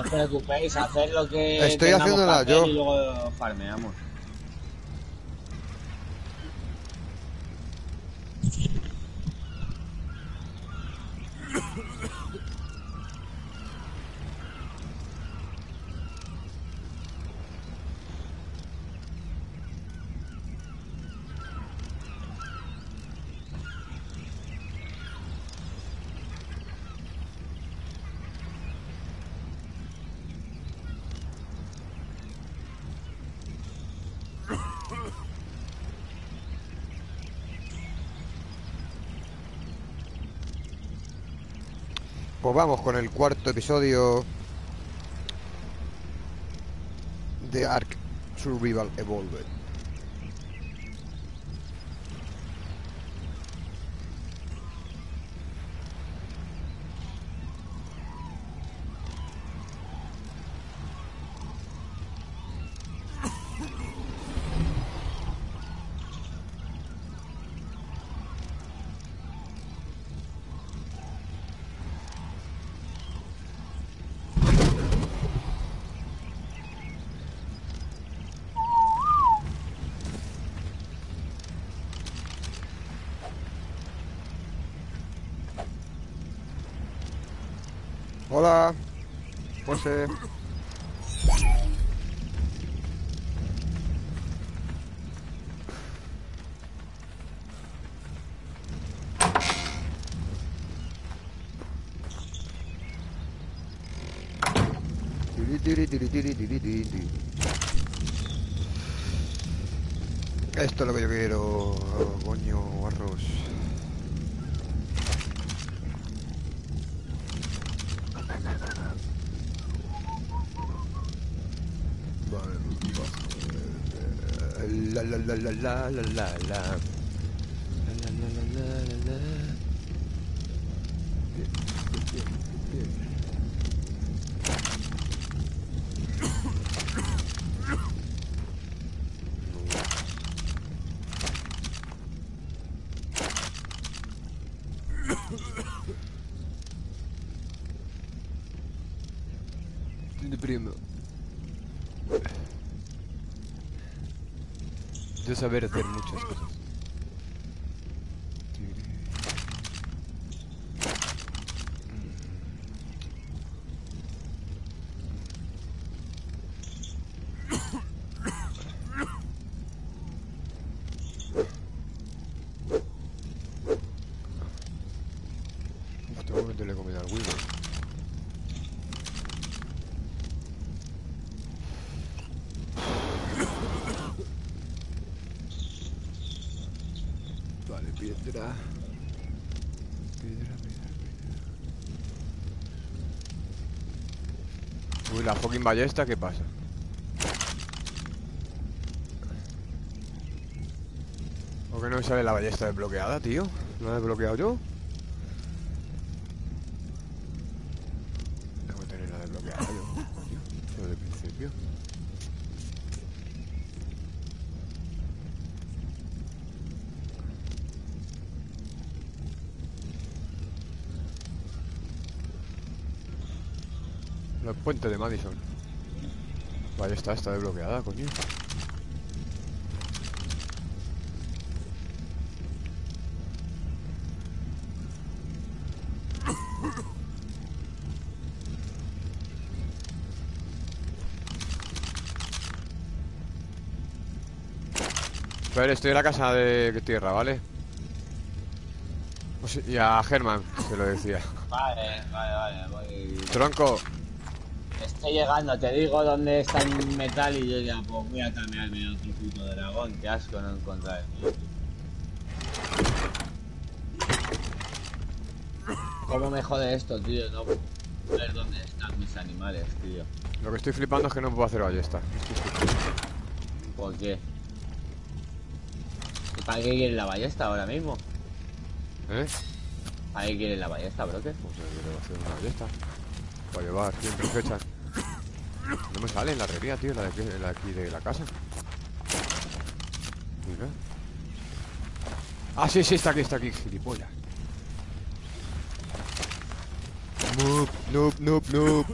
No os preocupéis, hacer lo que. Estoy haciéndola yo. Y luego farmeamos. Pues vamos con el cuarto episodio de Ark Survival Evolved. Hola, José. La la la la saber hacer muchas cosas. Uf, tengo que meterle comida al Wilbur. Vale, piedra. Piedra, piedra, piedra. Uy, la fucking ballesta, ¿qué pasa? ¿Por qué no me sale la ballesta desbloqueada, tío? ¿No la he desbloqueado yo? Tengo que tenerla desbloqueada yo, coño. Desde el principio. El puente de Madison. Vaya, está, está desbloqueada, coño. Pero estoy en la casa de tierra, ¿vale? Sea, y a Germán, se lo decía. Vale, vale, vale. Voy... Tronco, Estoy llegando, te digo dónde está el metal y yo ya pues voy a tamearme otro puto dragón. Qué asco no encontrar el mío. ¿Cómo me jode esto, tío? No ver dónde están mis animales, tío. lo que estoy flipando es que no puedo hacer ballesta. ¿Por qué? ¿Y ¿Para qué quieren la ballesta ahora mismo? ¿Eh? ¿Para qué quieren la ballesta, brote? Pues yo quiero hacer una ballesta. Para llevar siempre fechas. No me sale en la herrería, tío, la de aquí, la de aquí de la casa. Ah, sí, sí, está aquí, está aquí, gilipollas. Noob, noob, noob, noob.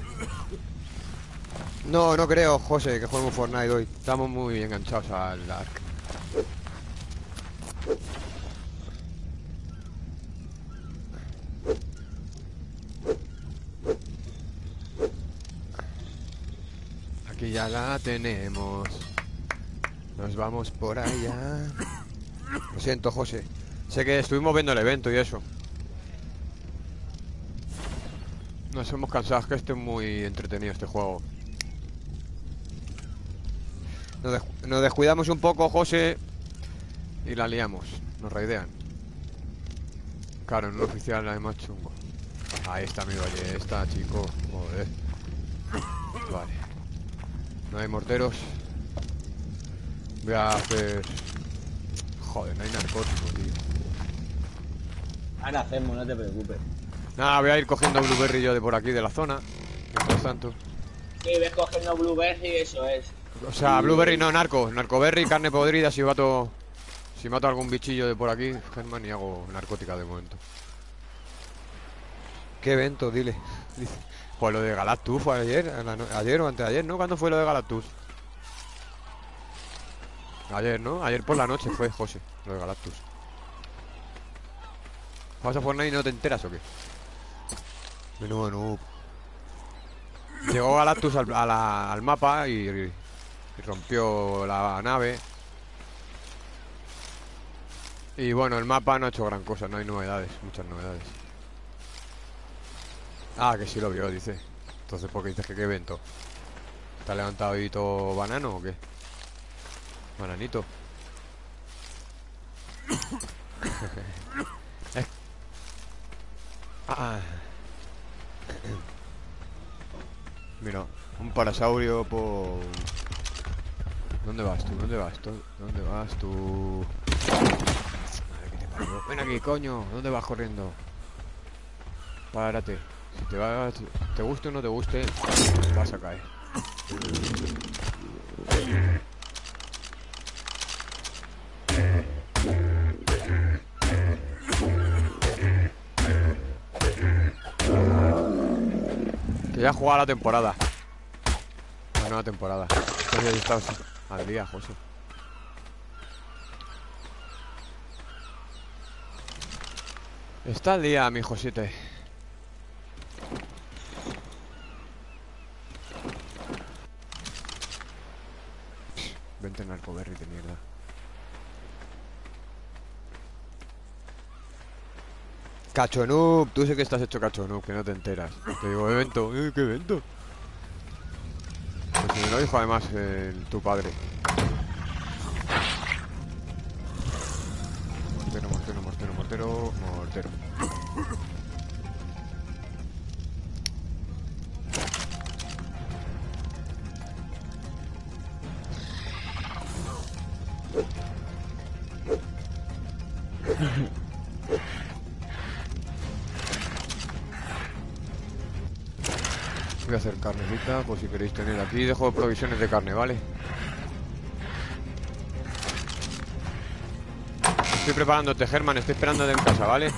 No, no creo, José, que juguemos Fortnite hoy. Estamos muy enganchados al Ark. Aquí la tenemos. Nos vamos por allá. Lo siento, José. Sé que estuvimos viendo el evento y eso. Nos hemos cansado, que esté muy entretenido este juego. Nos, des- nos descuidamos un poco, José, y la liamos. Nos raidean. Claro, en un oficial hay más chungo. Ahí está, amigo, ahí está, chico. Joder. Vale. No hay morteros. Voy a hacer... Joder, no hay narcótico, tío. Ahora hacemos, no te preocupes. Nada, voy a ir cogiendo blueberry yo de por aquí, de la zona. Mientras tanto. Sí, ves cogiendo blueberry y eso es. O sea, blueberry no, narco. Narcoberry, carne podrida, si mato... Si mato algún bichillo de por aquí, Germán, y hago narcótica de momento. ¿Qué evento? Dile. Dice. Pues lo de Galactus fue ayer, ayer o antes de ayer, ¿no? ¿Cuándo fue lo de Galactus? Ayer, ¿no? Ayer por la noche fue, José, lo de Galactus. ¿Vas a Fortnite y no te enteras o qué? Menudo noob. Llegó Galactus al, a la- al mapa y, y rompió la nave. Y bueno, el mapa no ha hecho gran cosa, no hay novedades, muchas novedades. Ah, que sí lo vio, dice. Entonces, ¿por qué dices que qué evento? ¿Está todo banano o qué? Bananito. Eh. Ah. Mira, un parasaurio por... ¿Dónde vas tú? ¿Dónde vas tú? ¿Dónde vas tú? Madre que te. Ven aquí, coño. ¿Dónde vas corriendo? Párate. Te vas... Te guste o no te guste, vas a caer. Que ya jugado la temporada. La nueva temporada. Entonces estás al día, José. Está al día, mi Josete. Vente narcoberry de mierda. Cacho noob, tú sé que estás hecho cacho noob, que no te enteras. Te digo, evento, eh, ¿qué evento? Pues me lo dijo además tu padre. Mortero, mortero, mortero, mortero, mortero. Queréis tener aquí. Dejo provisiones de carne, ¿vale? Estoy preparándote, Germán. Estoy esperándote en casa, ¿vale?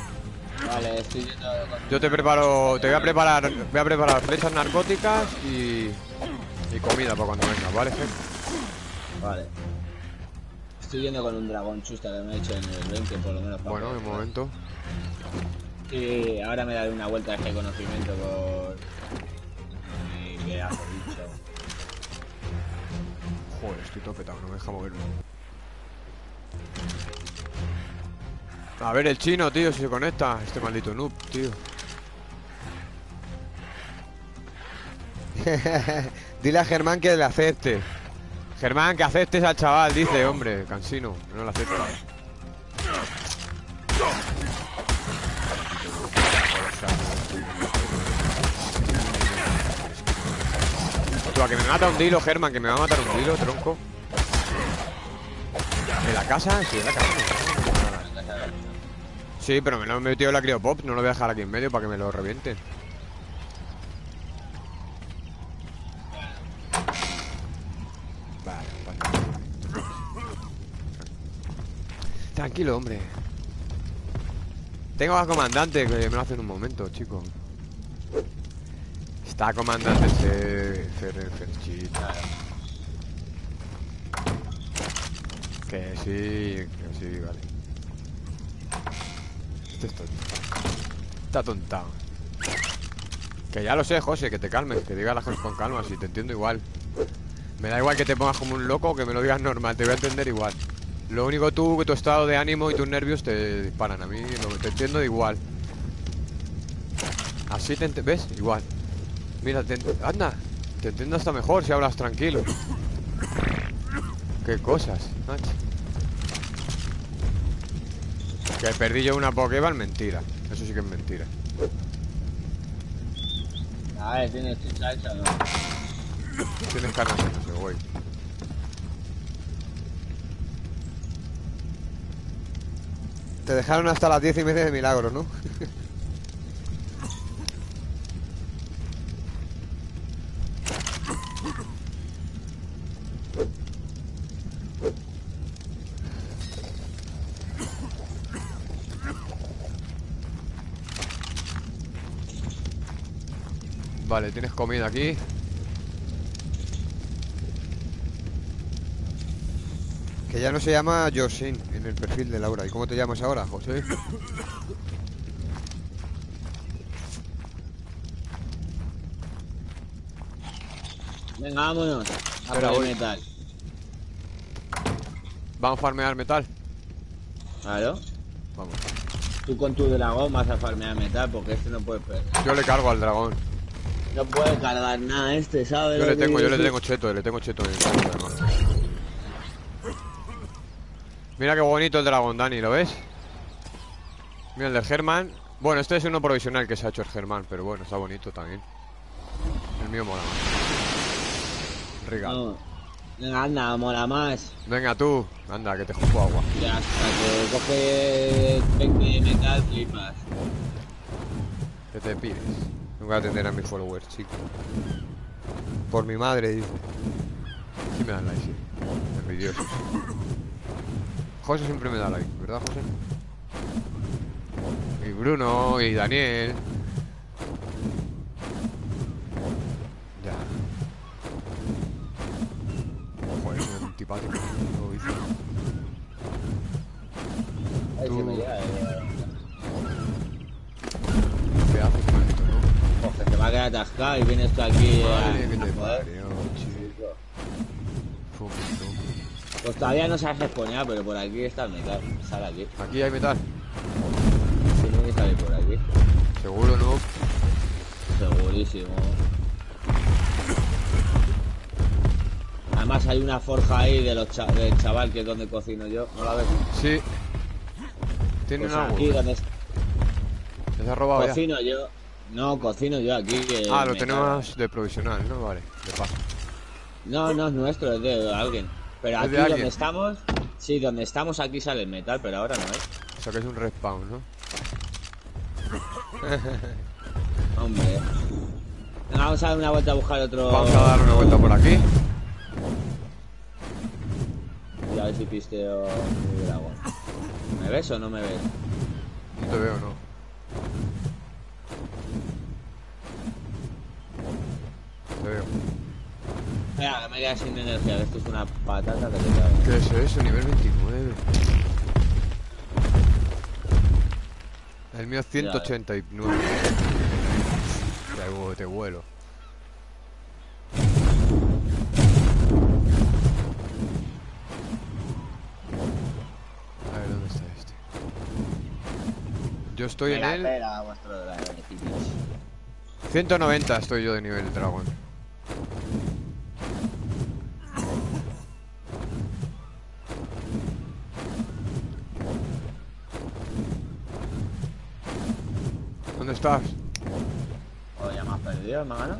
Vale, estoy yendo Yo te preparo, te voy a preparar, voy a preparar flechas narcóticas y, y comida para cuando vengas, ¿vale, Ger? Vale. Estoy yendo con un dragón chusta que me he hecho en el 20 por lo menos. para Bueno, de momento. Y ahora me daré una vuelta a este conocimiento por... Joder, estoy todo petado, no me deja moverme. A ver el chino, tío, si se conecta. Este maldito noob, tío. Dile a Germán que le acepte. Germán, que aceptes al chaval, dice, hombre, cansino. No lo acepta. A que me mata un dilo, Germán, que me va a matar un dilo, tronco. ¿En la casa? Sí, en la casa. Sí, pero me lo he metido la criopop, no lo voy a dejar aquí en medio para que me lo revienten. Tranquilo, hombre. Tengo al comandante que me lo hace en un momento, chico. Está comandante Ferchito. Que sí, que sí, vale. Este es tonto. Está tontado. Que ya lo sé, José, que te calmes, que digas las cosas con calma, si te entiendo igual. Me da igual que te pongas como un loco o que me lo digas normal, te voy a entender igual. Lo único tú, que tu estado de ánimo y tus nervios te disparan. A mí lo, te entiendo igual. Así te ¿Ves? Igual. Mira, te anda. Te entiendo hasta mejor si hablas tranquilo. Qué cosas, macho. Que perdí yo una Pokéball, mentira. Eso sí que es mentira. A ver, ¿tienes salsa no? Tienes canas en ese, güey. Te dejaron hasta las diez y media de milagro, ¿no? Vale, tienes comida aquí. Que ya no se llama Yosin en el perfil de Laura. ¿Y cómo te llamas ahora, José? Venga, vámonos. A Espera, por el metal. ¿Vamos a farmear metal? Claro. Vamos. Tú con tu dragón vas a farmear metal porque este no puede perder. Yo le cargo al dragón. No puede cargar nada este, ¿sabes? Yo le tengo, yo le tengo cheto, le tengo cheto en el además. Mira qué bonito el dragón, Dani, ¿lo ves? Mira el del Germán. Bueno, este es uno provisional que se ha hecho el Germán, pero bueno, está bonito también. El mío mola más. Rigal. No. Venga, anda, mola más. Venga tú, anda, que te juego agua. Ya hasta que coge 20 de metal, flipas. ¿Qué te pides? Voy a atender a mis followers, chico. Por mi madre, dice. Sí me dan like, sí. Envidiosos. José siempre me da like, ¿verdad, José? Y Bruno, y Daniel. Ya. Joder, es antipático. Lo hice. Tú. se me llega, eh. ¿Qué haces, maldito, no? Te va a quedar atascado y vienes tú aquí. Madre eh, que te parió. Pues todavía no se ha respondido, pero por aquí está el metal. Sale aquí. Aquí hay metal. Tiene que salir por aquí. Seguro no. Segurísimo. Además hay una forja ahí de los cha- del chaval que es donde cocino yo. ¿No la ves? Sí. Tienen Pues algo. aquí donde Se ha robado ya. cocino yo. No, cocino yo aquí. que Ah, lo tenemos de provisional, ¿no? Vale, de paso. No, no es nuestro, es de alguien. Pero ¿Es aquí alguien? donde estamos, sí, donde estamos aquí sale el metal, pero ahora no es. O sea que es un respawn, ¿no? Hombre. Vamos a dar una vuelta a buscar otro. Vamos a dar una vuelta por aquí. Y a ver si pisteo mi dragón. ¿Me ves o no me ves? No te veo, ¿no? Te veo. Espera, me queda sin energía. Esto es una patata que te. ¿Qué es eso? Nivel 29. El mío es 189. Te, te vuelo. A ver, ¿dónde está este? Yo estoy en el dragón, pipis. 190 estoy yo de nivel dragón. Estás? Ya me has perdido, hermano.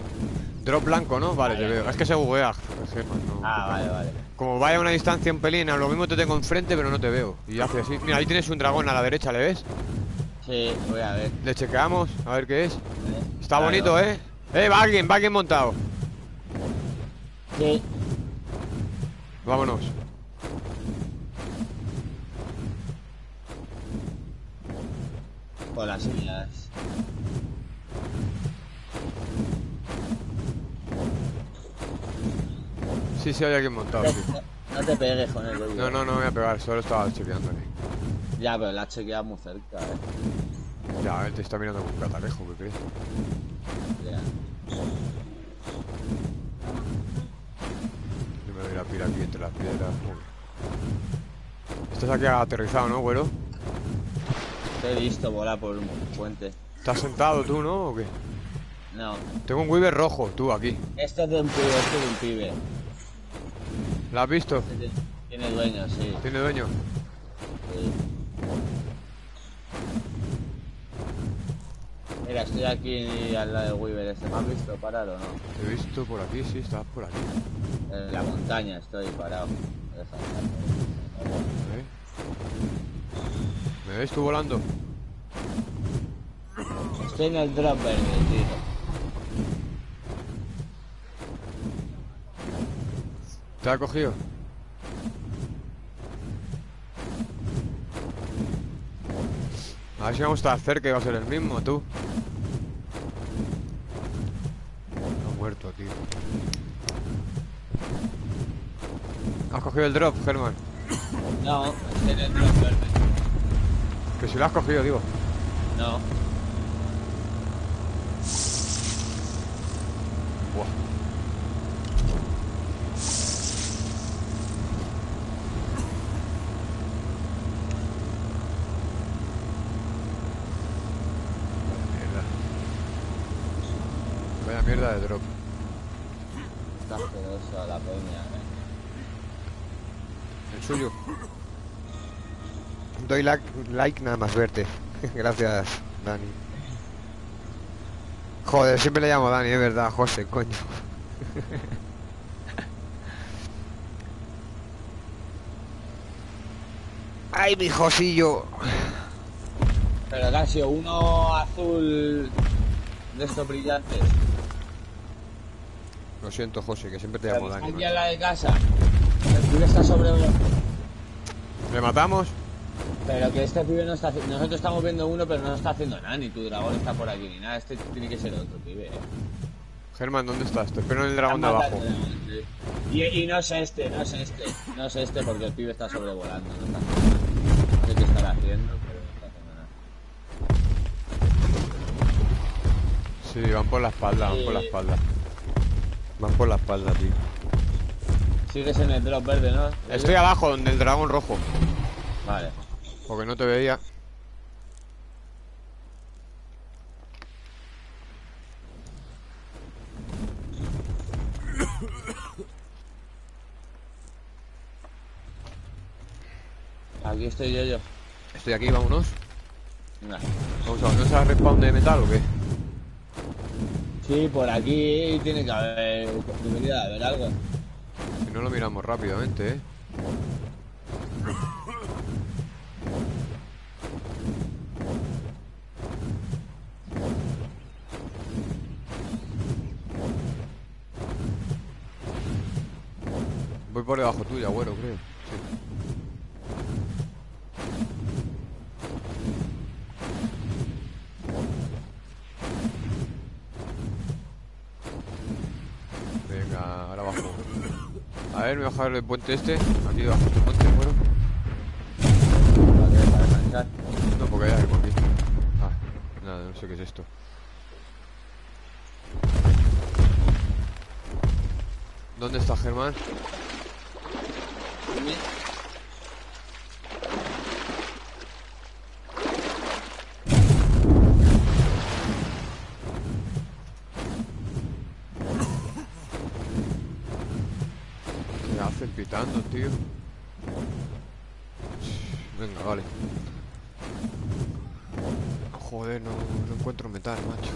Drop blanco, ¿no? Vale, te veo. Es que se buguea. Germán, no. Ah, vale, vale. Como vaya a una distancia un pelín, a lo mismo te tengo enfrente, pero no te veo. Y hace así. Mira, ahí tienes un dragón a la derecha, ¿le ves? Sí, voy a ver. Le chequeamos, a ver qué es. Está Claro. bonito, ¿eh? Eh, va alguien, va alguien montado. Sí. Vámonos. Con las. Sí, sí, hay alguien montado, No, sí. no te pegues con el No, no, no me voy a pegar, solo estaba chequeándole. Ya, pero la chequea muy cerca, eh. Ya, él te está mirando con catalejo, ¿qué crees? Ya. Yo me voy a ir a pira aquí entre las piedras. Estás aquí aterrizado, ¿no, güero? Te he visto volar por un puente. ¿Estás sentado tú, no? ¿O qué? No. Tengo un Weaver rojo, tú, aquí. Esto es de un pibe, esto es de un pibe. ¿La has visto? Tiene- dueño, sí. ¿Tiene dueño? sí. Mira, estoy aquí al lado del Weaver este. ¿Me has visto parar o no? Te he visto por aquí, sí, estás por aquí. En la montaña estoy parado. De ¿Eh? ¿Me ves tú volando? Estoy en el drop verde, tío. ¿Te ha cogido? A ver si vamos a estar cerca y va a ser el mismo, tú. Ha muerto, tío. ¿Has cogido el drop, Germán? No, estoy en el drop verde. Que si lo has cogido, digo. No. Buah. De drop. Está asqueroso la peña, eh. El suyo. Doy like, like nada más verte. Gracias, Dani. Joder, siempre le llamo Dani, es verdad, José, coño. Ay, mi Josillo. Pero casi uno azul de estos brillantes. Lo siento, José, que siempre te llamo Dani. Aquí en la de casa. El pibe está sobre ¿Le matamos? Pero que este pibe no está haciendo. Nosotros estamos viendo uno, pero no está haciendo nada. Ni tu dragón está por aquí ni nada. Este tiene que ser otro pibe, eh. Germán, ¿dónde estás? Te espero en el dragón de abajo. Y, y no es este, no es este. No es este porque el pibe está sobrevolando. No, está haciendo nada. no sé qué estará haciendo, pero no está haciendo nada. Sí, van por la espalda, van por la espalda. Van por la espalda, tío. Sigues en el drop verde, ¿no? Estoy abajo, donde el dragón rojo. Vale. Porque no te veía. Aquí estoy yo, yo. Estoy aquí, vámonos. Venga. Vamos a ver, ¿no se ha respawn de metal o qué? Sí, por aquí tiene que haber. Debería de haber algo. Si no lo miramos rápidamente, eh. Voy por debajo tuya, güero, creo. Ver, me voy a bajar el puente este. Aquí debajo del puente, descansar. No, porque hay algo aquí. Ah, nada, no sé qué es esto. ¿Dónde está Germán? ¿Qué hacen pitando, tío? Venga, vale. Joder, no, no encuentro metal, macho.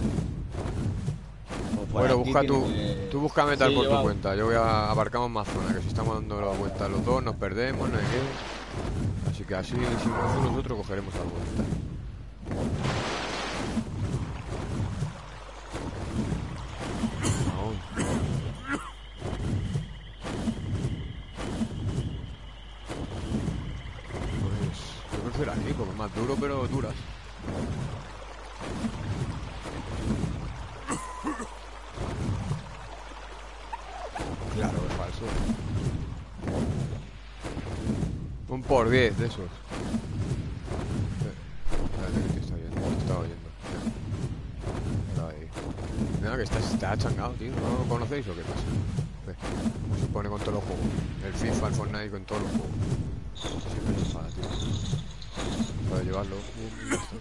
Pues por Bueno, aquí busca tiene tú. que- Tú busca metal Sí, por tu cuenta. Yo voy a abarcamos más zona, que si estamos dando la vuelta los dos nos perdemos, no hay qué. Así que así, si no nosotros cogeremos algo de metal. Aún. Pues yo prefiero aquí, porque es más duro, pero duras. Claro, es falso. esto. Un por 10 de esos. Eh, Espérate que te está oyendo, te estaba oyendo. Mira. Ahora ahí. Mira que está, está changado, tío. ¿No lo conocéis o qué pasa? Ve, cómo se pone con todos los juegos. El FIFA, el Fortnite, con todos los juegos. Siempre se enfada, tío. Para llevarlo. Uh, ya está.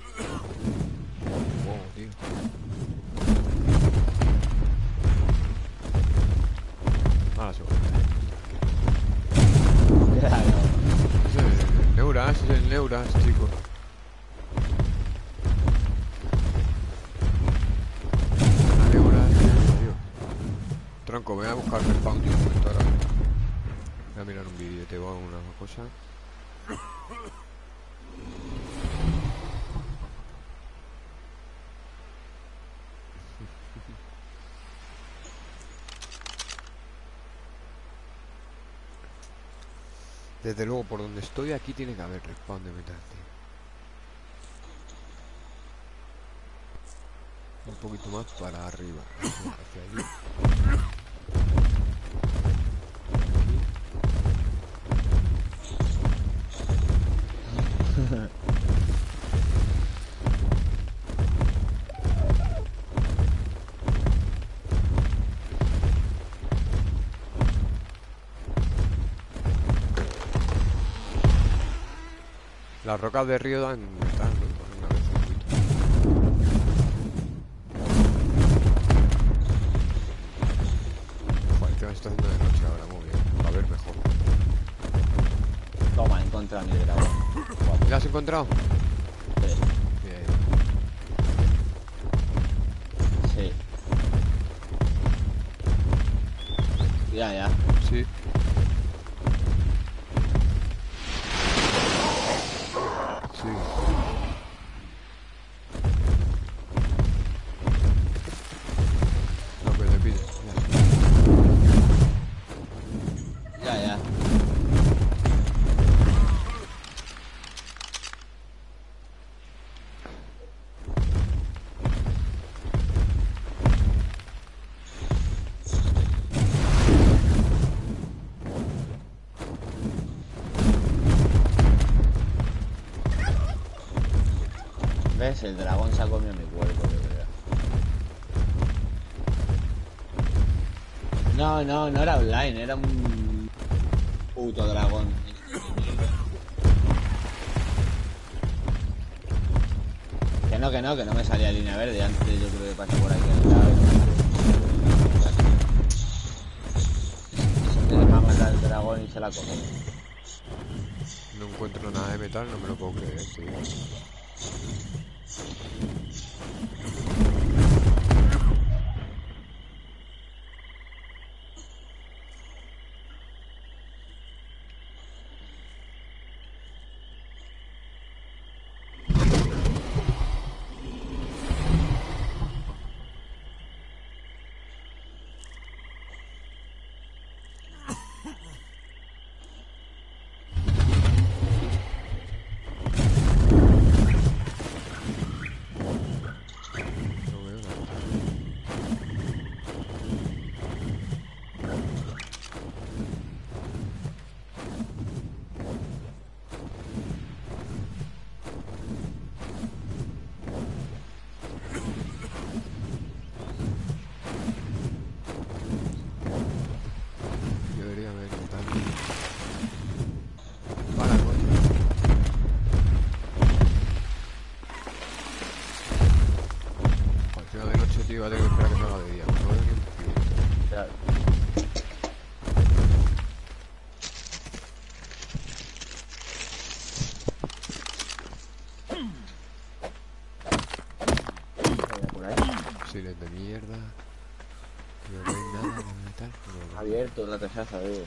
Wow, tío. Ahora se va. Claro. Ese es el Neuras, ese es el Neuras, chicos. La Neuras, tío. Tronco, voy a buscar el pound un momento ahora. Voy a mirar un vídeo, te voy a una cosa. Desde luego, por donde estoy aquí tiene que haber respawn de. Un poquito más para arriba, hacia allí. Las rocas de río dan que me está haciendo de noche ahora, muy bien. A ver mejor. Toma, encontra mi dragón. Guapo. ¿La has encontrado? ¿Ves? El dragón se ha comido mi cuerpo, de verdad. No, no, no era online, era un puto dragón. Que no, que no, que no me salía línea verde. Antes yo creo que pasé por aquí. Se me va a matar el dragón y se la come. No encuentro nada de metal, no me lo puedo creer, tío. Abierto la terraza, digo.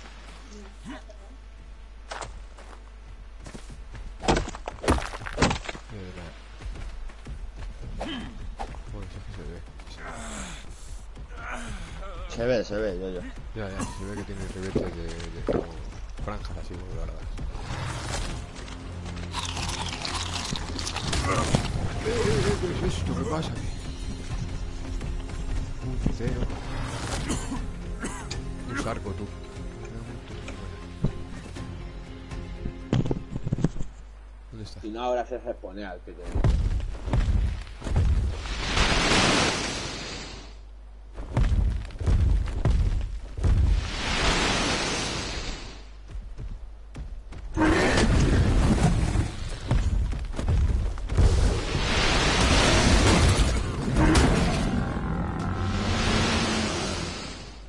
Se ve, se ve, yo, yo. Ya, ya, se ve que tiene ribetes de, de como franjas así muy largas. Eh, eh, eh, ¿Qué es esto? ¿Qué pasa aquí? Hora se repone al que te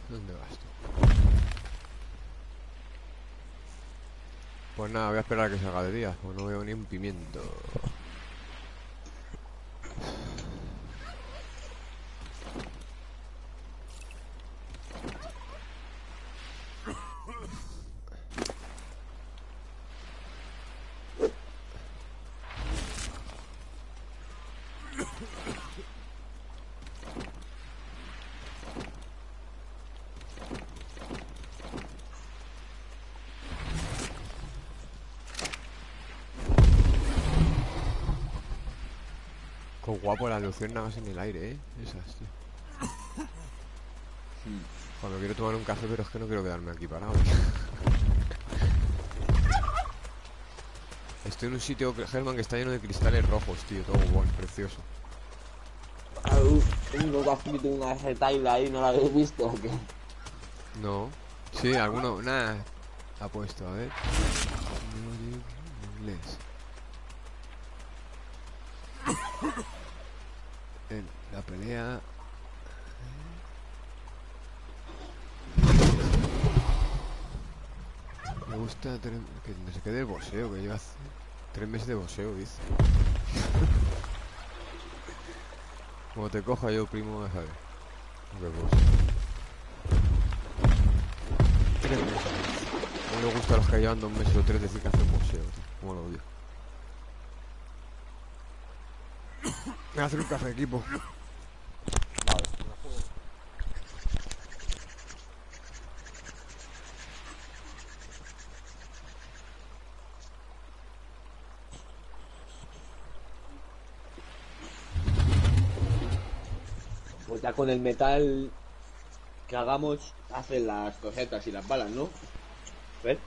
¿Dónde vas tú? Pues nada, voy a esperar a que salga de día, porque no veo ni un pimiento. Qué guapo las luciérnagas en el aire, ¿eh? Esas, tío. Cuando quiero tomar un café, pero es que no quiero quedarme aquí parado. Estoy en un sitio, Germán, que está lleno de cristales rojos, tío. Todo bueno, precioso. Tengo que escrito una retaila ahí, ¿no la habéis visto o qué? No. Sí, alguno. Nada. Ha puesto, a ver. Inglés. En la pelea. Me gusta tener- que no se quede el boxeo, que lleva tres meses de boxeo, dice. Como te coja yo, primo, a. Qué cosa. Tres meses. Me gusta los que llevan dos meses o tres decir que hacen boxeo. Como lo odio. A hacer un café equipo. Pues ya con el metal que hagamos, hacen las cosetas y las balas, ¿no? ¿Ves?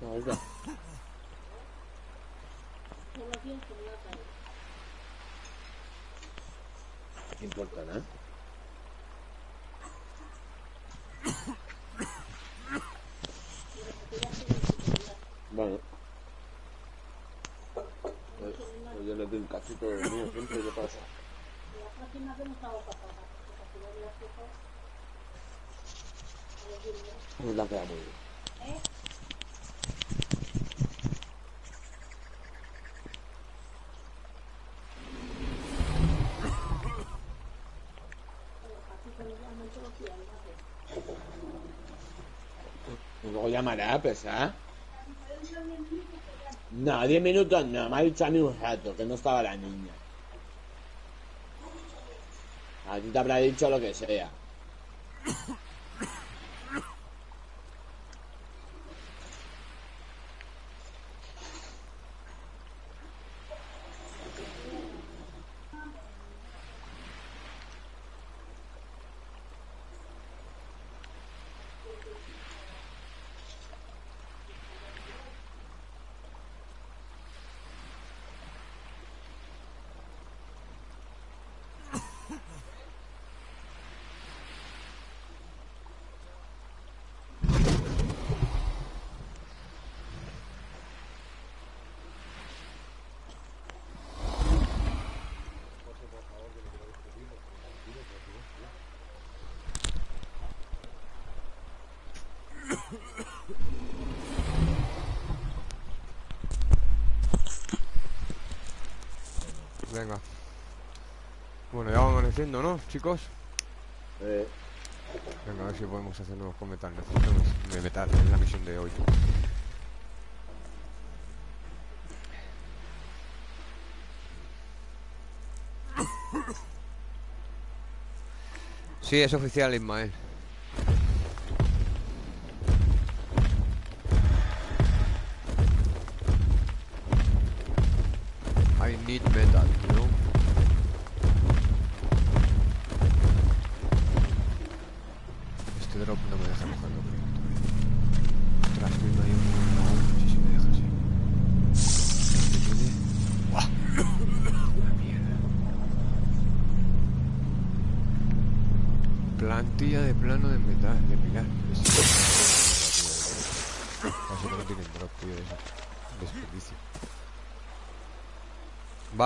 ¿Qué importa, no? Bueno. Pues, pues yo le doy un cachito de mío siempre, ¿qué pasa? Pues la queda muy bien. Y luego llamará pesar. No, 10 minutos no, me ha dicho a mí un rato, que no estaba la niña. A ti te habrá dicho lo que sea. Venga. Bueno, ya va amaneciendo, ¿no, chicos? Eh, Venga, a ver si podemos hacer nuevos con metal. Necesitamos de metal, es la misión de hoy. Sí, es oficial, Ismael.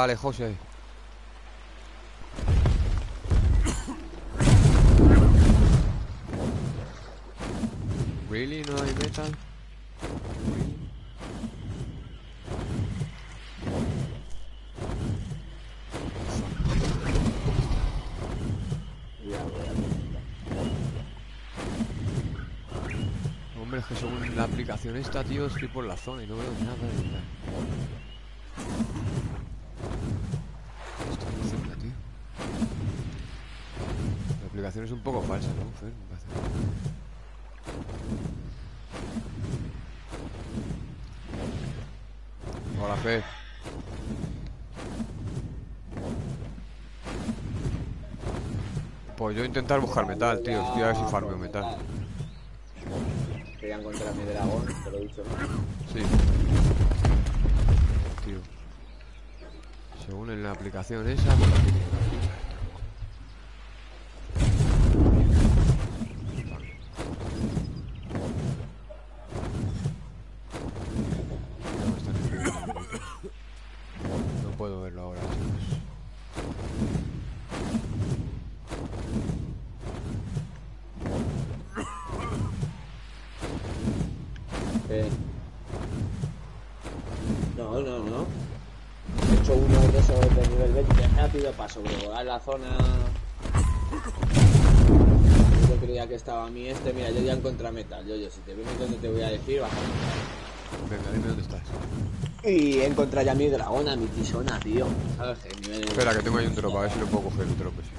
Vale, José. Really? ¿No hay metal? Hombre, es que según la aplicación esta, tío, estoy por la zona y no veo nada de metal. Estoy muy cerca, tío. La aplicación es un poco falsa, ¿no? Fer? Hola, Fer. Pues yo intentar buscar metal, tío. Estoy a ver si farmeo metal. Quería encontrar mi dragón, te lo he dicho. Sí. Tío. Según en la aplicación esa, tiene. La zona. Yo creía que estaba a mí este. Mira, yo ya encontré metal. Yo, yo, si te vienes donde te voy a decir, baja. Venga, dime dónde estás. Y he encontrado ya mi dragón, a mi tisona, tío. ¿Sabes? Nivel... Espera, que tengo ahí un drop, a ver si lo puedo coger el drop ese.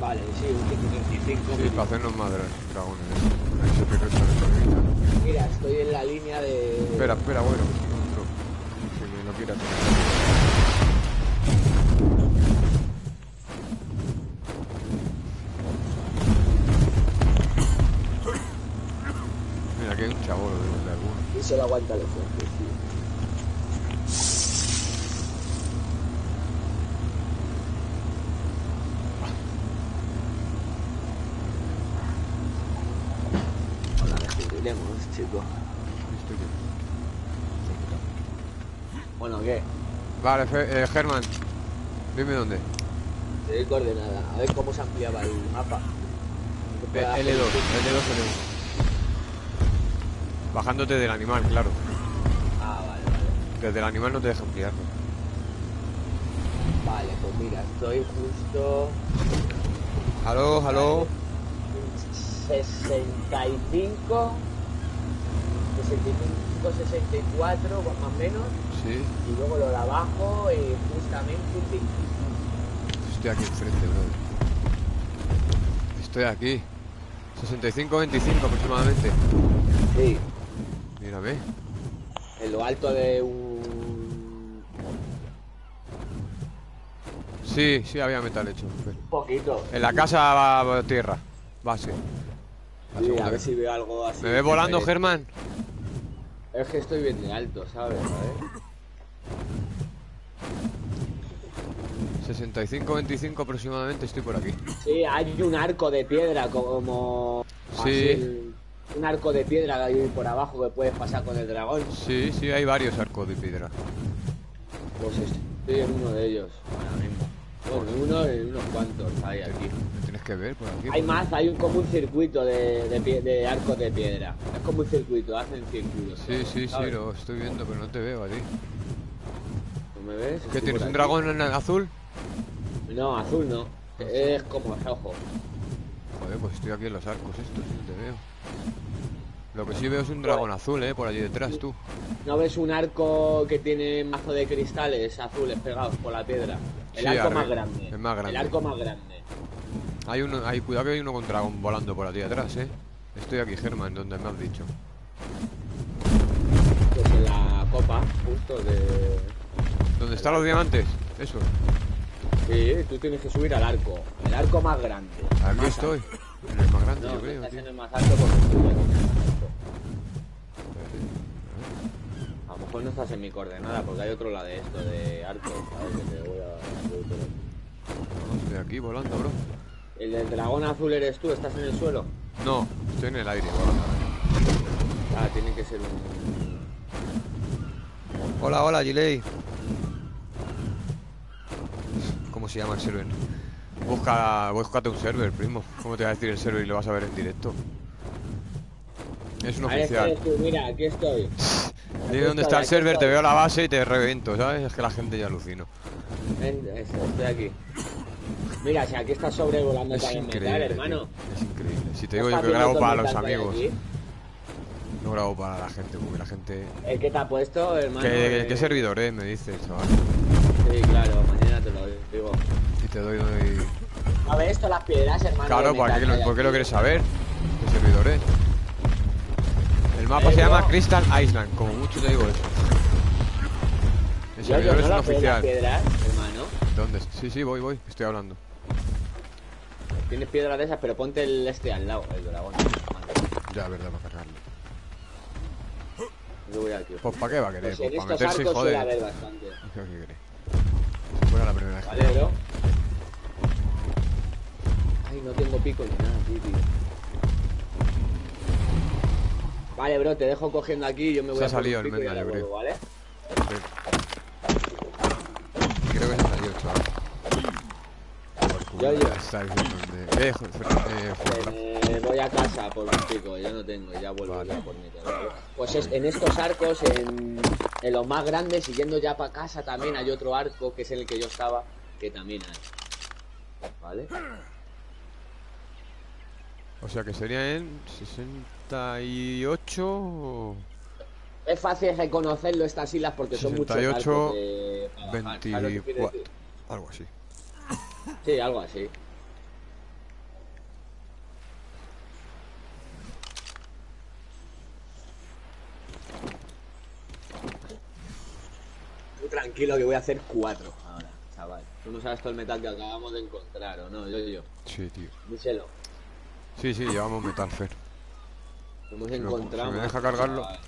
Vale, sí, un 135. Sí, para hacernos más dra- dragones. ¿eh? Ahí se pierde esta tormenta. Mira, estoy en la línea de. Espera, espera, bueno, un drop. Si me lo quiera tomar. Mira, aquí hay un chabolo de, de alguno. Y se lo aguanta el fuerte, tío. Ahora descubriremos, chicos. Listo, tío. Bueno, ¿qué? Vale, eh, Germán. Dime dónde. Te doy coordenada. A ver cómo se ampliaba el mapa. Que Eh, pueda L2, hacer- L2, L2. Bajándote del animal, claro. Ah, vale, vale. Desde el animal no te deja ampliarlo. Vale, pues mira, estoy justo. Aló, aló. 65. 65, 64, más o menos. Sí, Y luego lo de abajo, eh, justamente un 25. estoy aquí enfrente, bro. Estoy aquí. 65-25 aproximadamente. Sí, Mírame. en lo alto de un. Sí, sí, había metal hecho. poquito. En la casa va, va tierra. Base. La Sí, a ver vez. si veo algo así. ¿Me ves volando, Eh, Germán? Es que estoy bien de alto, ¿sabes? A ver. 65-25 aproximadamente estoy por aquí. Sí, hay un arco de piedra como. Sí. así, un arco de piedra que hay por abajo que puedes pasar con el dragón. Sí, sí, hay varios arcos de piedra. Pues es- Estoy en uno de ellos ahora mismo. Bueno, en uno en unos cuantos hay aquí. Me tienes que ver por aquí. Hay por- más, hay un, como un circuito de, de, de arcos de piedra. Es como un circuito, hacen círculos. Sí, sí, sí, lo estoy viendo, pero no te veo a ti. ¿No me ves? ¿Qué Estoy tienes? ¿Un dragón en azul? No, azul no. Es como rojo. Joder, pues estoy aquí en los arcos estos, no te veo. Lo que sí veo es un dragón azul, eh, por allí detrás, tú. ¿No ves un arco que tiene mazo de cristales azules pegados por la piedra? El Sí, arco arre- más grande. el más grande. El arco más grande. Hay uno, hay, cuidado que hay uno con dragón volando por allí atrás, eh. Estoy aquí, Germán, donde me has dicho. Pues en la copa, justo de. ¿Dónde están los diamantes? Eso. Sí, tú tienes que subir al arco. El arco más grande. Aquí Más estoy. En el más grande, No, yo tú creo, estás tío. en el más alto porque alto. A lo mejor no estás en mi coordenada porque hay otro lado de esto, de arco. ¿sabes? Que te voy a- estoy aquí volando, bro. El del dragón azul eres tú, estás en el suelo. No, estoy en el aire volando. Ah, tiene que ser un. Hola, hola, Gilei. ¿Cómo se llama el server? Busca, búscate un server, primo. ¿Cómo te va a decir el server y lo vas a ver en directo? Es un oficial. mira, aquí estoy. Dime dónde está el server, te veo la base y te reviento, ¿sabes? Es que la gente ya alucino. Estoy aquí. Mira, si aquí estás sobrevolando Es también metal, hermano. Es increíble. Si te ¿No digo yo que grabo para los amigos, aquí? no grabo para la gente, porque la gente... El que te ha puesto, hermano. ¿Qué, eh, qué servidor es? Me dice el chaval. Sí, claro, mañana te lo digo. Y te doy... doy... A ver, esto las piedras, hermano. Claro, ¿por qué, lo, hay por qué lo aquí. quieres saber? ¿Qué servidor es? El mapa Eh, se llama. Crystal Island, como mucho te digo eso. El Yo, yo servidor no es un oficial. piedras, hermano. ¿Dónde? Sí, sí, voy, voy, estoy hablando. Tienes piedras de esas, pero ponte el este al lado, el dragón. Ya, verdad, para cargarlo. Yo voy aquí. Pues ¿para qué va a querer? Pues Pues para meterse y joder. haber bastante. ¿Qué quiere? Fuera la primera vez Vale, bro. Ay, no tengo pico ni nada, tío, tío. Vale, bro, te dejo cogiendo aquí y yo me voy Se ha a por un salido el yo creo. ¿vale? Creo que se salió, chaval. Por culo, Yo, yo. Eh, Fer- eh, Eh, voy a casa por un pico, yo no tengo, ya vuelvo Vale. ya por mi ¿vale? Pues es, en estos arcos, en, en los más grandes, siguiendo ya para casa también hay otro arco, que es en el que yo estaba, que también hay. ¿Vale? O sea que sería en 68 o Es fácil reconocerlo estas islas porque son muchos 68, arcos de, para bajar, ¿sabes lo que quiero 24. decir? Algo así. Sí, algo así. Tú tranquilo que voy a hacer cuatro ahora, chaval. Tú no sabes todo el metal que acabamos de encontrar, ¿o no? Yo, yo. Sí, tío. Díselo. Sí, sí, llevamos metal, Fer. Hemos encontrado... ¿se me deja cargarlo? chaval.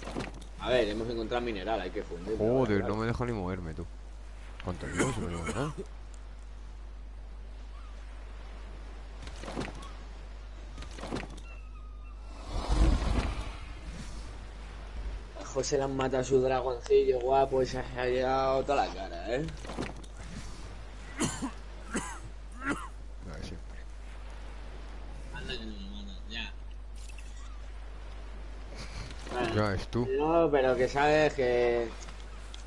A ver, hemos encontrado mineral, hay que fundir. Joder, no me deja ni moverme, tú. ¿Cuánto? Si no José le han matado a su dragoncillo guapo y se ha llegado toda la cara, ¿eh? Ver, siempre. Anda que no matan, ya. Ya ves tú. No, pero que sabes que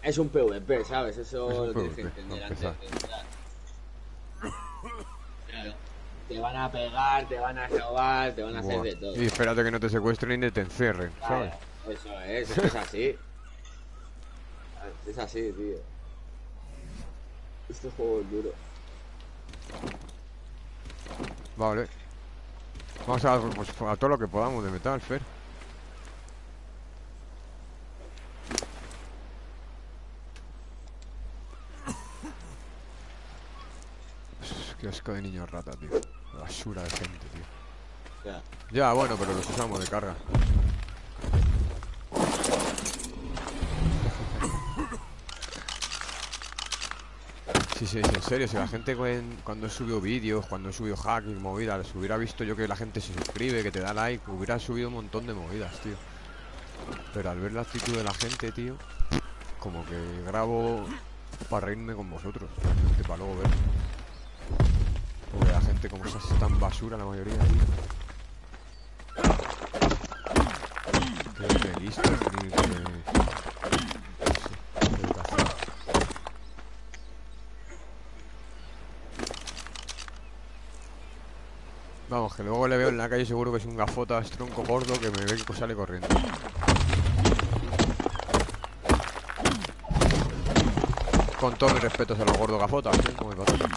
es un PvP, ¿sabes? Eso Es lo tienes que entender antes de entrar. Claro. Te van a pegar, te van a robar, te van a hacer de todo. Y espérate que no te secuestren ni te encierren, ¿sabes? Claro, eso es, es que es así. Es así, tío. Este juego es duro. Vale. Vamos a, pues, a todo lo que podamos de metal, Fer. Qué asco de niño rata, tío. Basura de gente, tío. Ya. Ya, bueno, pero los usamos de carga. Sí, sí, en serio, si la gente cuando he subido vídeos, cuando he subido hacking, movidas, hubiera visto yo que la gente se suscribe, que te da like, hubiera subido un montón de movidas, tío. Pero al ver la actitud de la gente, tío, como que grabo Para reírme con vosotros, realmente, para luego ver. Porque la gente como esa es tan basura la mayoría, tío. Que que... no sé, de educación. Vamos, que luego le veo en la calle seguro que es un gafotas tronco gordo que me ve que sale corriendo. Con todos mis respetos a los gordos gafotas, ¿eh? Como patata.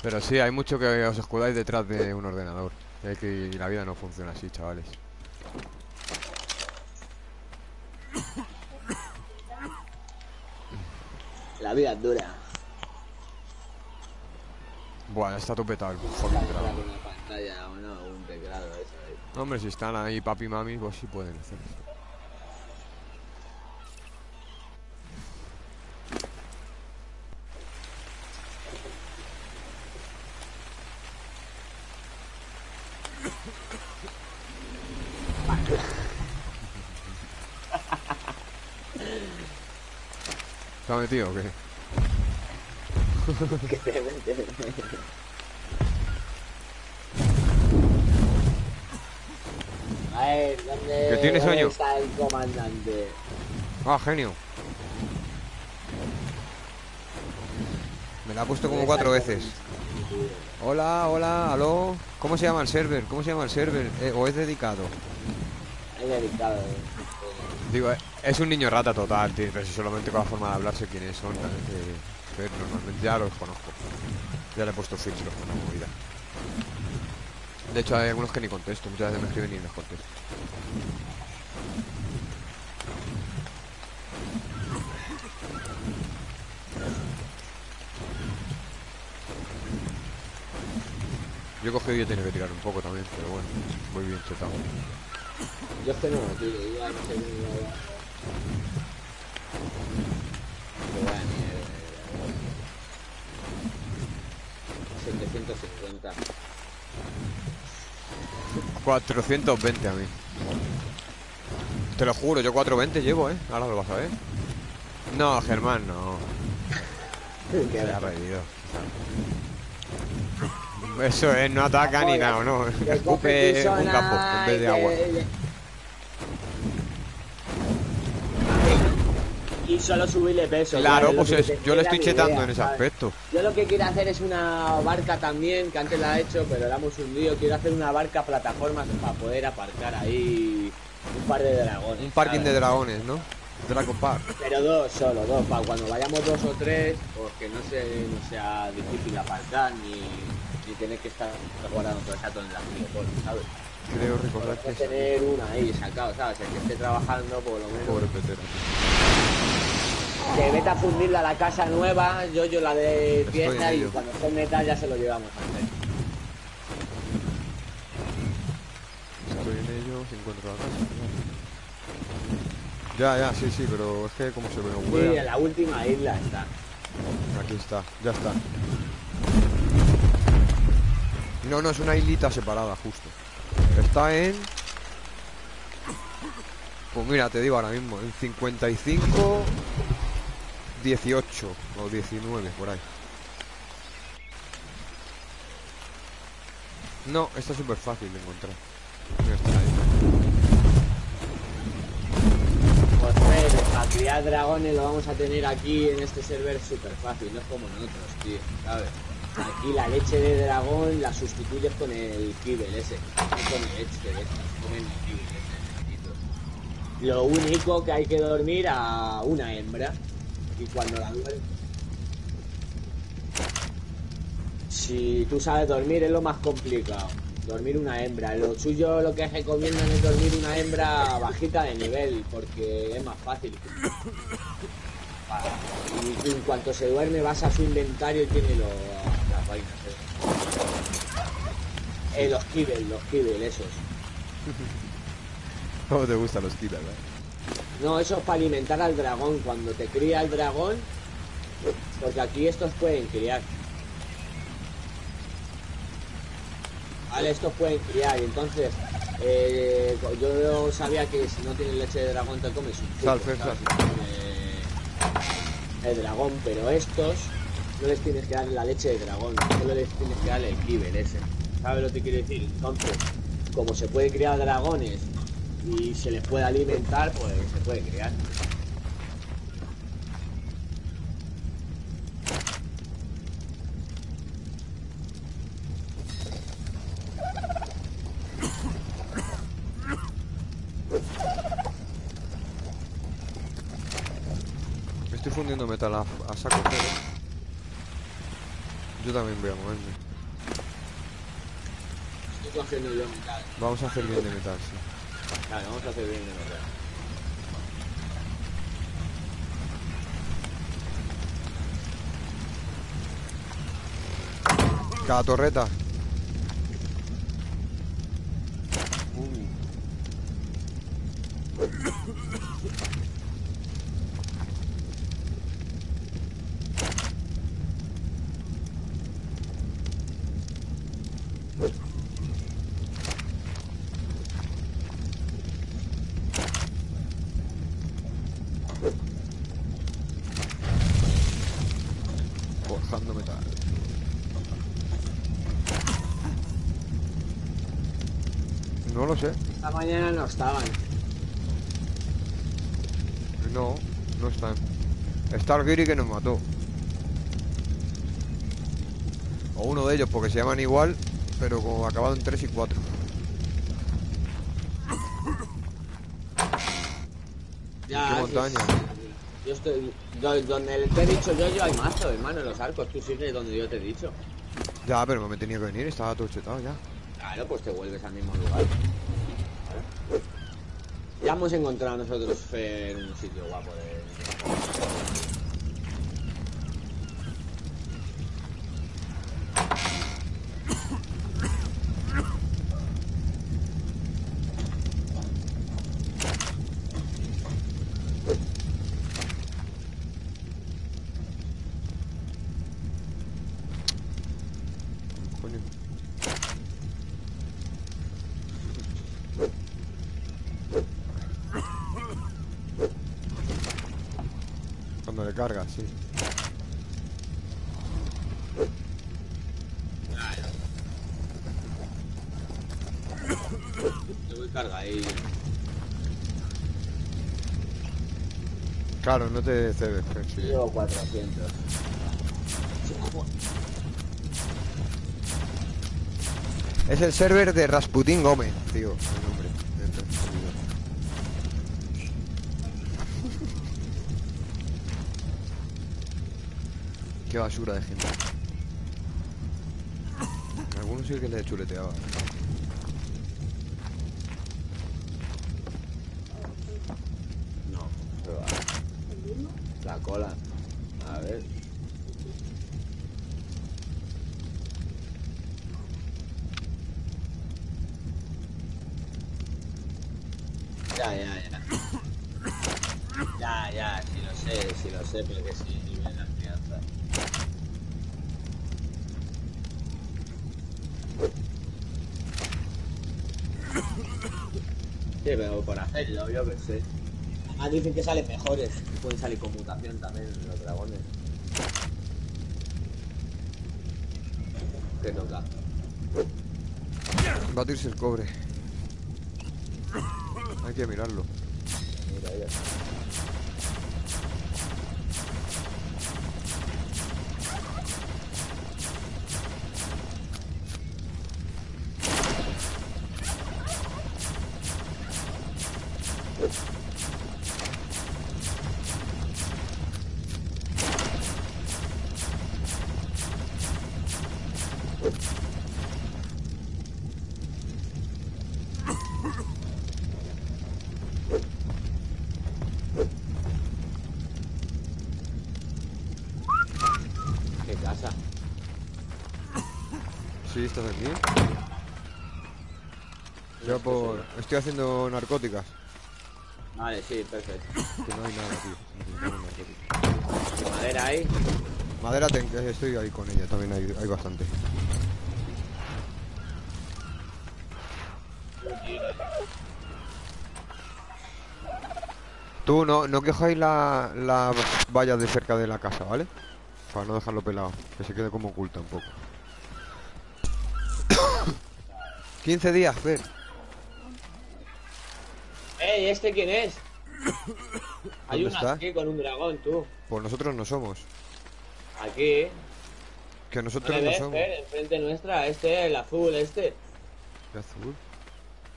Pero sí, hay mucho que os escudáis detrás de un ordenador. Y, que, la vida no funciona así, chavales. La vida es dura. Buah, está topetado el Con teclado. una pantalla o no, un teclado, eso. ahí. Hombre, si están ahí papi y mami, pues sí pueden hacer eso. ¿Se ha metido o qué? Que te mete. A ver, ¿dónde, comandante? Ah, genio. Me la ha puesto como ¿Dónde cuatro veces. Hola, hola, aló. ¿Cómo se llama el server? ¿Cómo se llama el server? Eh, ¿O es dedicado? Ahí dedicado. eh. Digo, eh, es un niño rata total, tío, pero si solamente con la forma de hablar sé quiénes son. eh, normalmente ya los conozco. Ya le he puesto filtros con la movida. De hecho, hay algunos que ni contesto. Muchas veces me escriben y no contesto. Yo he cogido y he tenido que tirar un poco también, pero bueno, voy bien chetado. Yo es que no, tío, yo no sé ni nada. Qué buena mierda. 750. 420 a mí. Te lo juro, yo 420 llevo, ¿eh? Ahora lo vas a ver. No, Germán, no. Se ha reído. Eso es, no ataca ni nada, no. Escupe un campo en vez de agua. Y solo subirle peso. Claro, pues es- yo le estoy chetando idea, en ese ¿sabes? aspecto. Yo lo que quiero hacer es una barca también, que antes la he hecho, pero la hemos hundido. Quiero hacer una barca plataforma para poder aparcar ahí un par de dragones. Un parking ¿sabes? de dragones, ¿no? Dragon Park. Pero dos solo, dos, para cuando vayamos dos o tres, pues que no, se, no sea difícil aparcar ni, ni tener que estar guardando todo el rato en la ¿sabes? Creo recordar que tener una ahí sacado, ¿sabes? El que esté trabajando, por lo menos. pobre petero. Que vete a fundirla a la casa nueva, yo yo la de pieza y cuando esté metal ya se lo llevamos. Estoy en ello, si encuentro la casa. Ya, ya, sí, sí, pero es que como se me Sí, huele. en la última isla está. Aquí está, ya está. No, no, es una islita separada, justo. Está en... Pues mira, te digo ahora mismo, en 55... 18 o 19, por ahí. No, esta es súper fácil de encontrar. Mira, está ahí. Pues criar dragones lo vamos a tener aquí en este server súper fácil, no es como en otros, tío, ¿sabes? Aquí la leche de dragón la sustituyes con el kibble ese, no con leche de estas, con el kibble ese. Lo único que hay que dormir a una hembra y cuando la duermes... Si tú sabes dormir es lo más complicado. Dormir una hembra. Lo suyo lo que recomiendan es dormir una hembra bajita de nivel porque es más fácil. Y en cuanto se duerme vas a su inventario y tiene lo- las vainas. Eh, Eh, los kibble, los kibble, esos. ¿Cómo te gustan los kills, verdad? No, eso es para alimentar al dragón. Cuando te cría el dragón, porque aquí estos pueden criar. Vale, estos pueden criar y entonces Eh, yo sabía que si no tienes leche de dragón te comes un Sal, ¿sabes? Eh, el dragón, pero estos no les tienes que dar la leche de dragón, solo les tienes que dar el kibel ese. ¿Sabes lo que quiero decir? Entonces, como se puede criar dragones y se les puede alimentar, pues se puede criar. Me estoy fundiendo metal a, a saco pero Yo también voy a moverme. Estoy cogiendo yo metal. Vamos a hacer bien de metal, sí. Claro, vamos a hacer bien de. Cada torreta. Forjando metal. No lo sé. Esta mañana no estaban. No, no están. Está el Giri que nos mató. O uno de ellos, porque se llaman igual, pero como acabado en 3 y 4. Ya, ¿Qué montaña? Yo estoy. do- donde te he dicho yo, yo hay mazo, hermano, en los arcos. Tú sigues donde yo te he dicho. Ya, pero me tenía que venir, estaba todo chetado ya. Claro, pues te vuelves al mismo lugar. Ya hemos encontrado nosotros Fer, un sitio guapo de. Coño. Cuando le carga, sí. Yo voy cargadillo. Claro, no te sí. Llevo 400. Es el server de Rasputin Gómez, tío. El nombre. servidor. Qué basura de gente. Algunos sí que le chuleteaba. No, se va. La cola. A ver. Ya, ya, ya. Ya, ya, sí lo sé, sí lo sé, pero que sí, nivel de crianza. Sí, hacerlo, yo que sé. Además dicen que salen mejores, pueden salir con mutación también los dragones. ¿Qué toca? Batirse el cobre. estoy haciendo narcóticas. Vale, sí, perfecto. Que no hay nada, tío. ¿Madera ahí? Madera te, eh, estoy ahí con ella, también hay, hay bastante. Tú no, no quejáis la, la valla de cerca de la casa, ¿vale? Para no dejarlo pelado, que se quede como oculta un poco. 15 días, Fer. ¿Este quién es? Hay ¿Dónde uno está? aquí con un dragón, tú. Pues nosotros no somos. Aquí. Que ¿No nosotros le no ves, somos. Fer? Enfrente nuestra, este, el azul, este. ¿Qué azul?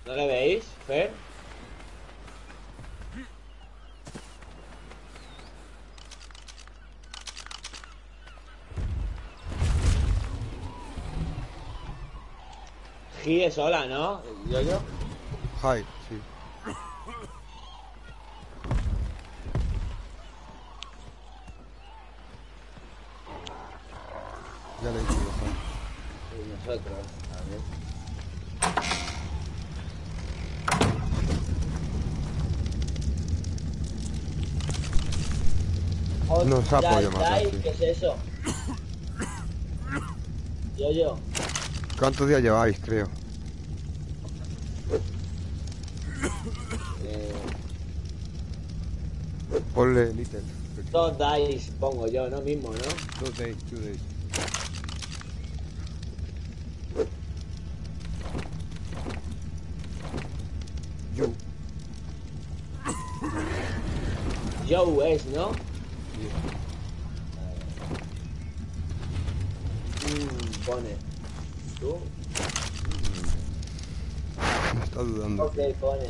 ¿No le veis, Fer? Gi es sola, ¿no? Yo, yo. Hi, sí. Ya le he dicho, Y nosotros, a ver. No matar, Dai, sí. ¿Qué es eso? Yo, yo. ¿Cuántos días lleváis, creo? Eh, Ponle little. dos dice pongo yo, ¿no? Mismo, ¿no? Two days, two days. You. Es, ¿no? Mm, pone. ¿Tú? Me está dudando. Ok, pone.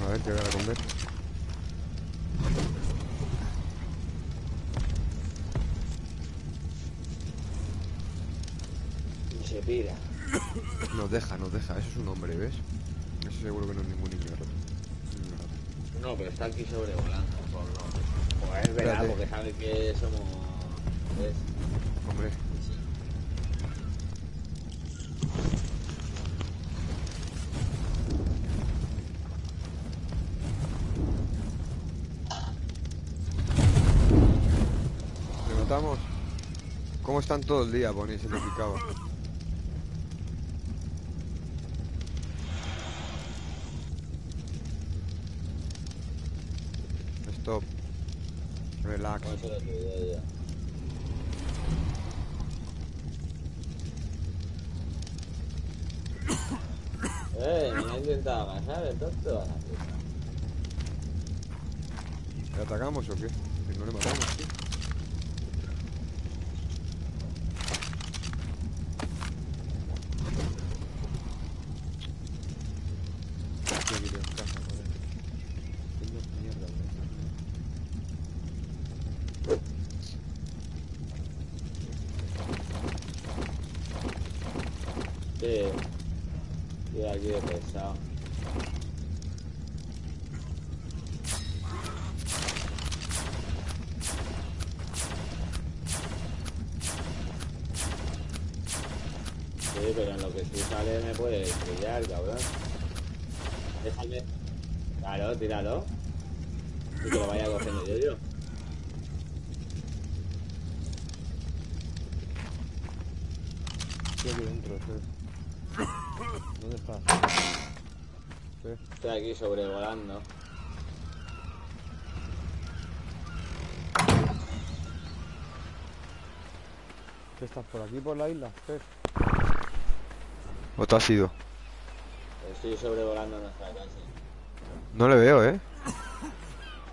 A ver, llegar a comer. Se pira. Deja. Eso es un hombre, ¿ves? Eso seguro que no es ningún niño. No, pero está aquí sobrevolando. Por lo... Pues es verdad, porque sabe que somos... ¿ves? Hombre. ¿Cómo están todo el día, Bonnie? Se lo picaba. Stop. Relax. Con eso lo tuyo, yo. Eh, me ha intentado casar el tonto. ¿Le atacamos o qué? Si no le matamos, Sí. Aquí de pesado. Sí, pero en lo que tú sale me puede estrellar, cabrón. Déjame. Claro, tíralo. Y que lo vaya cogiendo yo, yo. Estoy aquí dentro, Fer. ¿Dónde estás? Fer. Estoy aquí sobrevolando. ¿Qué estás por aquí, por la isla, Fer? ¿O te has ido? Estoy sobrevolando nuestra casa. No le veo, ¿eh?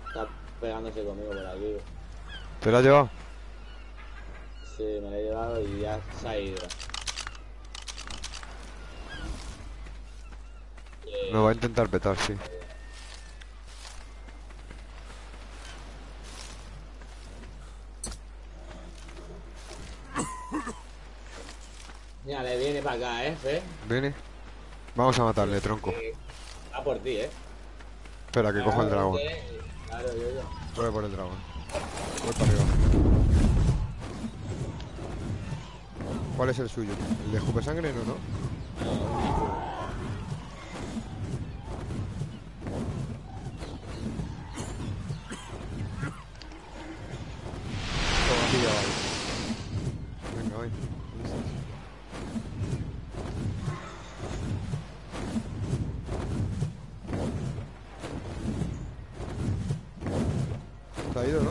Está pegándose conmigo por aquí. ¿Te la has llevado? Sí, me lo he llevado y ya se ha ido. Me va a intentar petar, sí. Mira, le viene para acá, ¿eh, Fe? Viene. Vamos a matarle, tronco. Va por ti, ¿eh? Espera, que cojo el dragón. Claro, Claro, yo, yo. Voy por el dragón. Voy para arriba. ¿Cuál es el suyo? ¿El de escupe sangre? No, no. Ido, ¿no?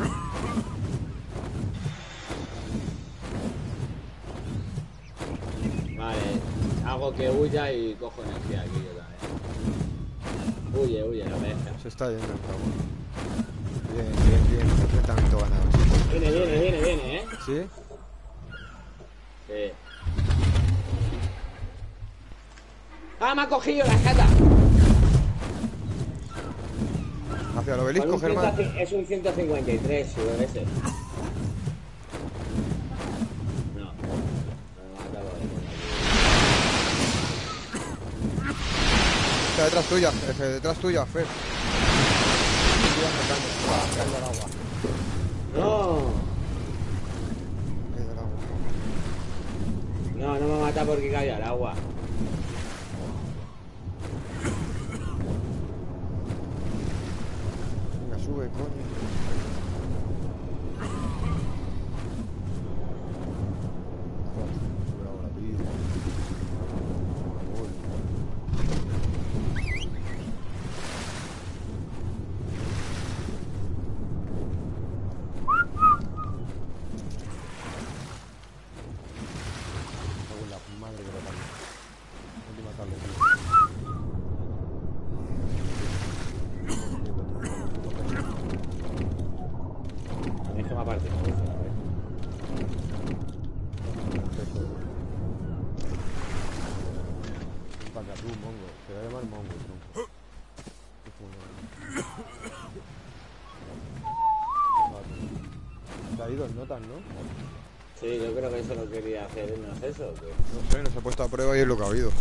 Vale, hago que huya y cojo energía aquí yo también. Huye, huye, la pesca. Se está yendo el dragón. Bien, bien, bien. Enfrentamiento ganado. Viene, viene, viene, viene, ¿eh? ¿Sí? Sí. ¡Ah, me ha cogido la jata! Hacia el obelisco, Germán. 100 Es un 153, su ese. No. No. Está detrás tuya, F, detrás tuya, Fer. No. No, no me mata porque cae al agua. Venga, sube, coño. Joder, sube ahora, tío. Joder. Cago en la madre que lo parió. Hay que matarlo, tío. Déjame aparte. Un pacatú, mongo. Se va a llamar mongo, tronco. Qué funo. Vale. Se ha ido el notas, ¿no? Sí, yo creo que eso lo quería hacer, ¿no es eso? o qué? No sé, nos ha puesto a prueba y es lo que ha habido.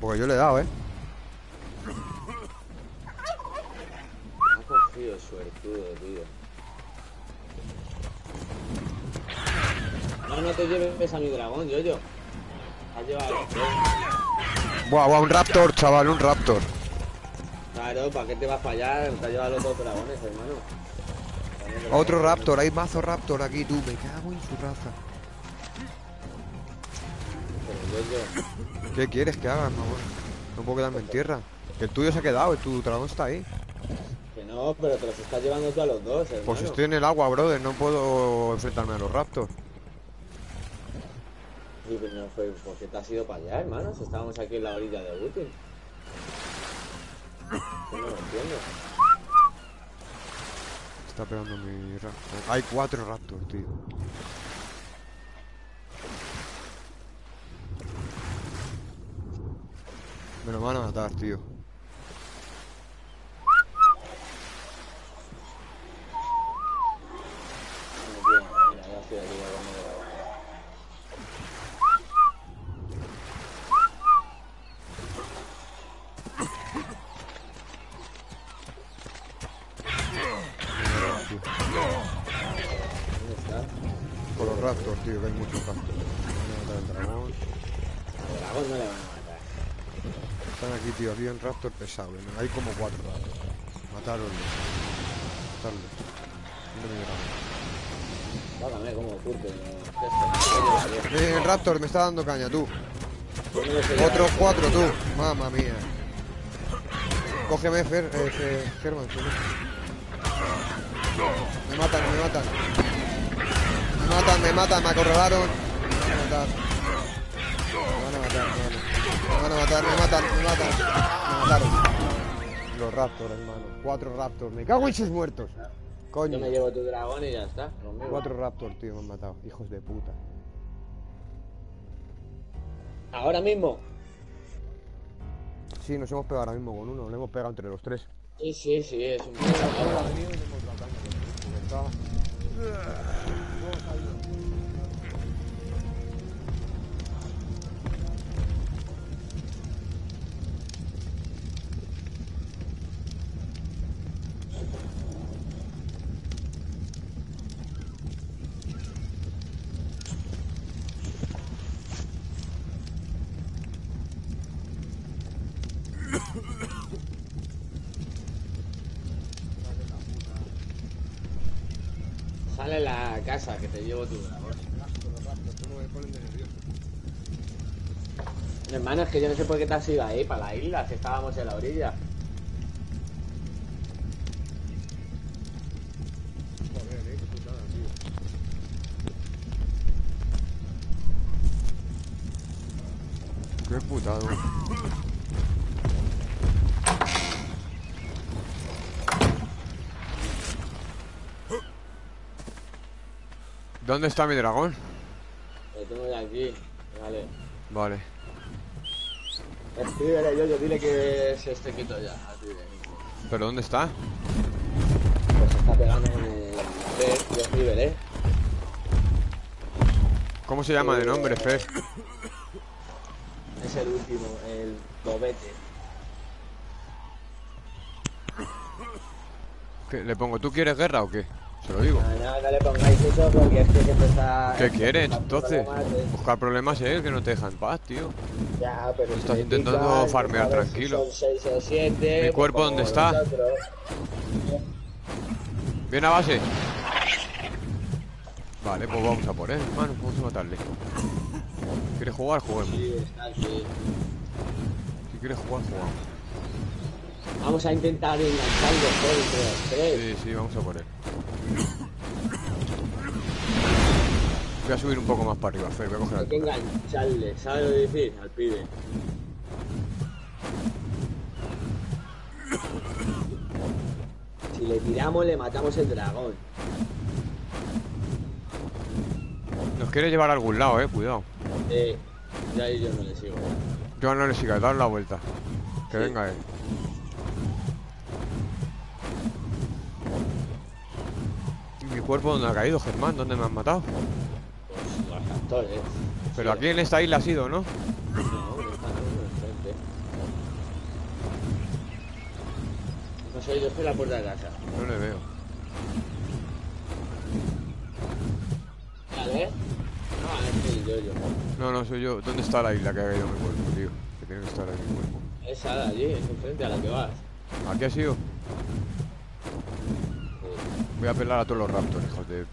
Porque yo le he dado, ¿eh? Me ha cogido suertudo, tío. No, no te lleves a mi dragón, yo yo. Has llevado. Buah, buah, un raptor, chaval, un raptor. Claro, ¿para qué te vas a fallar? Te has llevado los dos dragones, hermano. Otro raptor, hay mazo raptor aquí, tú. Me cago en su raza. ¿Qué quieres que haga, mamón? No puedo quedarme en tierra. El tuyo se ha quedado, el tu dragón está ahí. Que no, pero te los estás llevando tú a los dos, hermano. Pues estoy en el agua, brother, no puedo enfrentarme a los raptors. Sí, pero no fue porque te has ido para allá, hermano. Si estábamos aquí en la orilla de Butin. No lo entiendo. Está pegando mi raptor. Hay cuatro raptors, tío. Me lo van a matar, tío. Ya Había un raptor pesado. ¿no? Hay como cuatro raptors. Matarlos. Matarlos. Dragón. Vágame como Eh, el raptor me está dando caña, tú. no. Otros cuatro, tú. Mamma mía. Cógeme, Fer, eh, Germán. no. Me matan, me matan. Me matan, me matan, me acorralaron. Me van a, me matar, matan, me matan. Me mataron. Los raptors, hermano. Cuatro raptors. Me cago en sus muertos. Coño. Yo me llevo tu dragón y ya está. conmigo. Cuatro raptors, tío, me han matado. Hijos de puta. Ahora mismo. Sí, nos hemos pegado ahora mismo con uno. Le hemos pegado entre los tres. Sí, sí, sí, es un llevo. Hermano, es que yo no sé por qué te has ido ahí, para la isla, si estábamos en la orilla. Joder, Qué putada, tío. Qué putado. ¿Dónde está mi dragón? Lo tengo de aquí. Vale. Vale. Escríbele yo, yo dile que se esté quito ya. ¿Pero dónde está? Pues está pegando con el... Yo escríbele. ¿Cómo se llama de nombre, Fer? Es el último, el bobete. ¿Qué, ¿Le pongo, ¿tú quieres guerra o qué? Se lo digo. No, no, no le pongáis eso porque es que siempre está... ¿Qué quieres, entonces? problemas Buscar problemas es que no te deja en paz, tío. Ya, pero Estás si intentando pican, farmear a ver si tranquilo. Son 6 o 7. ¿Mi cuerpo dónde está? ¿Viene a base? Vale, pues vamos a por él, hermano. Vamos a matarle. ¿Quieres jugar? Juguemos. Sí, está aquí. Si quieres jugar, jugamos. Vamos a intentar engancharlo por entre los tres. Sí, sí, vamos a por él. Voy a subir un poco más para arriba, Fer. Voy a coger Hay que engancharle, ¿sabes lo que decir? Al pibe. Si le tiramos, le matamos el dragón. Nos quiere llevar a algún lado, eh. Cuidado. Eh, ya ahí yo no le sigo. Yo no le sigas, dar la vuelta. Que Sí. venga él. ¿Y mi cuerpo dónde ha caído, Germán? ¿Dónde me han matado? Pues actores. Pero Sí. aquí en esta isla ha sido, ¿no? No, no está no, estoy en la puerta de casa. No le veo. Vale. No, yo, yo. No, no, soy yo. ¿Dónde está la isla que ha caído mi cuerpo, tío? Que tiene que estar ahí mi cuerpo. Esa de allí, es enfrente a la que vas. ¿Aquí ha sido? Voy a pelar a todos los raptors, hijos de...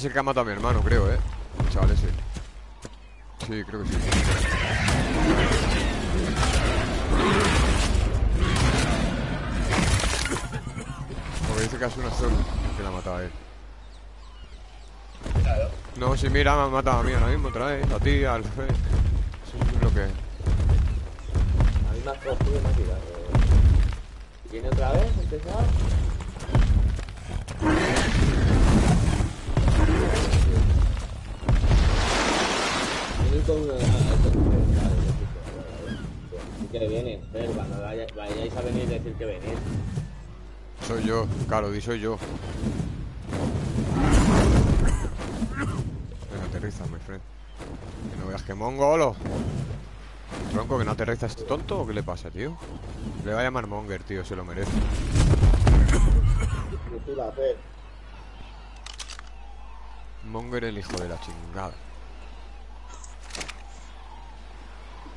es el que ha matado a mi hermano, creo, ¿eh? El chaval. Sí, creo que sí. Porque dice que ha sido una zona que la ha matado a él. No, si mira, me han matado a mí ahora mismo otra vez. A ti, al Fe. Es lo que. A mí me me tirado. ¿Viene otra vez? Que viene, Fer, cuando vayáis a venir decir que venís. Soy yo, claro, di soy yo. Venga, aterriza, my friend. Que no veas que mongolo. Tronco, que no aterriza este tonto o qué le pasa, tío. Le va a llamar Monger, tío, se lo merece. Monger el hijo de la chingada.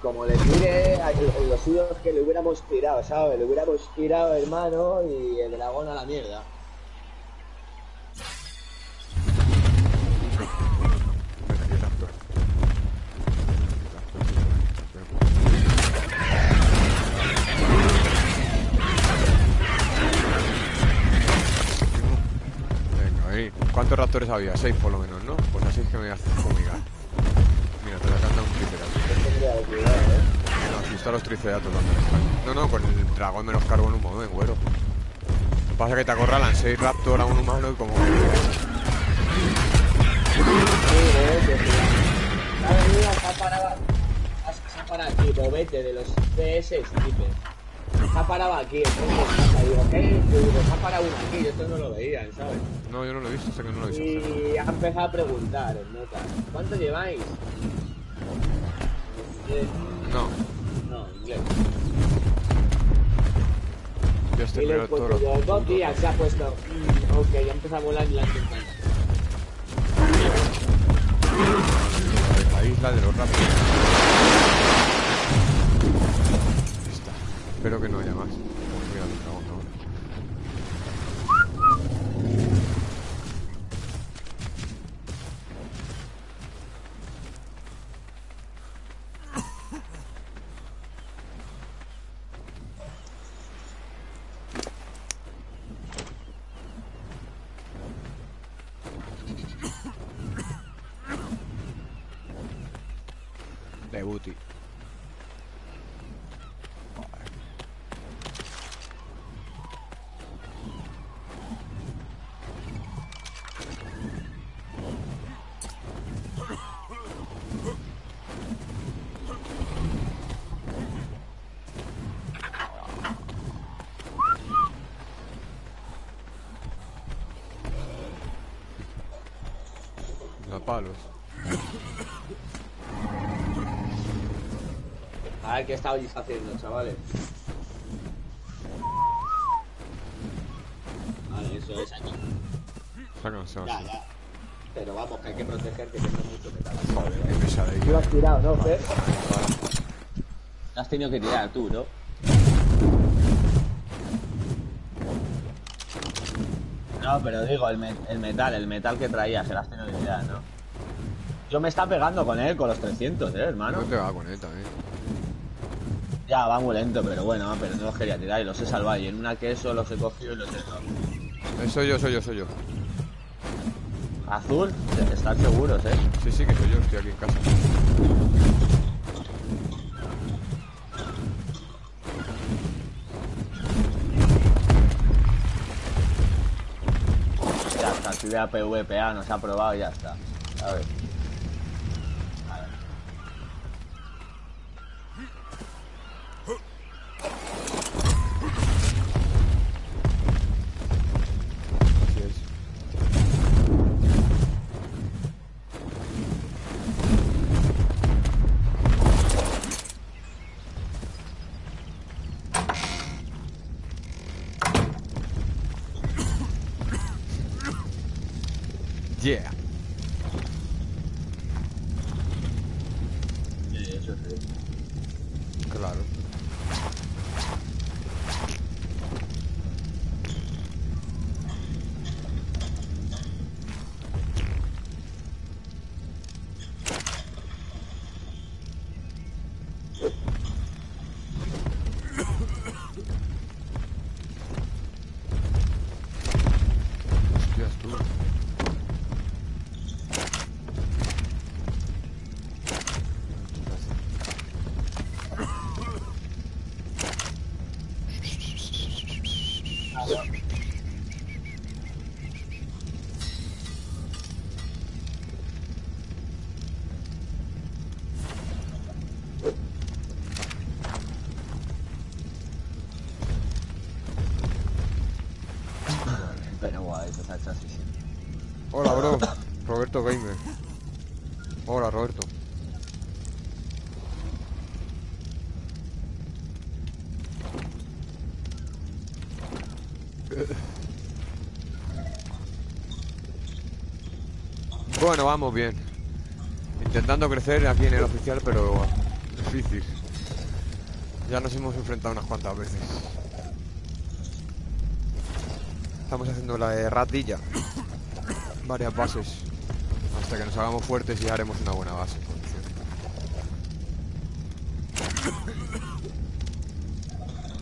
Como le tire, lo suyo es que le hubiéramos tirado, ¿sabes? Le hubiéramos tirado, hermano, y el dragón a la mierda. Venga. ¿Cuántos raptores había? Seis por lo menos, ¿no? Pues así es que me voy a hacer fumigar. Cuidar, ¿eh? No, aquí están los el espacio. No, no, con el dragón me los cargo en un momento, güero. Lo que pasa es que te acorralan seis raptor a un humano y como... Sí, eh, que sí. Ha venido, se ha parado, ha- se ha parado aquí, bobete de los CS Skipper. Se ha parado aquí, digo, se ha parado uno aquí, estos no lo veían, ¿sabes? No, yo no lo he visto, sé que no lo he visto. Y ha empezado a preguntar en notas, ¿cuánto lleváis? No, No, inglés. ya este Y le he puesto yo, dos días, se ha puesto, mm, ok, ya empieza a volar y la La isla de los rápidos. Está. Espero que no haya más. A ver qué estabais haciendo, chavales. Vale, eso es aquí. Ya. Pero vamos, que hay que proteger que tenga mucho metal. Joder, qué pesadilla. Tú lo has tirado, ¿no, Fer? Lo has tenido que tirar tú, ¿no? No, pero digo, el, me- el metal, el metal que traía, se lo has tenido que tirar, ¿no? Yo me está pegando con él, con los 300, ¿eh, hermano? No te va con él también. Ya, va muy lento, pero bueno, pero no los quería tirar y los he salvado. Y en una que eso los he cogido y los he dado. Eh, soy yo, soy yo, soy yo. Azul, están seguros, ¿eh? Sí, sí, que soy yo, estoy aquí en casa. Ya está, actividad PvPA nos ha probado y ya está. A ver. A ver. Así es. Yeah. Sí, eso sí. Claro. Hostias, tú. Pero guay, eso se ha hecho así, sí. Hola, bro. Roberto. Hola, Roberto. Bueno, vamos bien. Intentando crecer aquí en el oficial, pero difícil. Ya nos hemos enfrentado unas cuantas veces. Estamos haciendo la de ratilla varias bases hasta que nos hagamos fuertes y haremos una buena base.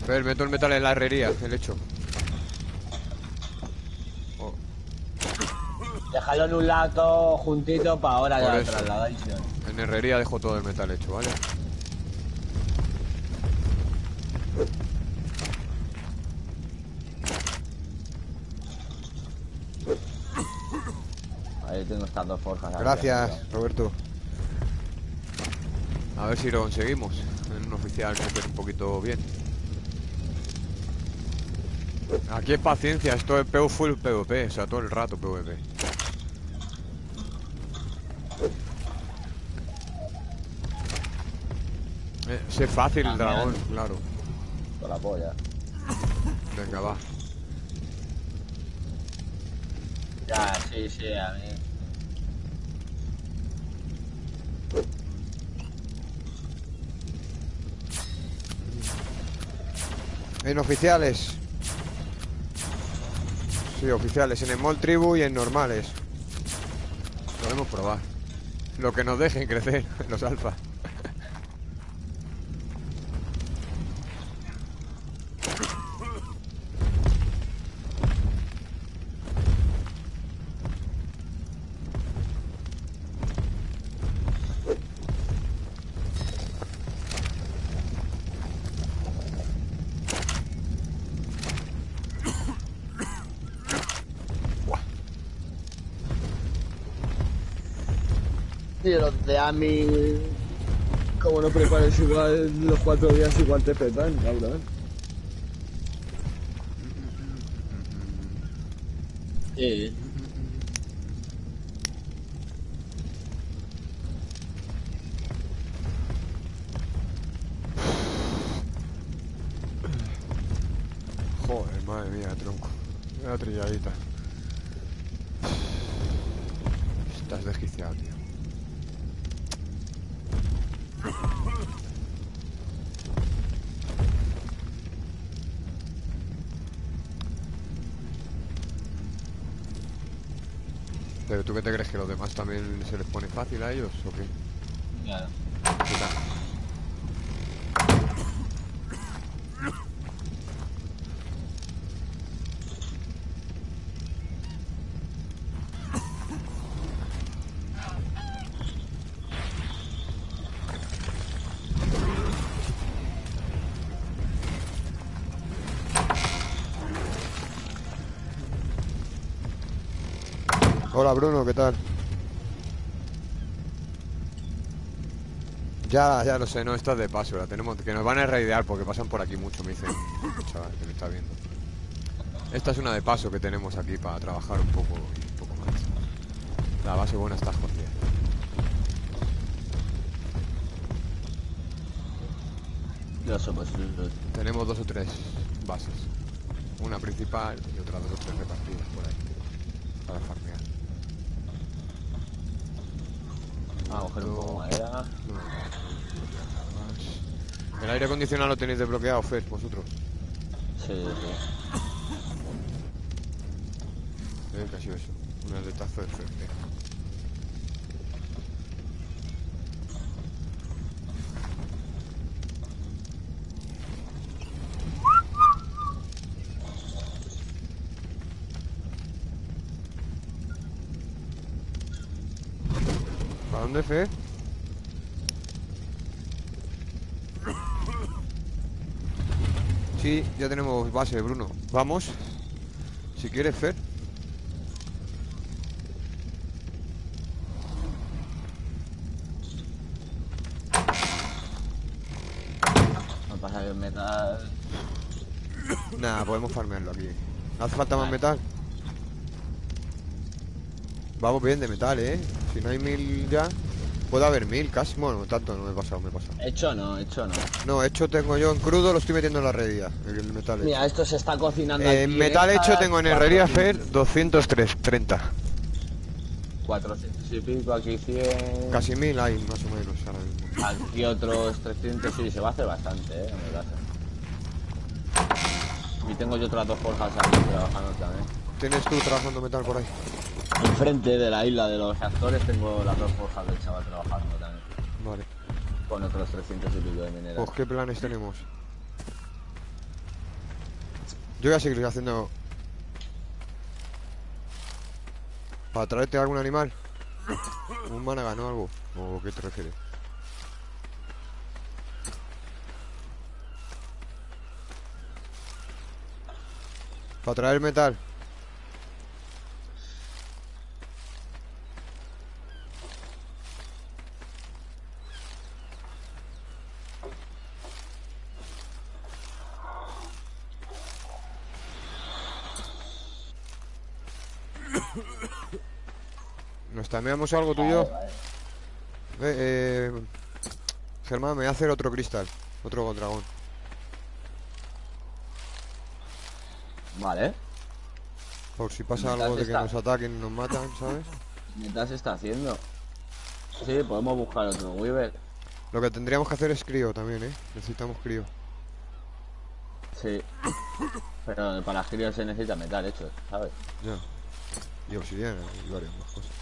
Ver, meto el metal en la herrería, el hecho. Oh, Déjalo en un lado juntito para ahora ya eso. trasladáis. en herrería dejo todo el metal hecho, ¿vale? Ahí tengo estas dos forjas. aquí Gracias. Roberto. A ver si lo conseguimos. En un oficial que esté un poquito bien. Aquí es paciencia, esto es PV full PvP, o sea, todo el rato PvP. Eh, sé fácil el dragón, claro. Con la polla. Venga, va. Ya, sí, sí, a mí. En oficiales. Sí, oficiales. En Small Tribu y en normales. Podemos probar. Lo que nos dejen crecer los alfa. Y los de AMI, como no prepares igual los cuatro días, igual te petan, cabrón. Sí. Joder, madre mía, tronco. Una trilladita. Estás desquiciado, tío. Pero tú qué te crees que los demás también se les pone fácil a ellos o qué? Claro. ¿Qué tal? Hola Bruno, ¿qué tal? Ya, ya lo sé, no, esta es de paso, la tenemos, que nos van a raidear porque pasan por aquí mucho, me dicen, chaval que me está viendo. Esta es una de paso que tenemos aquí para trabajar un poco y un poco más. La base buena está jodida. Yo somos Tenemos dos o tres bases. Una principal y otras dos o tres repartidas por ahí. Para farmear. a coger un poco de madera. El aire acondicionado lo tenéis desbloqueado, Fer, vosotros. Sí, sí. Eh, ¿Qué ha sido eso? Un aletazo de Fer, eh. Sí, ya tenemos base, Bruno. Vamos. Si quieres, Fer. No pasa que el metal. Nada, podemos farmearlo aquí. ¿No hace falta más metal? Vamos bien de metal, ¿eh? Si no hay mil ya... Puede haber mil casi. Bueno, tanto no me he pasado, me he pasado. Hecho no, hecho no. No, hecho tengo yo en crudo, lo estoy metiendo en la herrería. El, metal hecho. Mira, esto se está cocinando Eh, aquí. metal ¿eh? hecho tengo en herrería. Fer 230. 400 y pico, aquí 100. Casi mil hay más o menos ahora mismo. Aquí otros 300, sí, se va a hacer bastante, eh. Y tengo yo otras dos forjas aquí trabajando también. ¿Tienes tú trabajando metal por ahí? Enfrente de la isla de los reactores tengo las dos forjas del chaval trabajando también. Vale. Con otros 300 y pico de mineral. Pues qué planes tenemos. Yo voy a seguir haciendo. ¿Para traerte algún animal? ¿Un managan o algo? ¿O qué te refieres? ¿Para traer metal? ¿Nos tameamos algo tú y yo? Ve, eh, Germán, me voy a hacer otro cristal. Otro dragón. Vale. Por si pasa algo de que está. nos ataquen y nos matan, ¿sabes? Metal se está haciendo. Sí, podemos buscar otro Weaver. Lo que tendríamos que hacer es crío también, ¿eh? Necesitamos crío. Sí. Pero para críos se necesita metal hecho, ¿sabes? Ya. Y obsidiana y varias más cosas.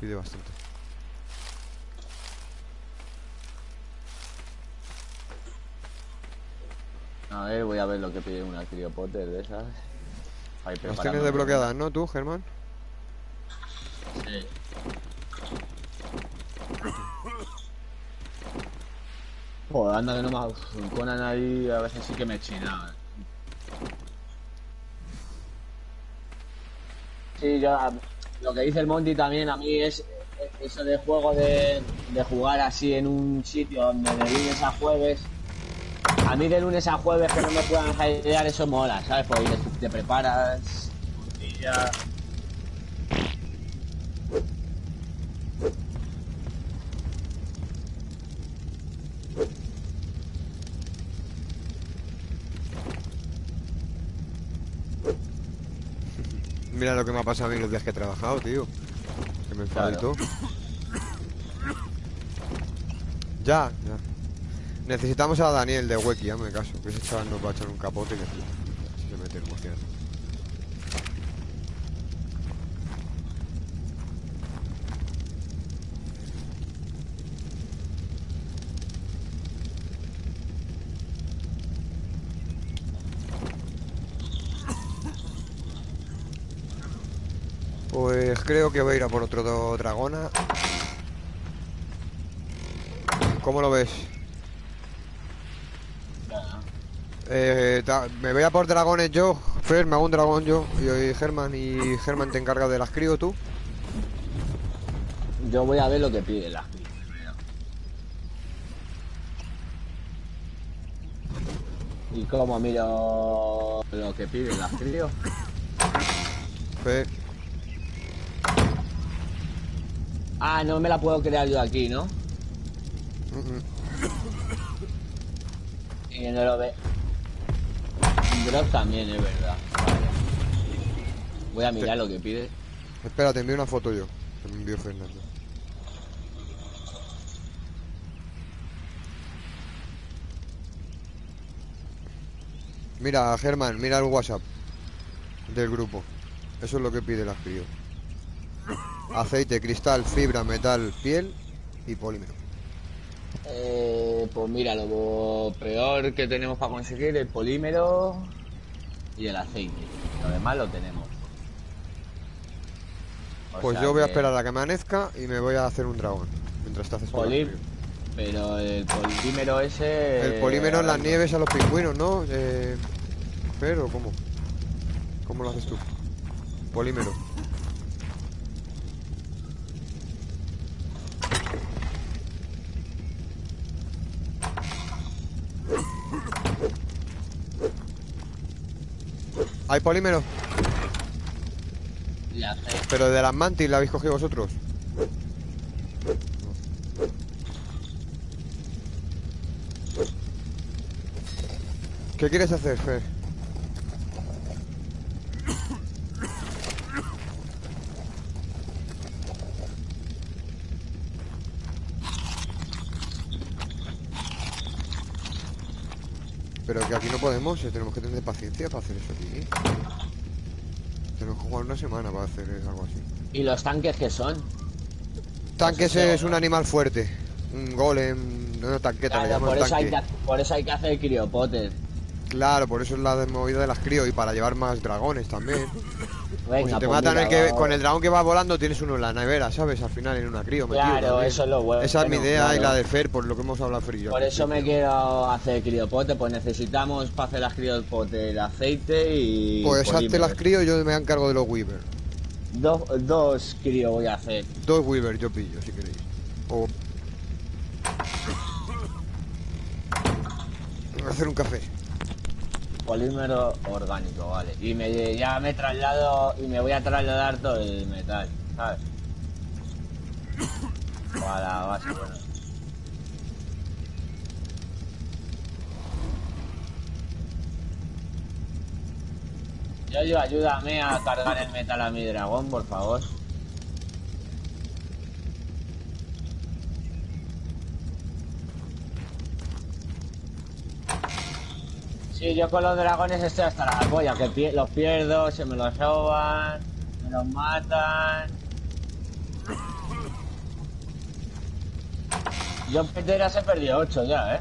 Pide bastante. A ver, voy a ver lo que pide una criopotter de esas. Ahí Las tienes desbloqueadas, ¿no? ¿Tú, Germán? Sí. Joder, anda que no me Conan ahí a veces sí que me china. Sí, yo lo que dice el Monty también a mí es eso de juego de, jugar así en un sitio donde de lunes a jueves. A mí de lunes a jueves que no me puedan idear eso mola, ¿sabes? Porque te, te preparas, tortilla, Mira lo que me ha pasado a mí los días que he trabajado, tío. Que me y Claro. todo. Ya, ya. Necesitamos a Daniel de Weki, hazme caso. Que ese chaval nos va a echar un capote que flipa. Si se mete en Pues creo que voy a ir a por otro dragona. ¿Cómo lo ves? Eh, me voy a por dragones yo. Fer, me hago un dragón yo. Y Germán y Germán te encargas de las crío tú. Yo voy a ver lo que pide la crío. ¿Y cómo miro lo que pide la crío? Fer. Ah, no me la puedo crear yo aquí, ¿no? Y no lo ve. Drop también, es verdad. Vale. Voy a mirar lo que pide. Espera, te envío una foto yo. Me envió Fernando. Mira, Germán, mira el WhatsApp del grupo. Eso es lo que pide las crío. Aceite, cristal, fibra, metal, piel y polímero. Eh, pues mira, lo peor que tenemos para conseguir el polímero y el aceite. Lo demás lo tenemos. O Pues yo voy a esperar a que amanezca y me voy a hacer un dragón. Mientras te haces Poli-. Pero el polímero ese. El polímero en las eh, nieves a los pingüinos, ¿no? Eh, ¿Pero cómo? ¿Cómo lo haces tú? Polímero. ¿Hay polímero? Pero de las mantis la habéis cogido vosotros. ¿Qué quieres hacer, Fer? Podemos, eh, tenemos que tener paciencia para hacer eso aquí. Tenemos que jugar una semana para hacer algo así. ¿Y los tanques que son? Tanque Pues es un animal fuerte. Un golem, no tanqueta, Claro, por, eso hay que, por eso hay que hacer criopotes. Claro, por eso es la movida de las crío y para llevar más dragones también. Venga, Pues si te pues matan mira, el que, vamos. con el dragón que va volando tienes uno en la nevera, ¿sabes? Al final en una crío metido Claro, eso es lo bueno. Esa es mi idea y la de Fer, por lo que hemos hablado Fer y yo. Por eso me quiero hacer criopote, pues necesitamos para hacer las criopotes el aceite y. Pues hazte las crío y yo me encargo de los Weaver. Dos, dos crío voy a hacer. Dos Weaver yo pillo, si queréis. O... Voy a hacer un café. Polímero orgánico, vale. Y me, ya me traslado y me voy a trasladar todo el metal, ¿sabes? Para base, bueno. Yo, yo, ayúdame a cargar el metal a mi dragón, por favor. Sí, yo con los dragones estoy hasta la polla, que los pierdo, se me los roban, me los matan. Yo en Peteras he perdido 8 ya, ¿eh?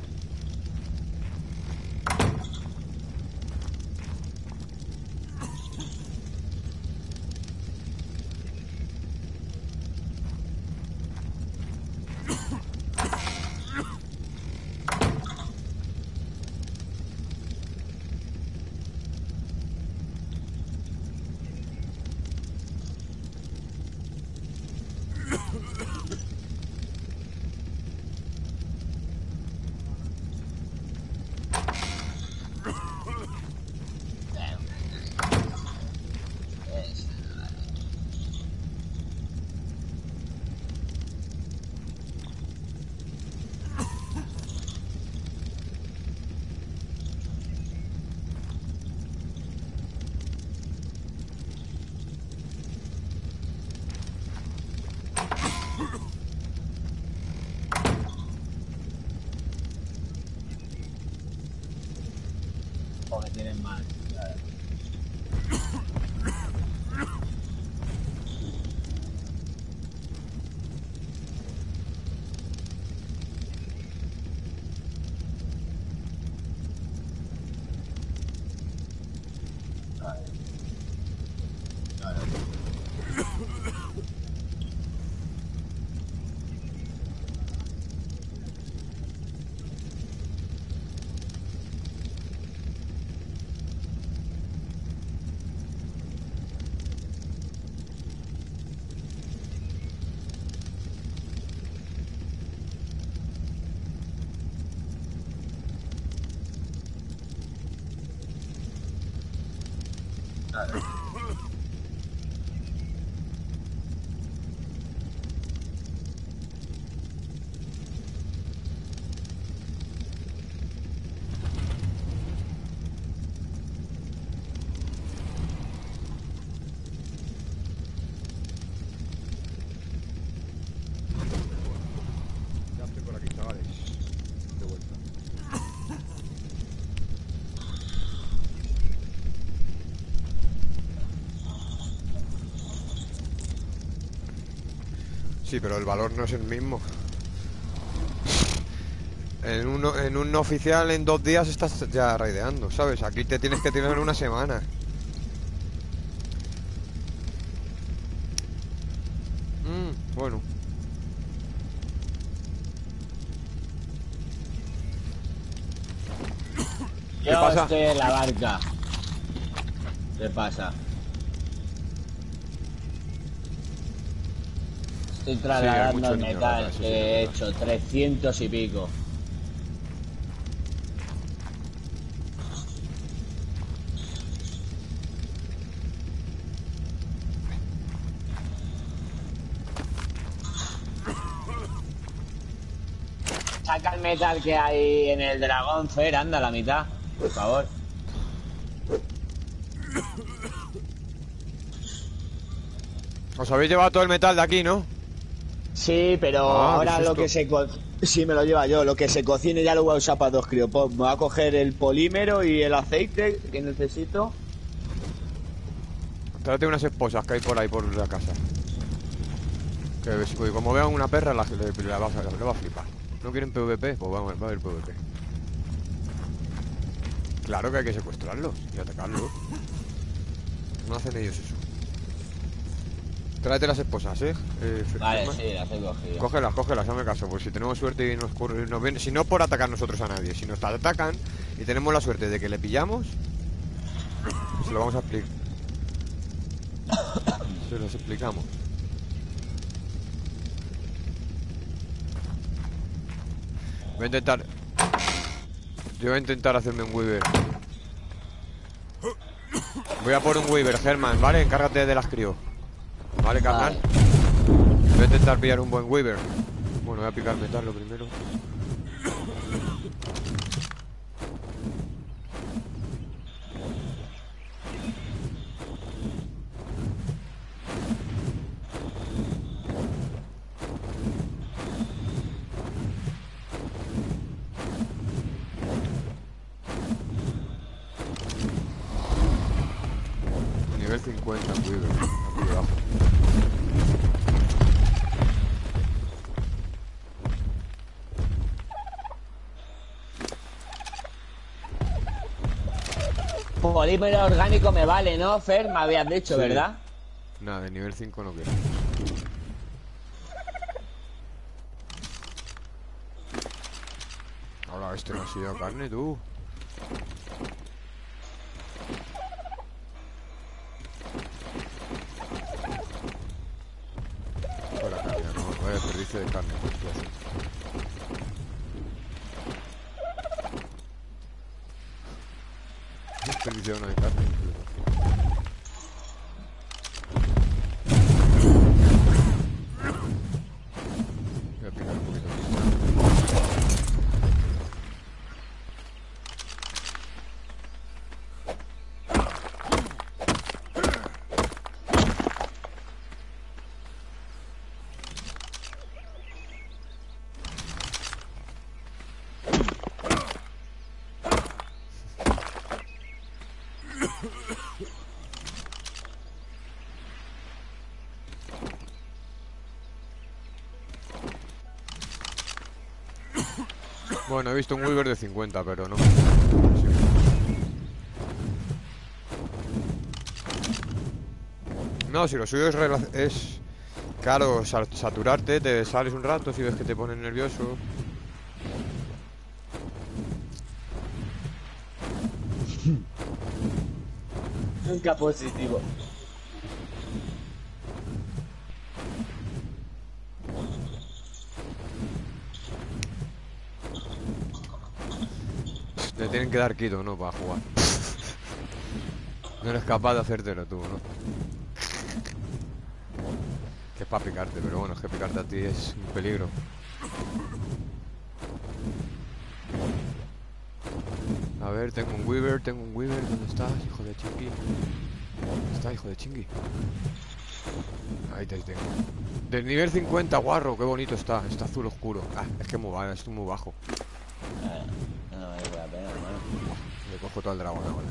Sí, pero el valor no es el mismo. En, uno, en un oficial en dos días estás ya raideando, ¿sabes? Aquí te tienes que tirar una semana. Mm, bueno. ¿Qué Yo pasa? estoy en la barca. ¿Qué pasa? Estoy trasladando el metal que he hecho 300 y pico. Saca el metal que hay en el dragón, Fer, anda a la mitad, por favor. Os habéis llevado todo el metal de aquí, ¿no? Sí, pero Ah, ahora qué lo que se sí me lo lleva yo, lo que se cocine ya lo voy a usar para dos criopop. Me voy a coger el polímero y el aceite que necesito. Tráete unas esposas que hay por ahí por la casa. Que ves- pues, como vean una perra la, la va, a- le va a flipar. ¿No quieren PvP? Pues va, va a haber PvP. Claro que hay que secuestrarlos y atacarlos. No hacen ellos eso. Tráete las esposas, ¿eh? eh Vale, sí, las he cogido. Cógelas, cógelas, hazme caso, pues si tenemos suerte y nos, ocurre- nos viene, si no por atacar nosotros a nadie, si nos atacan y tenemos la suerte de que le pillamos, se lo vamos a explicar. Se los explicamos. Voy a intentar. Yo voy a intentar hacerme un Weaver. Voy a por un Weaver, German, ¿vale? Encárgate de las crío. ¿Vale, carnal? Voy a intentar pillar un buen Weaver. Bueno, voy a picar metal lo primero. Polímero orgánico me vale, ¿no, Fer? Me habías dicho, Sí. ¿verdad? Nada, de nivel 5 no quiero. Ahora, este no ha sido carne, tú. Bueno, he visto un Weaver de 50, pero no. No, si lo suyo es, es claro, sa- saturarte, te sales un rato si ves que te pones nervioso. Nunca positivo. Te tienen que dar quito, ¿no? Para jugar. No eres capaz de hacértelo tú, ¿no? Que es para picarte, pero bueno, es que picarte a ti es un peligro. A ver, tengo un Weaver, tengo un Weaver, ¿dónde estás, hijo de chingui? ¿Dónde está, hijo de chingui? Ahí te tengo. Del nivel 50, guarro, qué bonito está, está azul oscuro. Ah, es que muy, es muy bajo. No, no merece la pena, hermano. Todo el dragón ahora.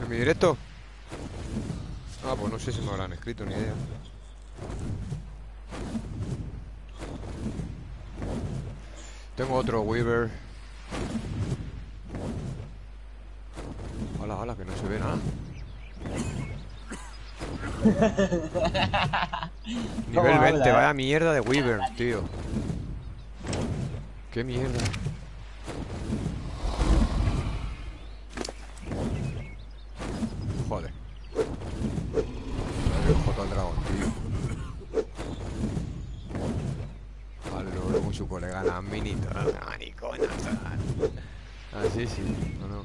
¿En mi directo? Ah, pues no sé si me habrán escrito, ni idea. Tengo otro Weaver. Hola, hola, que no se ve nada. Nivel ¿Cómo 20, habla, eh? vaya mierda de Weaver, tío. Qué mierda. Joder. Me cojo todo el dragón, tío. Al loro con su colega la minito, maricona. Ah, sí, sí, no, no.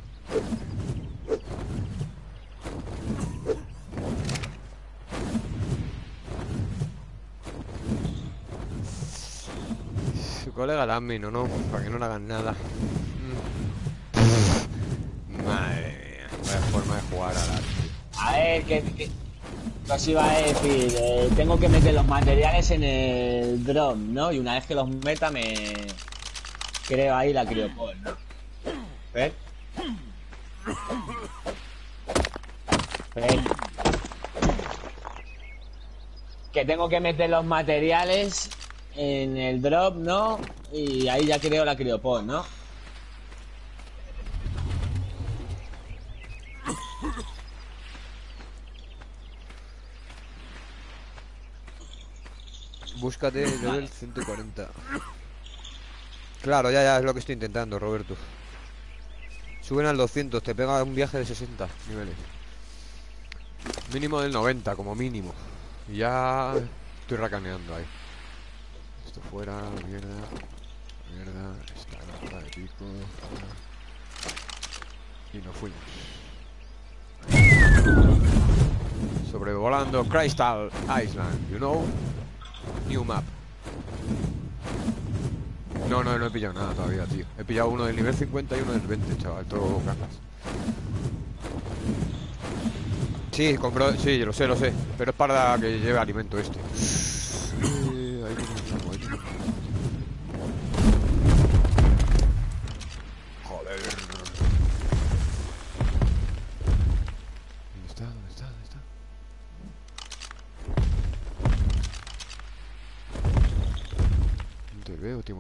Su la no, para que no le hagan nada. Mm. Madre mía, vaya forma de jugar a la. A ver, que, que- os iba a decir, eh, tengo que meter los materiales en el drone, ¿no? Y una vez que los meta me creo ahí la criopol, ¿no? ¿Ves? Que tengo que meter los materiales en el drop, ¿no? Y ahí ya creo la criopol, ¿no? Búscate el level 140. Claro, ya, ya, es lo que estoy intentando, Roberto. Suben al 200, te pega un viaje de 60 niveles. Mínimo del 90, como mínimo. Ya estoy racaneando ahí. Esto fuera, mierda. Mierda, esta gata de pico. Y nos fuimos. Sobrevolando Crystal Island, you know? New map. No, no, no he pillado nada todavía, tío. He pillado uno del nivel 50 y uno del 20, chaval. Todo cajas. Sí, compró... Sí, lo sé, lo sé. Pero es para que lleve alimento este.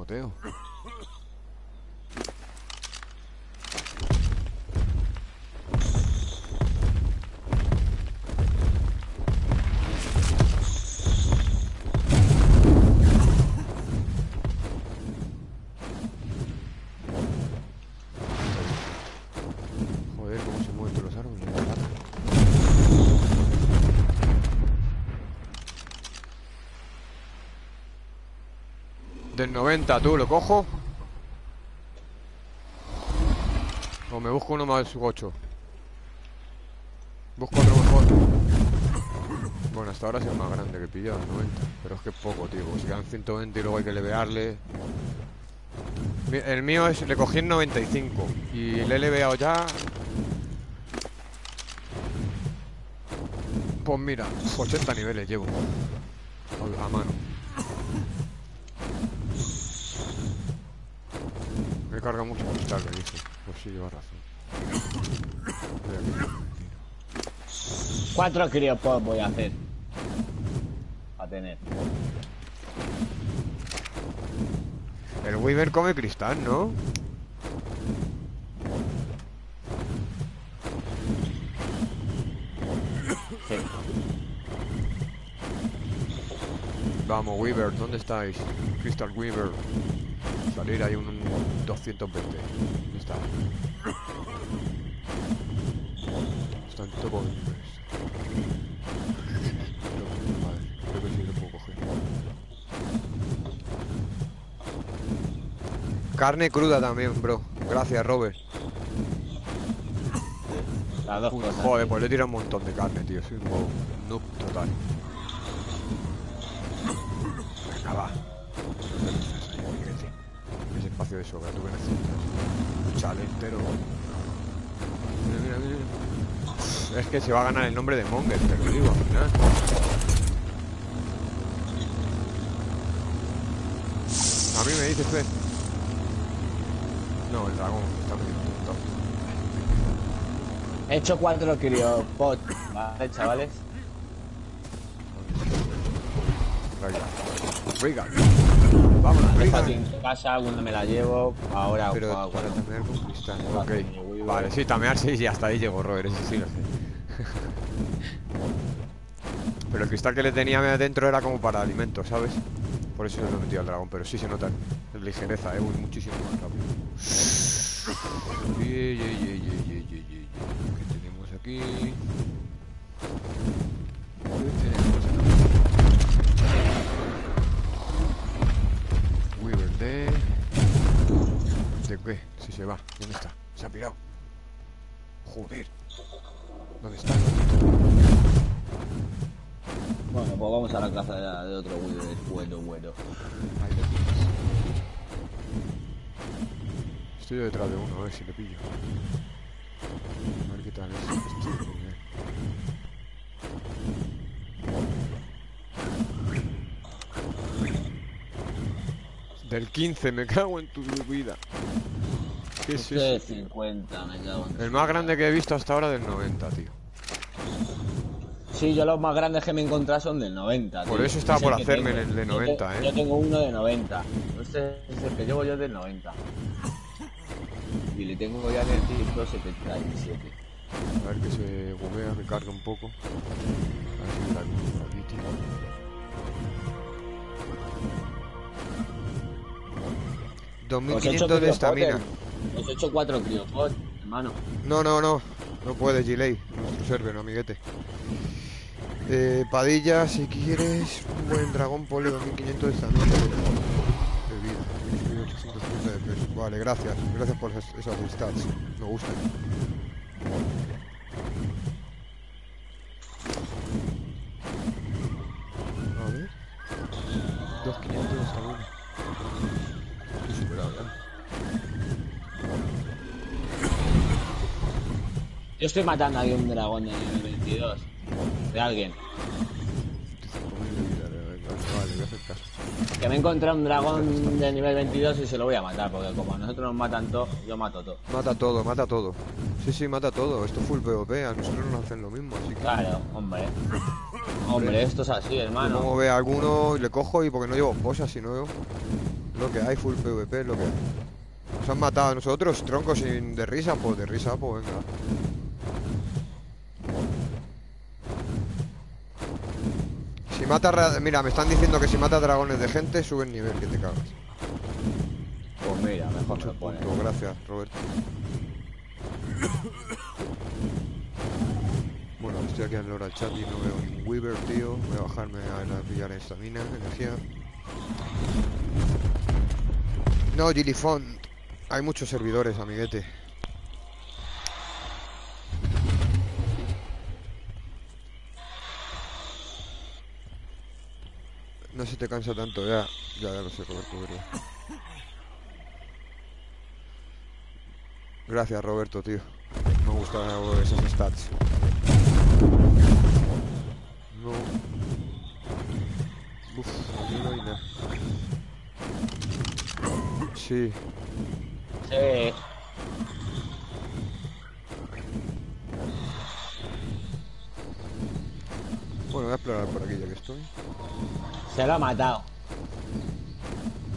hotel. Del 90, tú, ¿lo cojo? O me busco uno más 8. Busco otro mejor. Bueno, hasta ahora es el más grande que pillado, el 90. Pero es que es poco, tío. Si quedan 120 y luego hay que levearle. El mío es, le cogí en 95. Y le he leveado ya. Pues mira, 80 niveles llevo. A mano. Me carga mucho cristal, me dice. Pues sí, lleva razón. Cuatro criopods voy a hacer. A tener. El Weaver come cristal, ¿no? Sí. Vamos, Weaver, ¿dónde estáis? Crystal Weaver. Salir hay un 220. ¿Dónde está? Están todos Vale, creo que sí lo puedo coger. Carne cruda también, bro. Gracias, Robert. Las dos Uy, cosas. joder, pues le tira un montón de carne, tío. Soy un bobo. noob total. Venga, va. Espacio de sobra, tú que necesitas. Un chale entero. Mira, mira, mira. Es que se va a ganar el nombre de Monger, te lo digo al final. A mí me dices, Fred. No, el dragón está muy tonto. He hecho cuatro criopods. Vale, chavales. Regan. Vámonos, Regan. en casa, una me la llevo. Ahora Pero para tamear con cristal. Ok. voy. Vale, sí, tamear sí, y hasta ahí llegó Robert, eso sí lo sé. Pero el cristal que le tenía dentro era como para alimentos, ¿sabes? Por eso lo metí al dragón, pero sí se nota ligereza, eh, voy muchísimo más rápido. ¿Qué tenemos aquí? ¿De qué? Si se va. ¿Dónde está? Se ha pirado. Joder. ¿Dónde está? Bueno, pues vamos a la casa de, de otro Wither. Bueno, bueno. Ahí lo tienes. Estoy yo detrás de uno, a ver si le pillo. A ver qué tal es este nivel. Del 15, me cago en tu vida. ¿Qué es Este es eso? tío? 50, me cago en- El más grande que he visto hasta ahora del 90, tío. Sí, yo los más grandes que me he encontrado son del 90. Por tío. eso estaba Es por hacerme tengo. el de Yo te- 90, ¿eh? Yo tengo uno de 90. Este es el que llevo yo del 90. Y le tengo ya en el 177. A ver que se buguea, me carga un poco. A ver si por aquí, tío. 2500 de estamina. Os he hecho 4 criopods, hermano. No, no, no. No puede, Gilei. Nuestro server, amiguete. Eh, Padilla, si quieres un buen dragón, ponle 2500 de estamina. De vida. Y 1850 de peso. Vale, gracias. Gracias por esas, esas stats. Me gustan. A ver. 2500 de estamina. Estoy superado ya. Yo estoy matando aquí un dragón de nivel 22. De alguien. 25.000 de vida, de verdad. Vale, voy a hacer caso. Que me he encontrado un dragón de nivel 22 y se lo voy a matar. Porque como a nosotros nos matan todo, yo mato todo. Mata todo, mata todo. Sí, sí, mata todo. Esto es full PvP. A nosotros nos hacen lo mismo, así que. Claro, hombre. Hombre, esto es así, hermano. Como ve a alguno y le cojo y porque no llevo esposa, si no. Lo que hay, full PvP, lo que hay. Nos han matado a nosotros, troncos sin de risa, pues de risa, pues venga. Si mata... ra- Mira, me están diciendo que si mata dragones de gente, sube el nivel, que te cagas. Pues mira, mejor me Mucho pone. punto, gracias, Roberto. Bueno, estoy aquí en Lora chat y no veo ningún Weaver, tío. Voy a bajarme a, a pillar esta mina, energía. No, Gilifont. Hay muchos servidores, amiguete. No se te cansa tanto, ya. Ya, ya lo sé, Roberto, verdad. Gracias, Roberto, tío. Me gustan esos stats. No. Uf, aquí no hay nada. Sí. Sí. Bueno, voy a explorar por aquí ya que estoy. Se lo ha matado.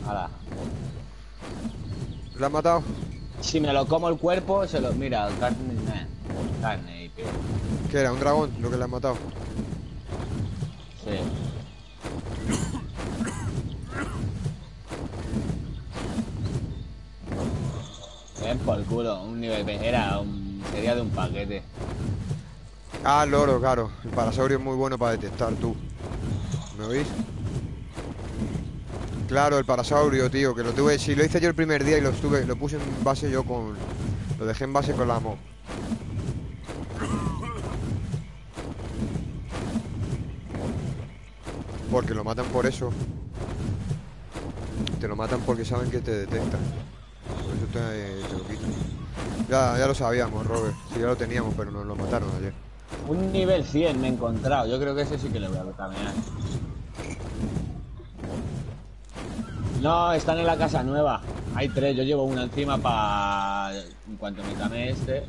Ahora. ¿La han matado? Si me lo como el cuerpo, se lo. Mira, carne. Carne y piel. ¿Qué era? ¿Un dragón? Lo que le han matado. Sí. Ven por culo, un nivel ve- era un, sería de un paquete. Ah, el loro, claro. El parasaurio es muy bueno para detectar, tú. ¿Me oís? Claro, el parasaurio, tío, que lo tuve... Si lo hice yo el primer día y lo estuve... Lo puse en base yo con... Lo dejé en base con la mo. Porque lo matan por eso. Te lo matan porque saben que te detectan. Por eso te, te lo. Ya, ya lo sabíamos, Robert. Sí, ya lo teníamos, pero nos lo mataron ayer. Un nivel 100 me he encontrado. Yo creo que ese sí que le voy a caminar. No, están en la casa nueva. Hay tres, yo llevo una encima para... En cuanto me came este...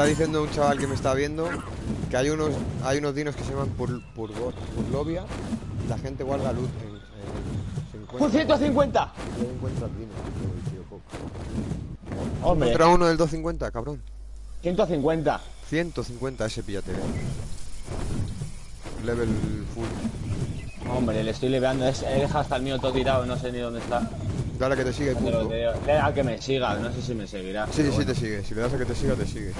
está diciendo un chaval que me está viendo que hay unos hay unos dinos que se llaman Pur, Purgo- Purlovia y la gente guarda luz en, en- se encuentra- ¡Un 150! Yo encuentro al dino, tío, tío. Hombre, Encontra uno del 250, cabrón. 150. 150 ese píllate. Level full. Hombre, le estoy leveando. He dejado hasta el mío todo tirado, no sé ni dónde está. Dale que te sigue, Te lo punto. Le da que me siga, no sé si me seguirá. Sí, sí, bueno. te sigue. Si le das a que te siga, te sigue.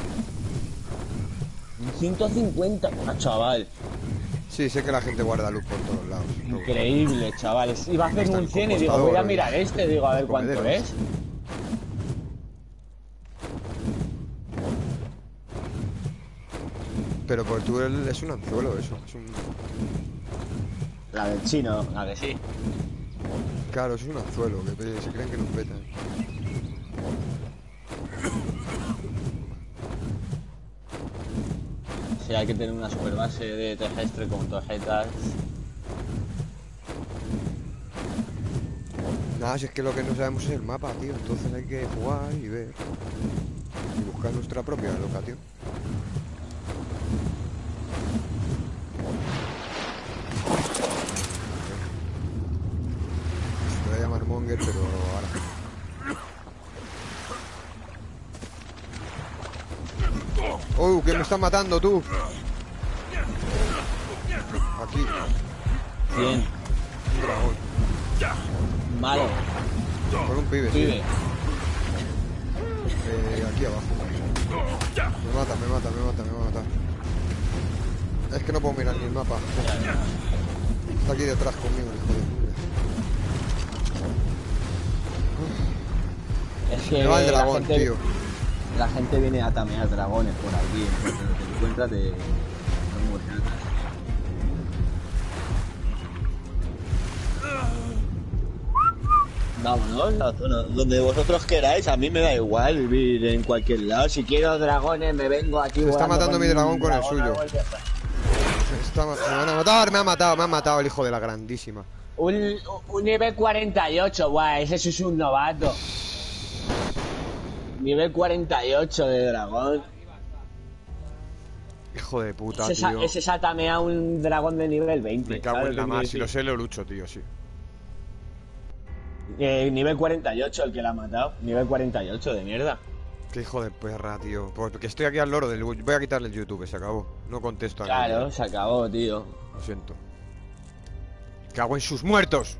Un 150, ah, chaval. Sí, sé que la gente guarda luz por todos lados. Increíble, chavales. Iba a hacer un en 100 y digo, voy a mirar este, digo, a ver cuánto es. Pero por tú es un anzuelo eso. Es un... La del chino, la que sí. Claro, es un anzuelo, que se creen que nos petan. Sí, hay que tener una super base de terrestre con tarjetas. Nada, si es que lo que no sabemos es el mapa, tío. Entonces hay que jugar y ver. Y buscar nuestra propia locación. Pero ahora. ¡Oh, que me están matando tú! Aquí, 100. un dragón. Malo. Con un pibe. Eh, aquí abajo. Me mata, me mata, me mata, me va a matar. Es que no puedo mirar ni el mapa. Está aquí detrás conmigo, el Es que Me va el la dragón, gente- tío. La gente viene a tamear dragones por aquí. En cuanto te encuentras de. no mueres. Vámonos, la zona donde vosotros queráis, a mí me da igual vivir en cualquier lado. Si quiero dragones, me vengo aquí. Se está matando mi dragón con el dragón, suyo. está- me van a matar, me ha matado, me ha matado el hijo de la grandísima. Un, un nivel 48, guay, ese es un novato. Nivel 48 de dragón. Hijo de puta, Ese, tío. ese satamea un dragón de nivel 20. Me cago ¿sabes en la mar, si lo sé lo lucho, tío, sí. Eh, nivel 48 el que la ha matado. Nivel 48 de mierda. Qué hijo de perra, tío. Porque estoy aquí al loro del... Voy a quitarle el YouTube, se acabó. No contesto a nadie. Claro, se acabó, tío. Lo siento. Cago en sus muertos.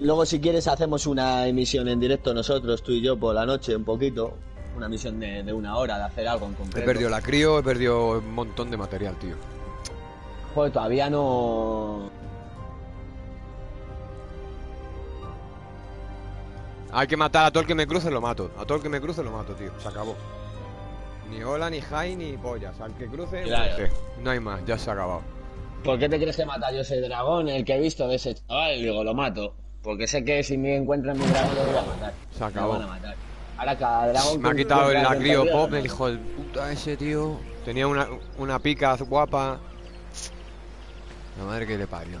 Luego, si quieres, hacemos una emisión en directo nosotros, tú y yo, por la noche, un poquito. Una misión de, de una hora, de hacer algo en He concreto. perdido la crío, he perdido un montón de material, tío. Joder, todavía no. Hay que matar a todo el que me cruce, lo mato. A todo el que me cruce, lo mato, tío. Se acabó. Ni hola, ni high, ni pollas. Al que cruce, Claro. No hay más, ya se ha acabado. ¿Por qué te crees que mata yo ese dragón? El que he visto de ese chaval, digo, lo mato. Porque sé que si me encuentran mi dragón lo voy a matar. Se acabó. Me van a matar. Ahora cada dragón. Me ha quitado el dentro pop, de el hijo del puta ese, tío. Tenía una, una pica guapa. La madre que le parió.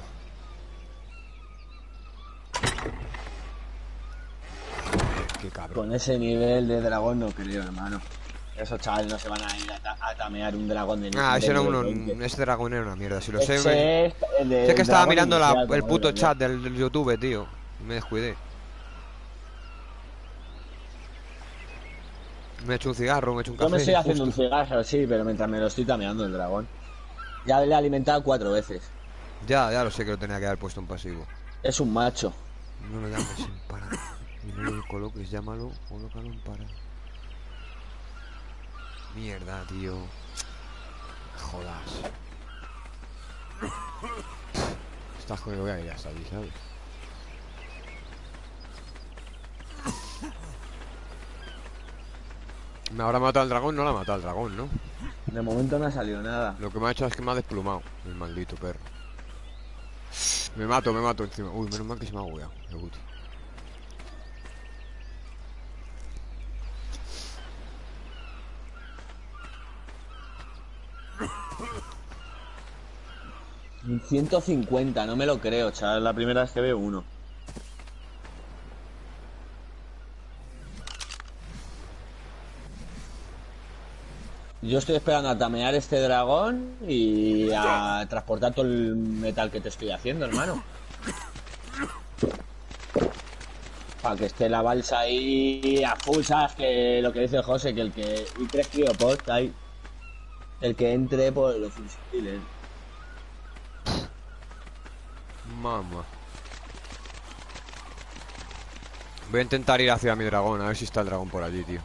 Qué cabrón. Con ese nivel de dragón no creo, hermano. Esos chavales no se van a ir a, ta- a tamear un dragón de Ah, ese era nivel uno. 20. Ese dragón era una mierda. Si lo sé, Ese me- es el de- sé que el estaba mirando la- el puto yo. chat del, del YouTube, tío. Me descuidé. Me he hecho un cigarro, me he hecho un Yo café. me estoy haciendo un cigarro, sí, pero mientras me lo estoy tameando el dragón. Ya le he alimentado cuatro veces. Ya, ya lo sé que lo tenía que haber puesto en pasivo. Es un macho. No lo llames sin parar. Y no lo coloques, llámalo, colócalo en parar. Mierda, tío. Jodas. Estás con voy a ir hasta allí, ¿sabes? ¿Me habrá matado el dragón? No la ha matado el dragón, ¿no? De momento no ha salido nada. Lo que me ha hecho es que me ha desplumado. El maldito perro. Me mato, me mato encima. Uy, menos mal que se me ha bugueado. El Guti. 150, no me lo creo, chaval. La primera vez que veo uno. Yo estoy esperando a tamear este dragón y a transportar todo el metal que te estoy haciendo, hermano. Para que esté la balsa ahí a full, ¿sabes? Que lo que dice José, que el que... Y tres criopods ahí. El que entre por los fusiles. Mamá. Voy a intentar ir hacia mi dragón, a ver si está el dragón por allí, tío.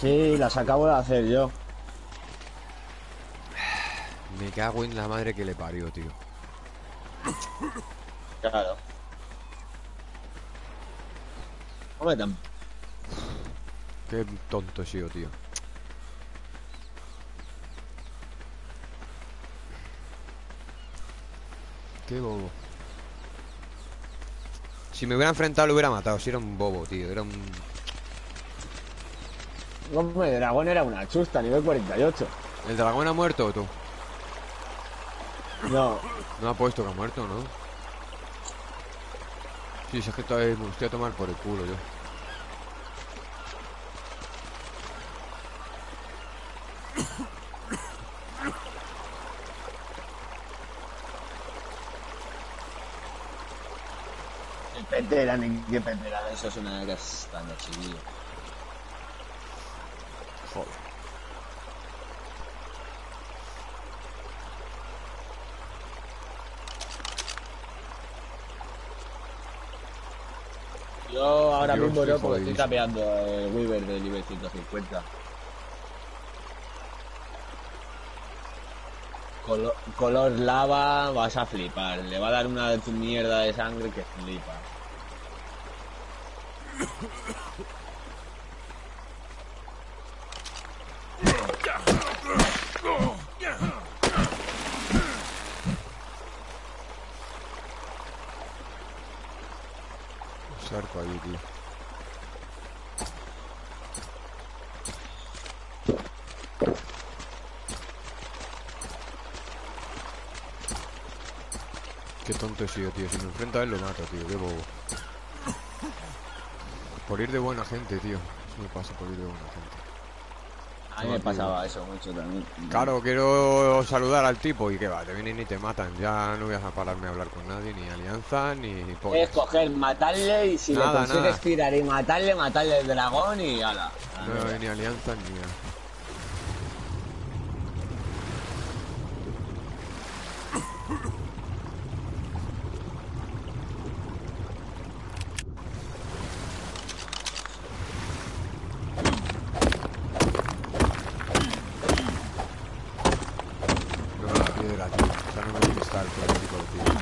Sí, las acabo de hacer yo. Me cago en la madre que le parió, tío. Claro. Hombre, tam- Qué tonto he sido, tío. Qué bobo. Si me hubiera enfrentado lo hubiera matado, si era un bobo, tío. Era un... Hombre, el dragón era una chusta, nivel 48. ¿El dragón ha muerto o tú? No, No ha puesto que ha muerto, ¿no? Sí, si es que todavía me estoy a tomar por el culo yo. Qué petera, ni qué petera. Eso es una castaña, chiquillo. Joder. Yo ahora Yo mismo no, porque estoy tapeando el Weaver del nivel 150. Colo- color lava, vas a flipar. Le va a dar una mierda de sangre que flipa. Tonto he sido, tío. Si me enfrenta a él, lo mato, tío. Qué bobo. Por ir de buena gente, tío. Eso me pasa por ir de buena gente. A mí me pasaba eso mucho también. Claro, quiero saludar al tipo y que va, te vienen y te matan. Ya no voy a pararme a hablar con nadie, ni alianza, ni pollas. Es coger, matarle y si Nada, le consigues nada. tirar y matarle, matarle el dragón y ala. No ni alianza ni nada. No me da piedra, tío. O sea, no me da cristal por el tipo de piedra.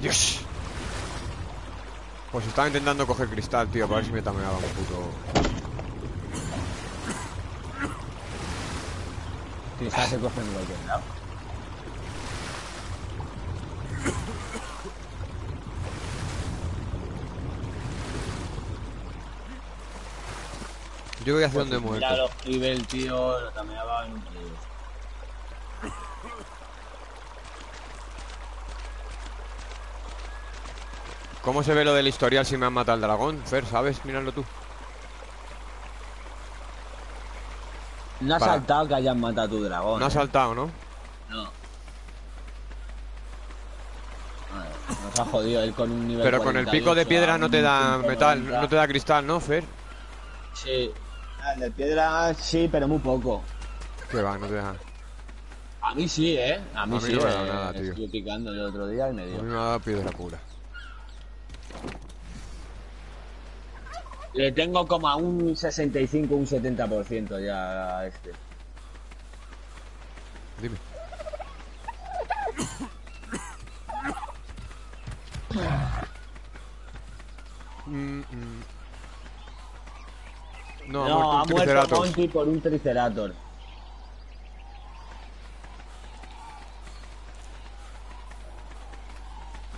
Dios. Pues estaba intentando coger cristal, tío, para ver si me tameaba un puto. Quizás se coge en cualquier lado. Yo voy hacia donde Mira muerto. los nivel, tío, lo en un trío. ¿Cómo se ve lo del historial si me han matado al dragón? Fer, ¿sabes? Míralo tú. No ha Para. saltado que hayan matado a tu dragón. No ha ¿eh? saltado, ¿no? No. Nos ha jodido él con un nivel Pero con el pico de 48 piedra a no te da 190. metal, no te da cristal, ¿no, Fer? Sí. Ah, El de piedra sí, pero muy poco. Que va, no te da. A mí sí, ¿eh? A mí A mí sí. no me eh, nada, tío. Estuve picando el otro día y me A dio. mí me ha dado piedra pura. Le tengo como a un 65, un 70% ya a este. Dime. Mm, mm. No, No, ha ha muerto un muerto. Monty por un Triceratops.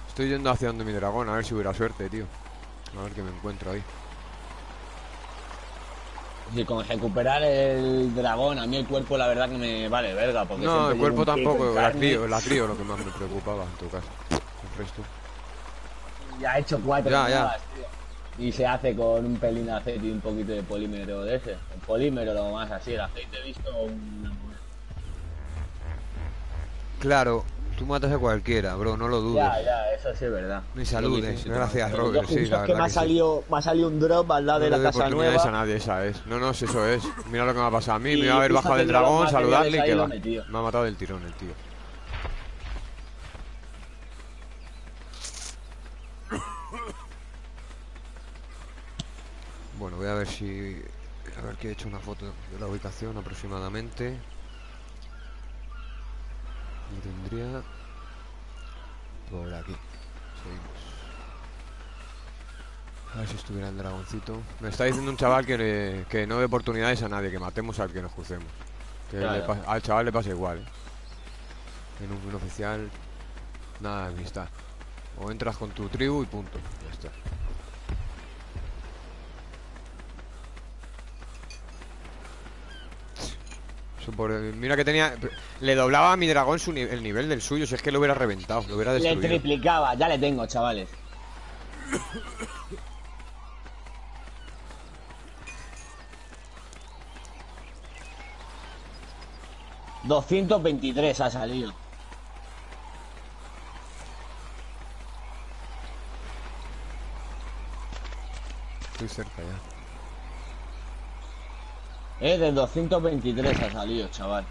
Estoy yendo hacia donde mi dragón, a ver si hubiera suerte, tío. A ver qué me encuentro ahí. Y con recuperar el dragón, a mí el cuerpo la verdad que me vale verga. Porque No, el cuerpo un tampoco, la crío, la crío lo que más me preocupaba en tu caso. El resto. Ya he hecho cuatro Ya, ya. tío. Y se hace con un pelín de aceite y un poquito de polímero de ese. El polímero lo más así, el aceite visto una... Claro, tú matas a cualquiera, bro, no lo dudes. Ya, ya, eso sí es verdad. Ni saludes, gracias, Robert, sí, la es que me ha, salido, me ha salido un drop al lado de la casa nueva. a nadie, esa es. No, no, eso es. Mira lo que me ha pasado a mí, me iba a haber bajado del dragón, saludarle y que va. Me ha matado del tirón el tío. Bueno, voy a ver si... A ver que he hecho una foto de la ubicación aproximadamente. Y tendría... Por aquí. Seguimos. A ver si estuviera el dragoncito. Me está diciendo un chaval que, le- que no dé oportunidades a nadie, que matemos al que nos crucemos. Que al chaval le pasa igual. ¿eh? En un, un oficial, nada de amistad. O entras con tu tribu y punto. Ya está. Eso por- mira que tenía. Le doblaba a mi dragón su el nivel del suyo. Si es que lo hubiera reventado, lo hubiera Le destruido. triplicaba, ya le tengo, chavales. ...223 ha salido. Estoy cerca ya. Eh, de 223 ha salido, chaval.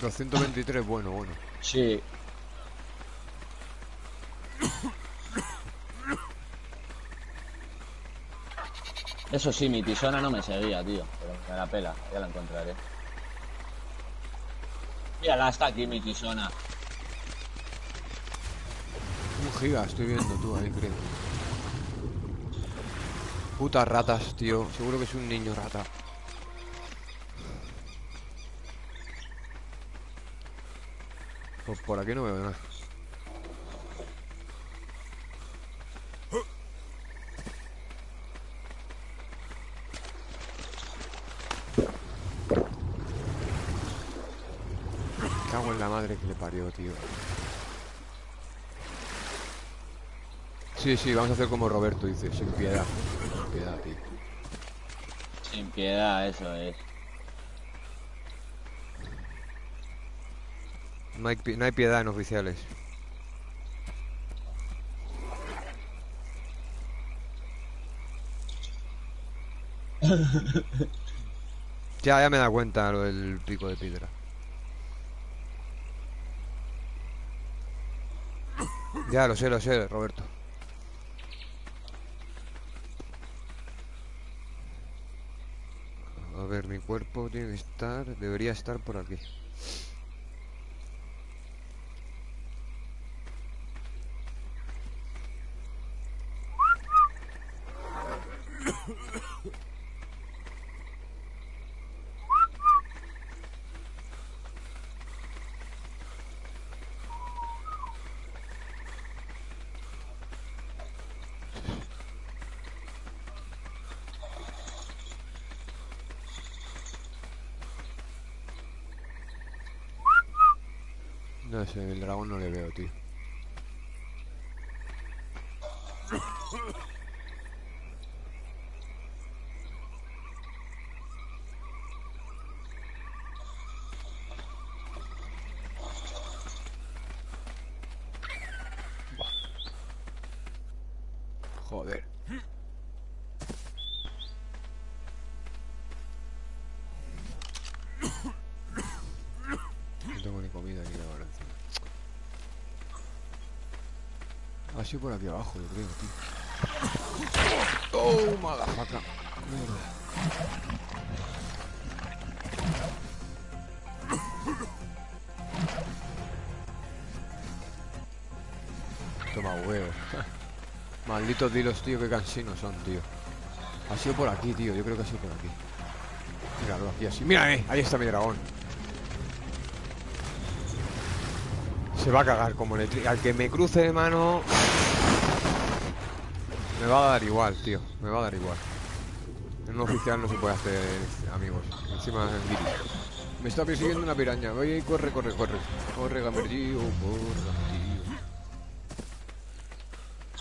223, bueno, bueno. Sí. Eso sí, mi tisona no me seguía, tío. Pero me la pela, ya la encontraré. Mírala, está aquí mi tisona. Un giga, estoy viendo tú ahí, creo. Putas ratas, tío. Seguro que es un niño rata. Pues por aquí no veo nada. Cago en la madre que le parió, tío. Sí, sí, vamos a hacer como Roberto dice, sin piedad. Sin piedad, tío. Sin piedad, eso es. No hay, pi- no hay piedad en oficiales. ya, ya me da cuenta lo del pico de piedra. Ya, lo sé, lo sé, Roberto. A ver, mi cuerpo tiene que estar, debería estar por aquí. No sé, el dragón no le veo, tío. Joder. No tengo ni comida ni nada encima. Sido por aquí abajo, yo creo, tío. ¡Oh! Mierda. Toma huevos. Malditos dilos, tío, qué cansinos son, tío. Ha sido por aquí, tío, yo creo que ha sido por aquí. Míralo, aquí así. Mira, eh, ahí está mi dragón. Se va a cagar como le tri- Al que me cruce de mano. Me va a dar igual, tío. Me va a dar igual. En un oficial no se puede hacer amigos. Encima en guiri. Me está persiguiendo una piraña. Oye, corre, corre, corre. Corre, corre, gamerdío.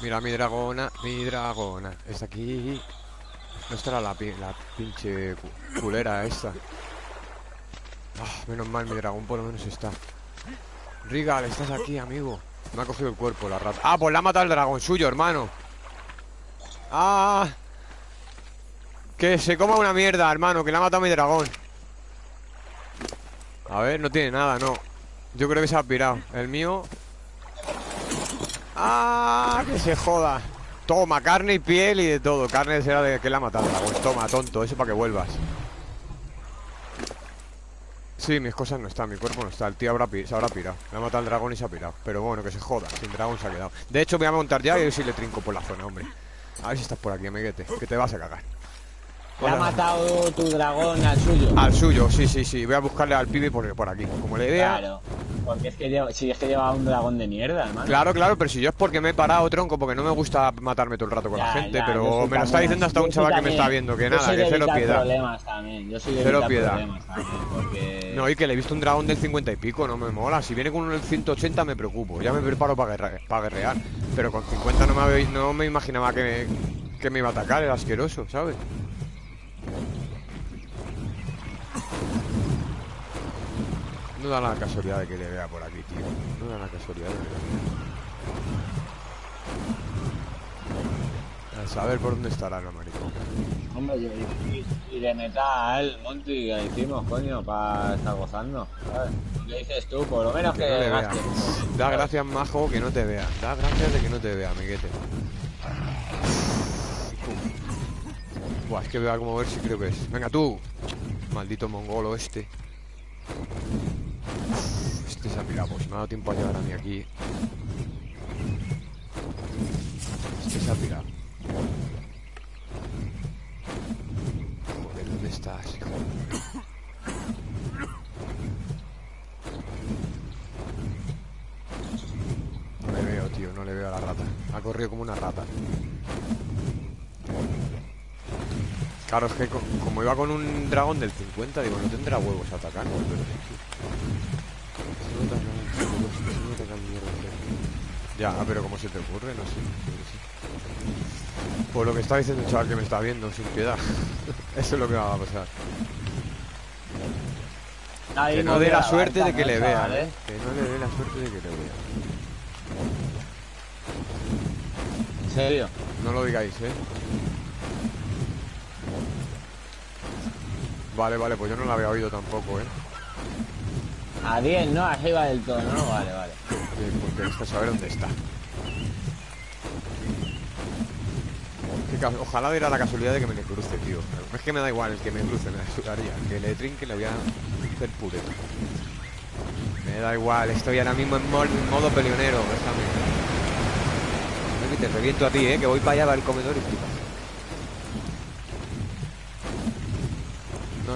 Mira mi dragona, mi dragona. Está aquí. No estará la, pi- la pinche cu- culera esta. Ah, menos mal, mi dragón por lo menos está. Rigal, estás aquí, amigo. Me ha cogido el cuerpo la rata. Ah, pues la ha matado el dragón suyo, hermano. Ah. Que se coma una mierda, hermano, que le ha matado mi dragón. A ver, no tiene nada, no. Yo creo que se ha pirado. El mío. Ah, que se joda. Toma, carne y piel y de todo. Carne será de que le ha matado el dragón. Toma, tonto, eso para que vuelvas. Sí, mis cosas no están, mi cuerpo no está. El tío habrá se habrá pirado. Le ha matado al dragón y se ha pirado. Pero bueno, que se joda. Sin dragón se ha quedado. De hecho, voy a montar ya y a ver si le trinco por la zona, hombre. A ver si estás por aquí, amiguete. Que te vas a cagar. Le ha Hola. matado tu dragón al suyo. Al suyo, sí, sí, sí. Voy a buscarle al pibe por, por aquí. Como le vea. Claro. Porque es que lleva, si es que lleva un dragón de mierda, hermano. Claro, claro, pero si yo es porque me he parado, tronco, porque no me gusta matarme todo el rato con la gente, ya, pero me lo está diciendo hasta un chaval que me está viendo, que nada, que cero piedad. problemas también. Yo soy de Cero piedad. problemas también, porque... No, y que le he visto un dragón del 50 y pico, no me mola. Si viene con uno del 180 me preocupo, ya me preparo para guerre- para guerrear. Pero con 50 no me, no me imaginaba que me, que me iba a atacar, el asqueroso, ¿sabes? No da la casualidad de que le vea por aquí, tío. No da la casualidad de que le vea. A saber por dónde estará la maricón. Hombre, y, y- y de metal, Monty, que hicimos, coño, para estar gozando, ¿sabes? ¿Qué dices tú? Por lo menos que, Que no le vea. Da gracias, majo, que no te vea. Da gracias de que no te vea, amiguete. Buah, es que veo algo mover si creo que es. Venga tú. Maldito mongolo este. Este se ha pirado. Pues me ha dado tiempo a llegar a mí aquí. Este se ha pirado. Joder, ¿dónde estás? No le veo, tío, no le veo a la rata. Ha corrido como una rata. Claro, es que co- como iba con un dragón del 50, digo, no tendrá huevos a atacar. Ya, pero como se te ocurre, no sé. sé. Pues lo que está diciendo el chaval que me está viendo, sin piedad. Eso es lo que va a pasar. Ahí Que no no dé la la suerte de que ¿no, le vean, chaval, ¿eh? Que no le dé la suerte de que le vean. ¿En serio? No lo digáis, ¿eh? Vale, vale, pues yo no lo había oído tampoco, ¿eh? A 10, ¿no? Arriba del todo, ¿no? Vale, vale. Porque necesito saber dónde está. Ojalá diera la casualidad de que me le cruce, tío. Es que me da igual el que me cruce, me ayudaría. Que le trinque le voy a hacer pureto. Me da igual, estoy ahora mismo en, mo- en modo peleonero, déjame. Te reviento a ti, eh, que voy para allá para el comedor y flipas.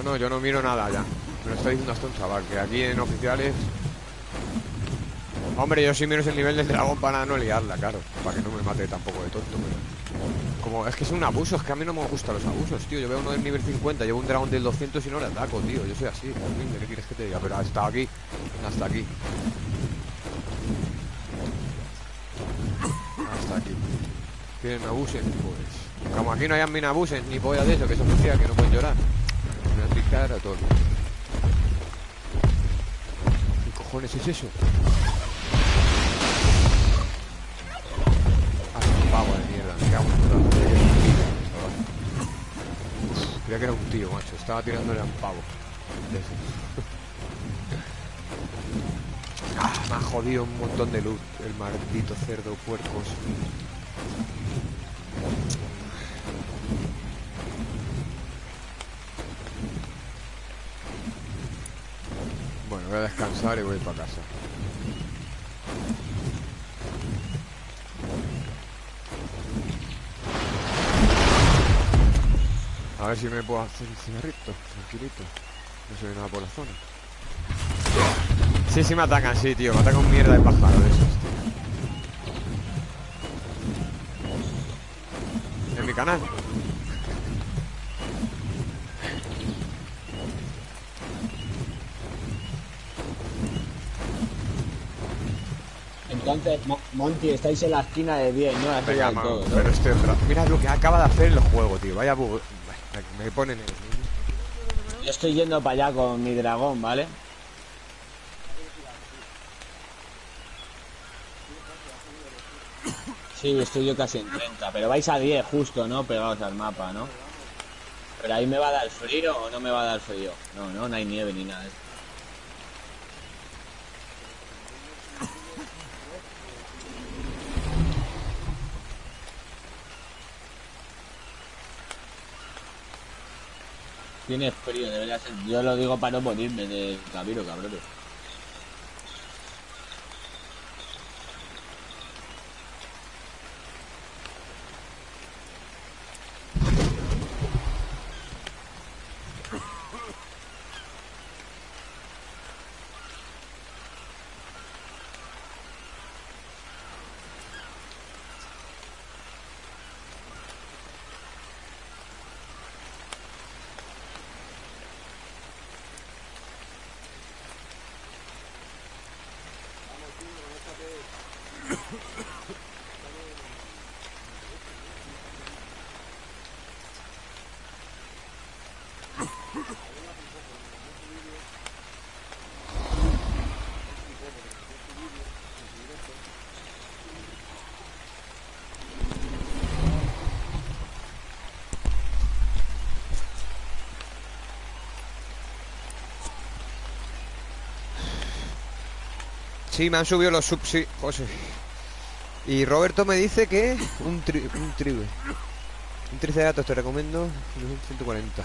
No, yo no miro nada ya. Me lo está diciendo hasta un chaval, que aquí en oficiales Hombre, yo sí miro el nivel del dragón para no liarla, claro. Para que no me mate tampoco de tonto, pero... Como, es que es un abuso, es que a mí no me gustan los abusos, tío. Yo veo uno del nivel 50, llevo un dragón del 200 y no le ataco, tío. Yo soy así, ¿qué quieres que te diga? Pero hasta aquí, hasta aquí. Hasta aquí. Que me abusen, pues... Como aquí no hayan me abusen, ni polla de eso, que es oficial, que no pueden llorar. Voy a todo. ¿Qué cojones es eso? Ah, pavo de mierda, me cago Creía que era un tío, macho. Estaba tirándole a un pavo. Ah, me ha jodido un montón de luz el maldito cerdo puercos. Bueno, voy a descansar y voy para casa. A ver si me puedo hacer un cigarrito, tranquilito. No se ve nada por la zona. Sí, sí me atacan, sí, tío. Me atacan mierda de pájaro de esos, tío. En mi canal. Entonces, Mo- Monty, estáis en la esquina de 10, ¿no? Venga, todo, ¿no? pero este otra. Mira lo que acaba de hacer el juego, tío. Vaya bug. Me, ponen el... Yo estoy yendo para allá con mi dragón, ¿vale? Sí, estoy yo casi en 30, pero vais a 10 justo, ¿no? Pegados al mapa, ¿no? Pero ahí me va a dar frío o no me va a dar frío. No, no, no hay nieve ni nada. de. Tienes frío, debería ser. Yo lo digo para no morirme de cabiro, cabrón. Sí, me han subido los subs. Y Roberto me dice que un, tri un tribe. Un triceratops te recomiendo. 140.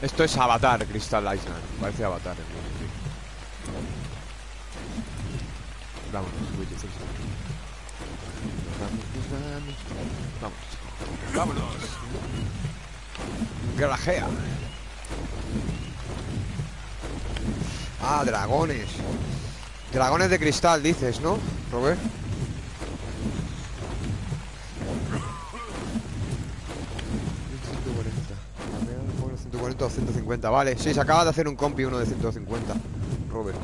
Esto es Avatar, Crystal Island. Parece Avatar. Vamos, vamos. Vámonos. Grajea. Ah, dragones. Dragones de cristal, dices, ¿no, Robert? Bueno, 140 o 150, vale. Sí, se acaba de hacer un compi uno de 150, Robert.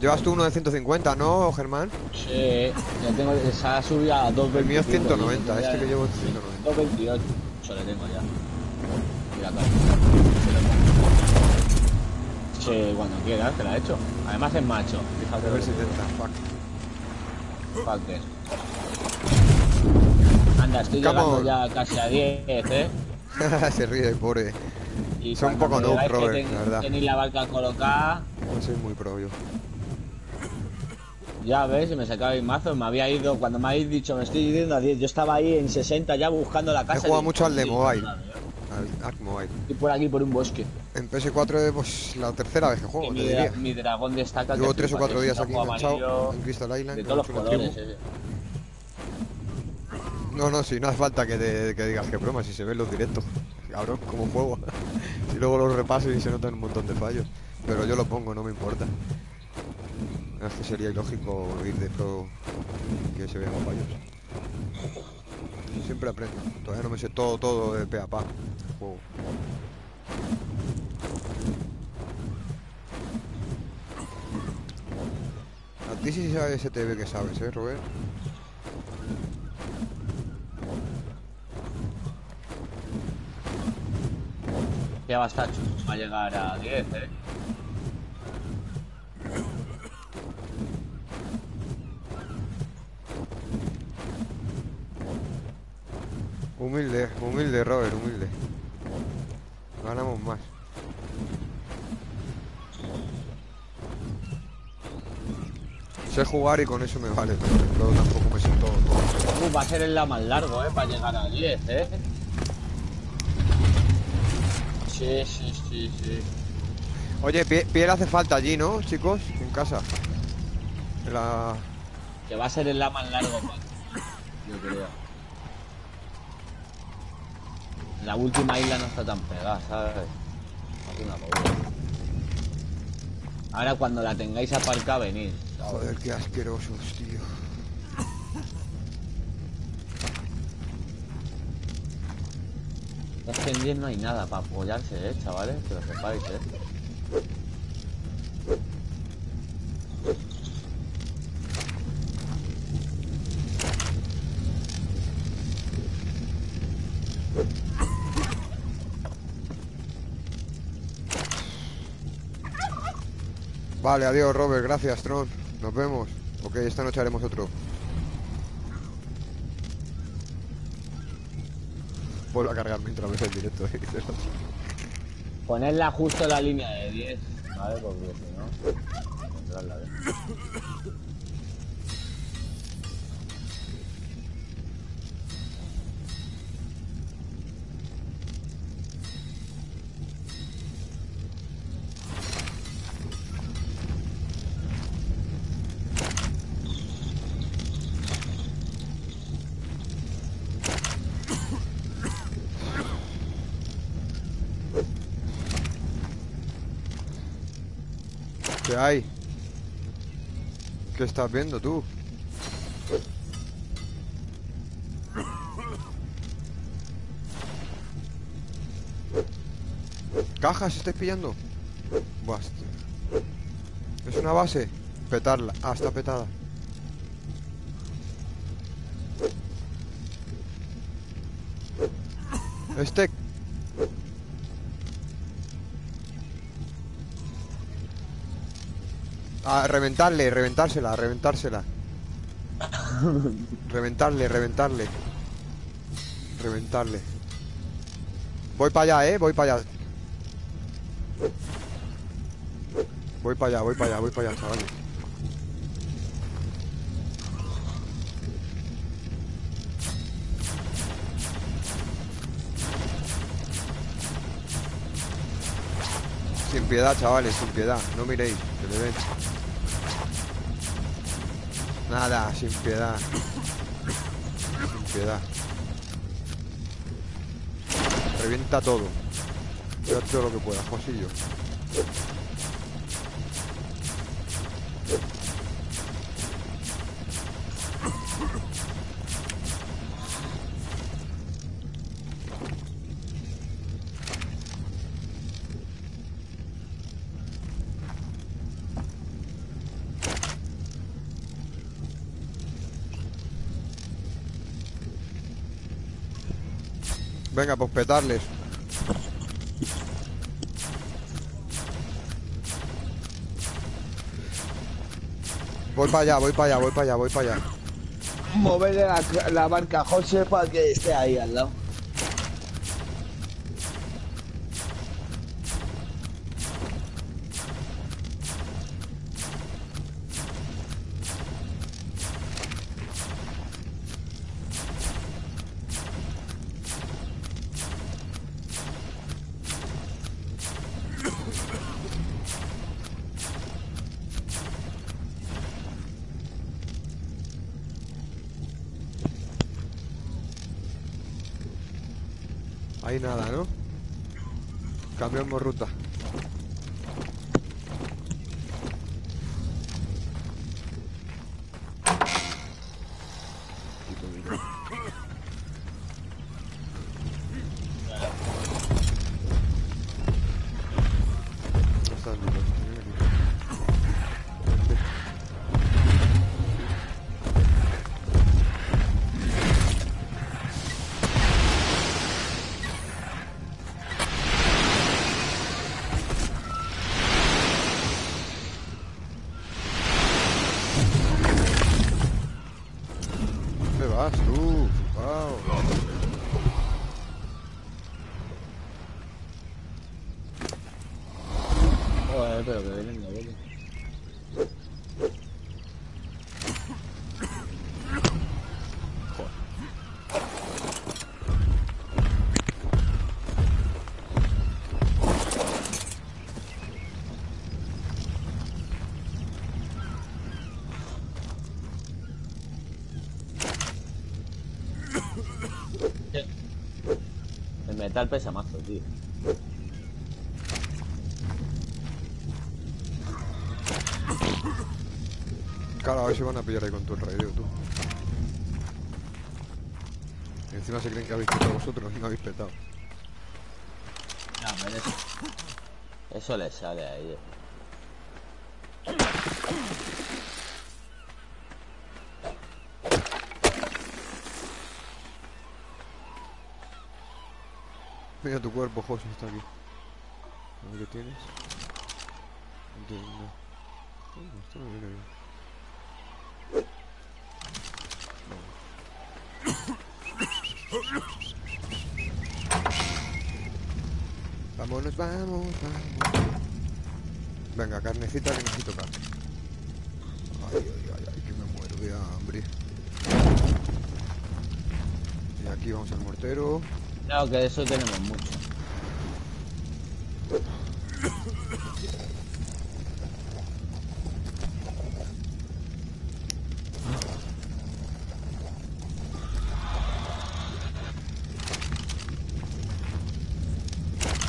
Llevas tú uno de 150, ¿no, Germán? Sí, ya tengo, se ha subido a 2.20. El mío es 190, este que llevo es 190. 2.28. Eso le tengo ya. Mira, acá. Sí, cuando quieras, te la he hecho. Además es macho. Fíjate. A ver si intenta, fuck. Fucker. Anda, estoy Come llegando on. ya casi a 10, ¿eh? se ríe, pobre. Y Son un poco Robert, ten- la verdad. Tenéis la barca colocada. No soy muy pro yo. Ya ves, y me sacaba el mazo, me había ido, cuando me habéis dicho me estoy yendo a 10, yo estaba ahí en 60 ya buscando la casa. jugado y- mucho al de mobile. Al Ark Mobile. Y por aquí, por un bosque. En PS4 pues la tercera vez que Y juego, te mi, diría. mi dragón destaca. Llevo que tres o flipas, cuatro es días un aquí enganchado en Crystal Island. De que todos los he colores, ese. No, no, si no hace falta que, te- que digas que broma, si se ven los directos. Cabrón, como juego. si luego los repaso y se notan un montón de fallos. Pero yo lo pongo, no me importa. Es que sería ilógico ir de pro que se vean fallos. Siempre aprendo. Todavía no me sé todo, todo de pe a pa. el Juego. A ti sí sabes, se te ve que sabes, ¿eh, Robert? Ya va a estar chulo, va a llegar a 10, eh. Humilde, humilde, Robert, humilde. Ganamos más. Sé jugar y con eso me vale, pero tampoco me todo. Uh, va a ser el la más largo, eh, para llegar a 10, eh. Sí, sí, sí, sí. Oye, pie- piel hace falta allí, ¿no, chicos? En casa. En la... Que va a ser el la más largo. Yo creo. La última isla no está tan pegada, ¿sabes? Una. Ahora cuando la tengáis aparcada, venid. ¿sabes? Joder, qué asquerosos, tío. Es que en 10 no hay nada para apoyarse, eh, chavales, que lo sepáis, eh. Vale, adiós, Robert, gracias, Tron. Nos vemos. Ok, esta noche haremos otro. Vuelvo a cargar mientras ves el directo. otro. Ponedla justo en la línea de 10, ¿vale? Porque si no, ¿Qué hay? ¿Qué estás viendo tú? ¿Cajas estáis pillando? Buah, este- ¿Es una base? Petarla. Ah, está petada. Este... Ah, reventarle, reventársela, reventársela. reventarle, reventarle. Reventarle. Voy para allá, eh, voy para allá. Voy para allá, voy para allá, voy para allá, chavales. Sin piedad, chavales, sin piedad. No miréis, que le den. Nada, sin piedad. Sin piedad. Revienta todo. Haz todo lo que puedas, Josillo. Venga, pues petarles. Voy para allá, voy para allá, voy para allá, voy para allá. Moverle la, la barca José para que esté ahí al lado. Nada, ¿no? Cambiamos ruta. Metal pesa mazo, tío. Claro, a ver si van a pillar ahí con tu raideo, tú. Y encima se creen que habéis petado vosotros y no habéis petado. No, pero eso, eso le sale a ellos. Mira tu cuerpo, José, está aquí. A ver qué tienes. No tienes nada. Oh, esto no viene bien. Vámonos, vamos, vamos. Venga, carnecita que necesito carne. Ay, ay, ay, ay, que me muero de hambre. Y aquí vamos al mortero. Claro que de eso tenemos mucho.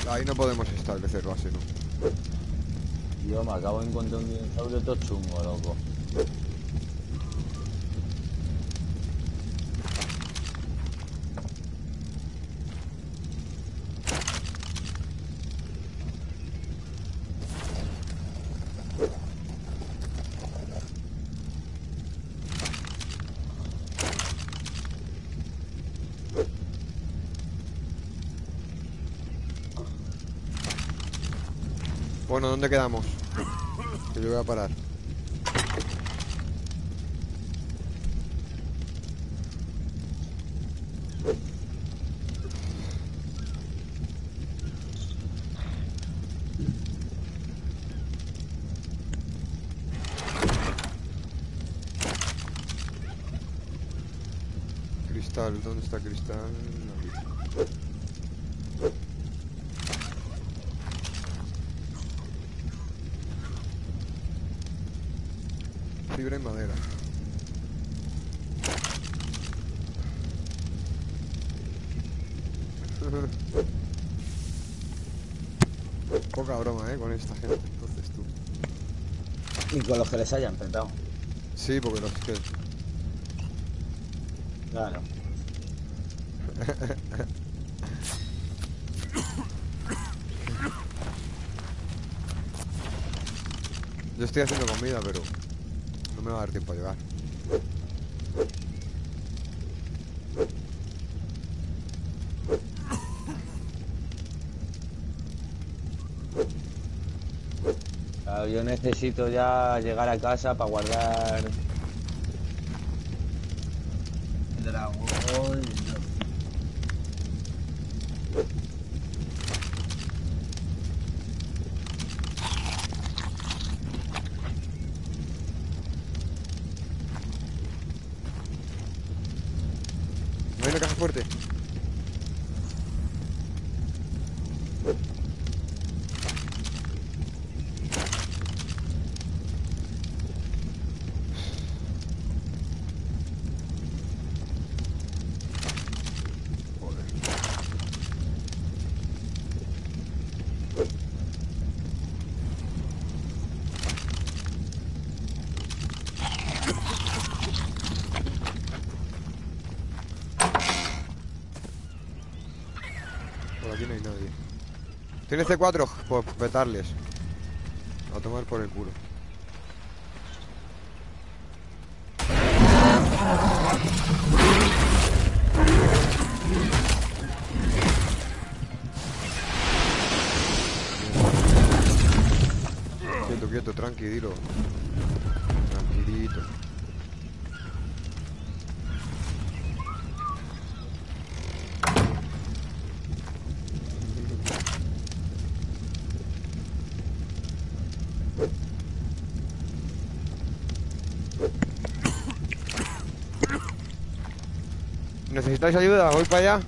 Ahí no podemos establecer base, ¿no? Yo me acabo de encontrar un dinosaurio todo chungo, loco. Bueno, ¿dónde quedamos? Que yo voy a parar. Cristal, ¿dónde está Cristal? Esta gente. Entonces tú. Y con los que les hayan petado. Sí, porque los que. Claro. Yo estoy haciendo comida, pero no me va a dar tiempo a llegar. Claro, yo necesito ya llegar a casa para guardar el dragón. ¿No hay una caja fuerte? Joder. Por aquí no hay nadie. ¿Tienes C4? Pues petarles. A tomar por el culo. Quieto, quieto, tranquilo. Tranquilito. ¿Necesitáis ayuda? Voy para allá.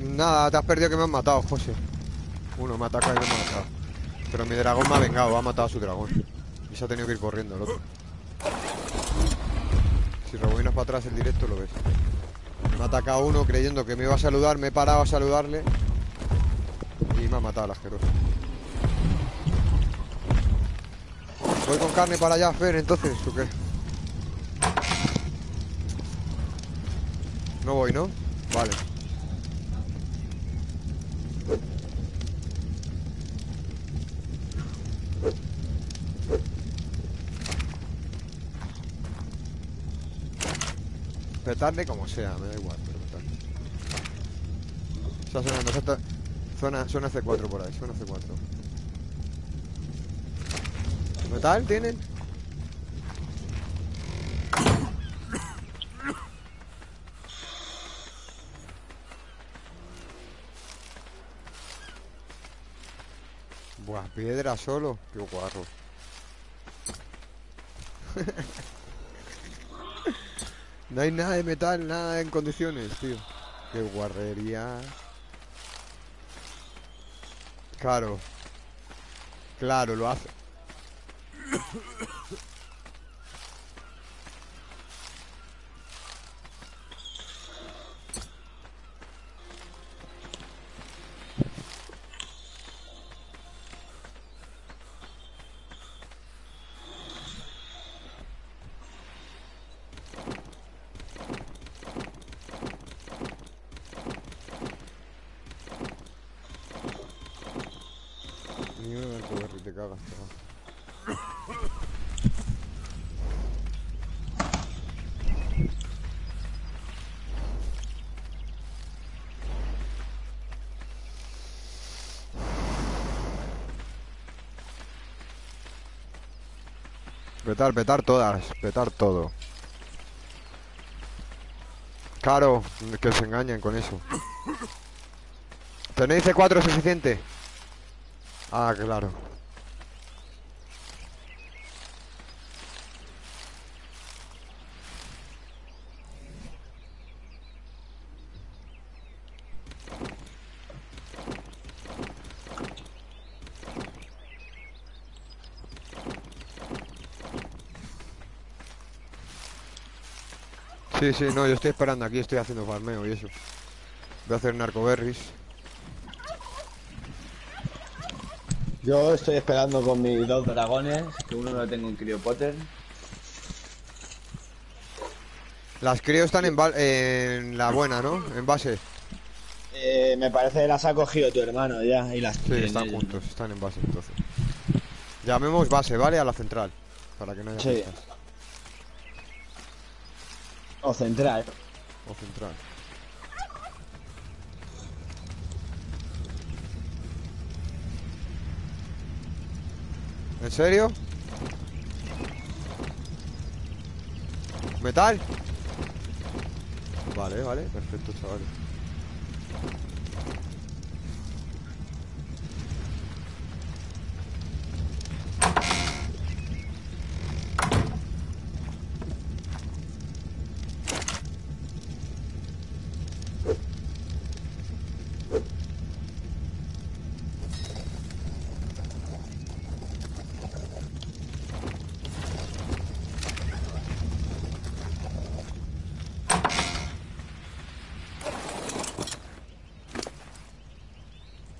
Nada, te has perdido que me han matado, José. Uno me ha atacado y me ha matado. Pero mi dragón me ha vengado, ha matado a su dragón. Y se ha tenido que ir corriendo el otro. Para atrás el directo lo ves. Me ha atacado uno creyendo que me iba a saludar, me he parado a saludarle. Y me ha matado el asqueroso. Voy con carne para allá, Fer, entonces, ¿o qué? No voy, ¿no? Vale. Petarle como sea, me da igual, pero petarle. Está sonando, está... Suena, suena C4 por ahí, suena C4. ¿Metal tienen? Buah, piedra solo, qué guarro. No hay nada de metal, nada en condiciones, tío. Qué guarrería. Claro. Claro, lo hace. Ni uno del cover y te cagas. Petar, petar todas, petar todo. Claro, que se engañan con eso. ¿Tenéis C4 suficiente? Ah, claro. Sí, sí, no, yo estoy esperando aquí, estoy haciendo farmeo y eso. Voy a hacer narcoberries. Yo estoy esperando con mis dos dragones, que uno lo tengo en Cryopotter. Las críos están en, en la buena, ¿no? En base. Eh, me parece que las ha cogido tu hermano ya y las Sí, están juntos, están en base entonces. Llamemos base, ¿vale? A la central. Para que no haya Sí. pistas. O central. O central. ¿En serio? ¿Metal? Vale, vale, perfecto, chavales.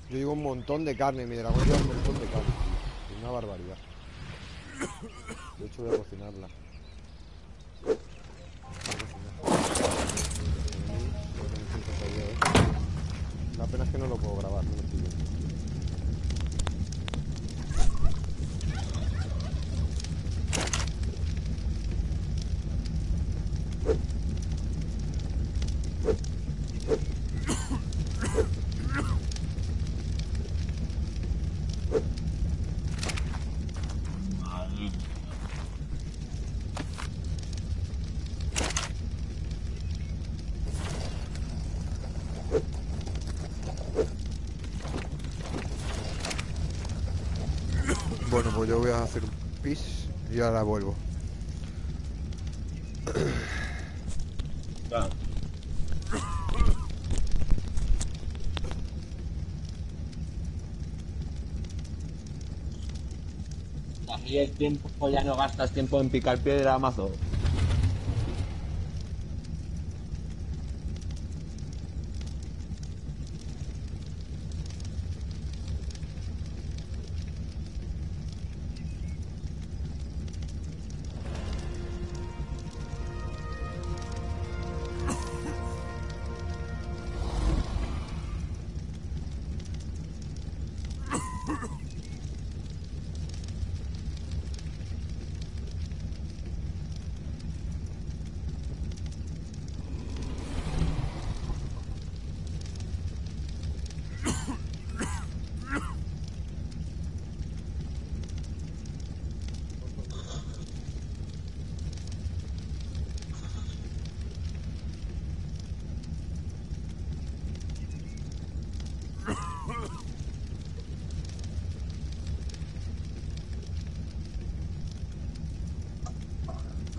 Yo llevo un montón de carne, mi dragón lleva un montón de carne. tío. Una barbaridad. De hecho voy a cocinarla. Bueno, pues yo voy a hacer un pis y ahora vuelvo. Claro. Así el tiempo, ya no gastas tiempo en picar piedra, mazo.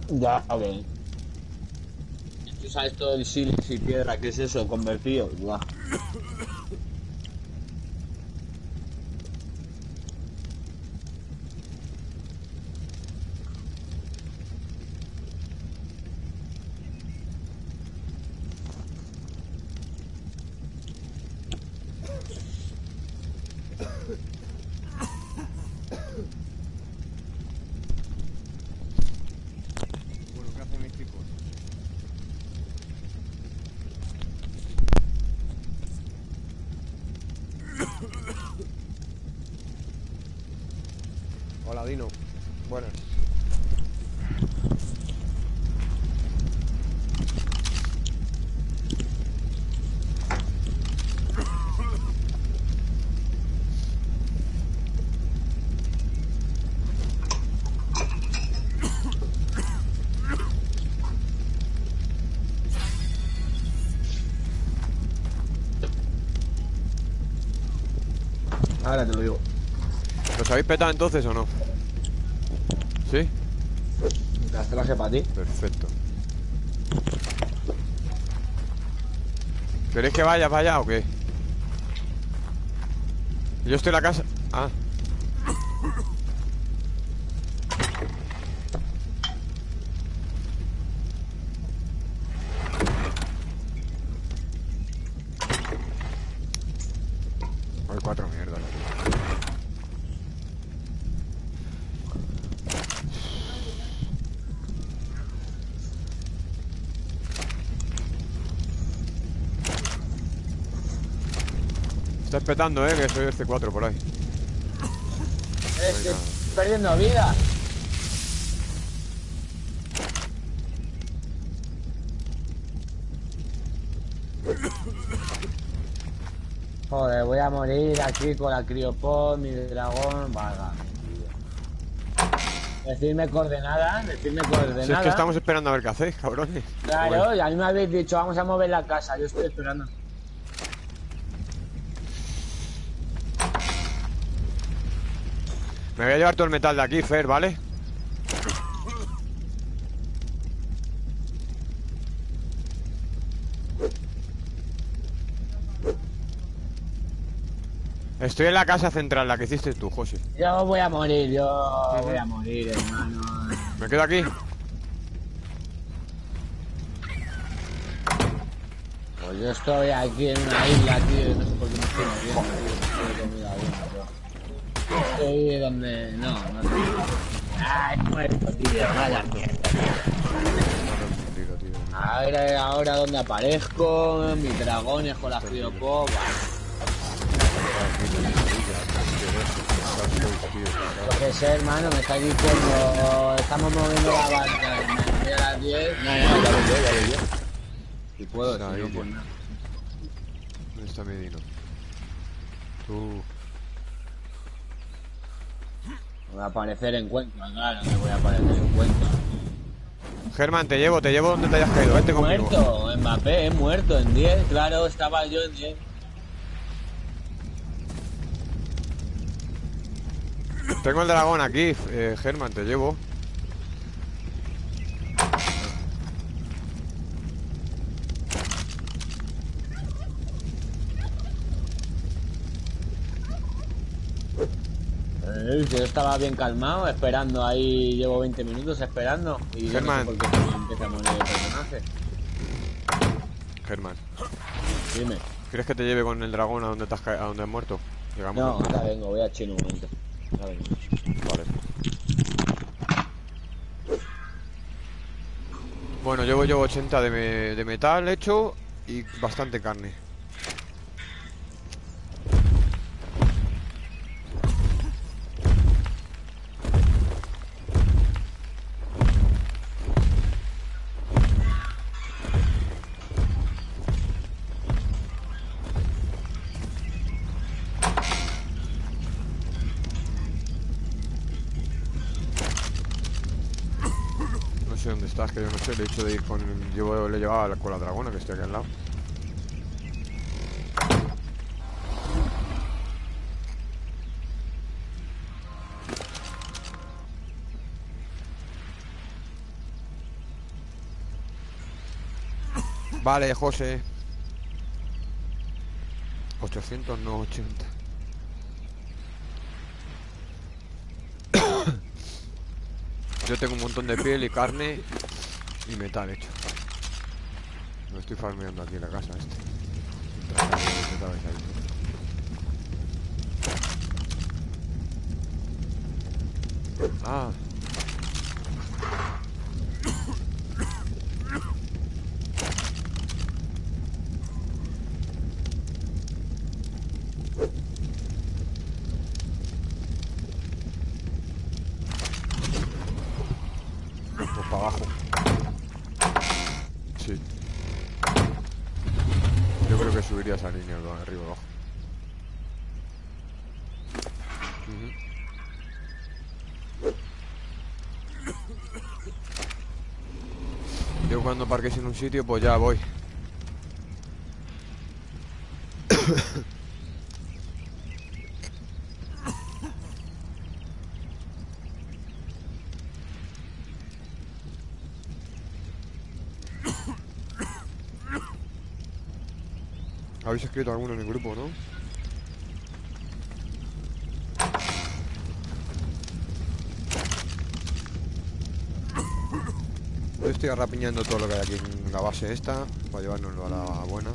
Ya, ok. ¿Tú sabes todo el sílice y piedra? ¿Qué es eso? Convertido. Buah. ¿Los habéis petado entonces o no? ¿Sí? Las traje para ti. Perfecto. ¿Queréis que vaya para allá o qué? Yo estoy en la casa. Ah. Hay cuatro mierdas. tío. Estás petando, eh, que soy el C4 por ahí. Estoy perdiendo vida. Joder, voy a morir aquí con la criopod, mi dragón, valga. Decidme coordenadas, decidme coordenadas. Si es que estamos esperando a ver qué hacéis, cabrones. Claro, y a mí me habéis dicho, vamos a mover la casa, yo estoy esperando. Voy a llevar todo el metal de aquí, Fer, ¿vale? Estoy en la casa central, la que hiciste tú, José. Yo voy a morir, yo voy a morir, hermano. ¿Me quedo aquí? Pues yo estoy aquí en una isla, tío, no sé por qué me estoy muriendo, Estoy donde... No, no sé. Ay, muerto, tío, vaya mierda. Tiro, tío. Ahora, donde aparezco, mis dragones con la criopop. Yo qué sé, hermano, me estáis diciendo, estamos moviendo la barca, me a las 10. No, no, ya lo yo, ya lo yo. Si puedo, si no, pues nada. ¿Dónde está mi dino? Tú. Voy a aparecer en Cuenca, claro, que voy a aparecer en Cuenca. Germán, te llevo, te llevo donde te hayas caído. Vete conmigo. Muerto, Mbappé, he muerto en 10, claro, estaba yo en 10. Tengo el dragón aquí, eh, Germán, te llevo. Yo estaba bien calmado, esperando ahí, llevo 20 minutos esperando. Y yo no sé Germán. por qué se empieza a morir el personaje. Germán. Dime. ¿Quieres que te lleve con el dragón a donde, te has a donde has muerto? Llegamos. No, ya vengo, voy a chino un momento. Ya vengo. Vale. Bueno, llevo yo 80 de, me- de metal hecho y bastante carne. Estás, que yo no sé. De hecho, de ir con. Yo le llevaba con la dragona que estoy aquí al lado. Vale, José. 800, no 80. Yo tengo un montón de piel y carne y metal hecho. Me estoy farmeando aquí en la casa este. Ah. cuando parquéis en un sitio, pues ya voy. Habéis escrito alguno en el grupo, ¿no? Estoy arrapiñando todo lo que hay aquí en la base esta para llevárnoslo a la buena.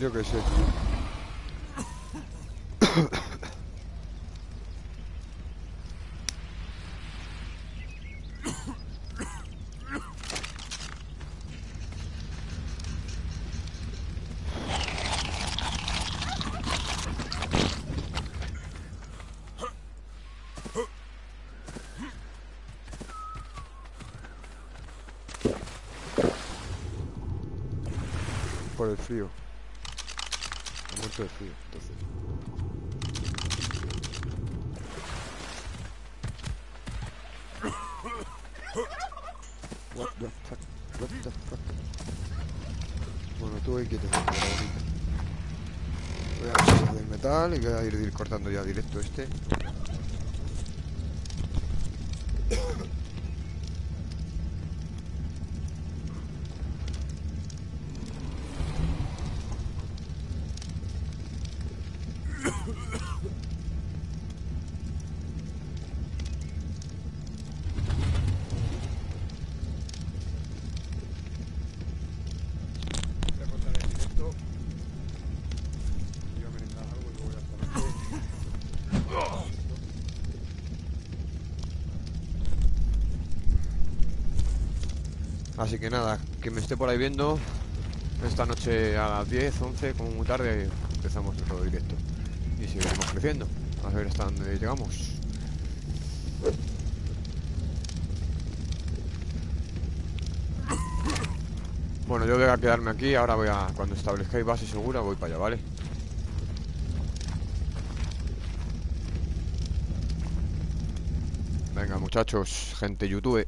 Yo qué sé, tío. Por el frío. He muerto de frío, entonces. What the fuck? What the fuck? Bueno, quieto, por ahorita. Voy a quitar del metal y voy a ir cortando ya directo este. Voy a cortar el directo. Voy a merendar algo y luego ya está. Así que nada, que me esté por ahí viendo. Esta noche a las 10, 11, como muy tarde, empezamos el juego directo. Y seguiremos creciendo. A ver hasta dónde llegamos. Bueno, yo voy a quedarme aquí. Ahora voy a. Cuando establezcáis base segura, voy para allá, ¿vale? Venga, muchachos, gente YouTube.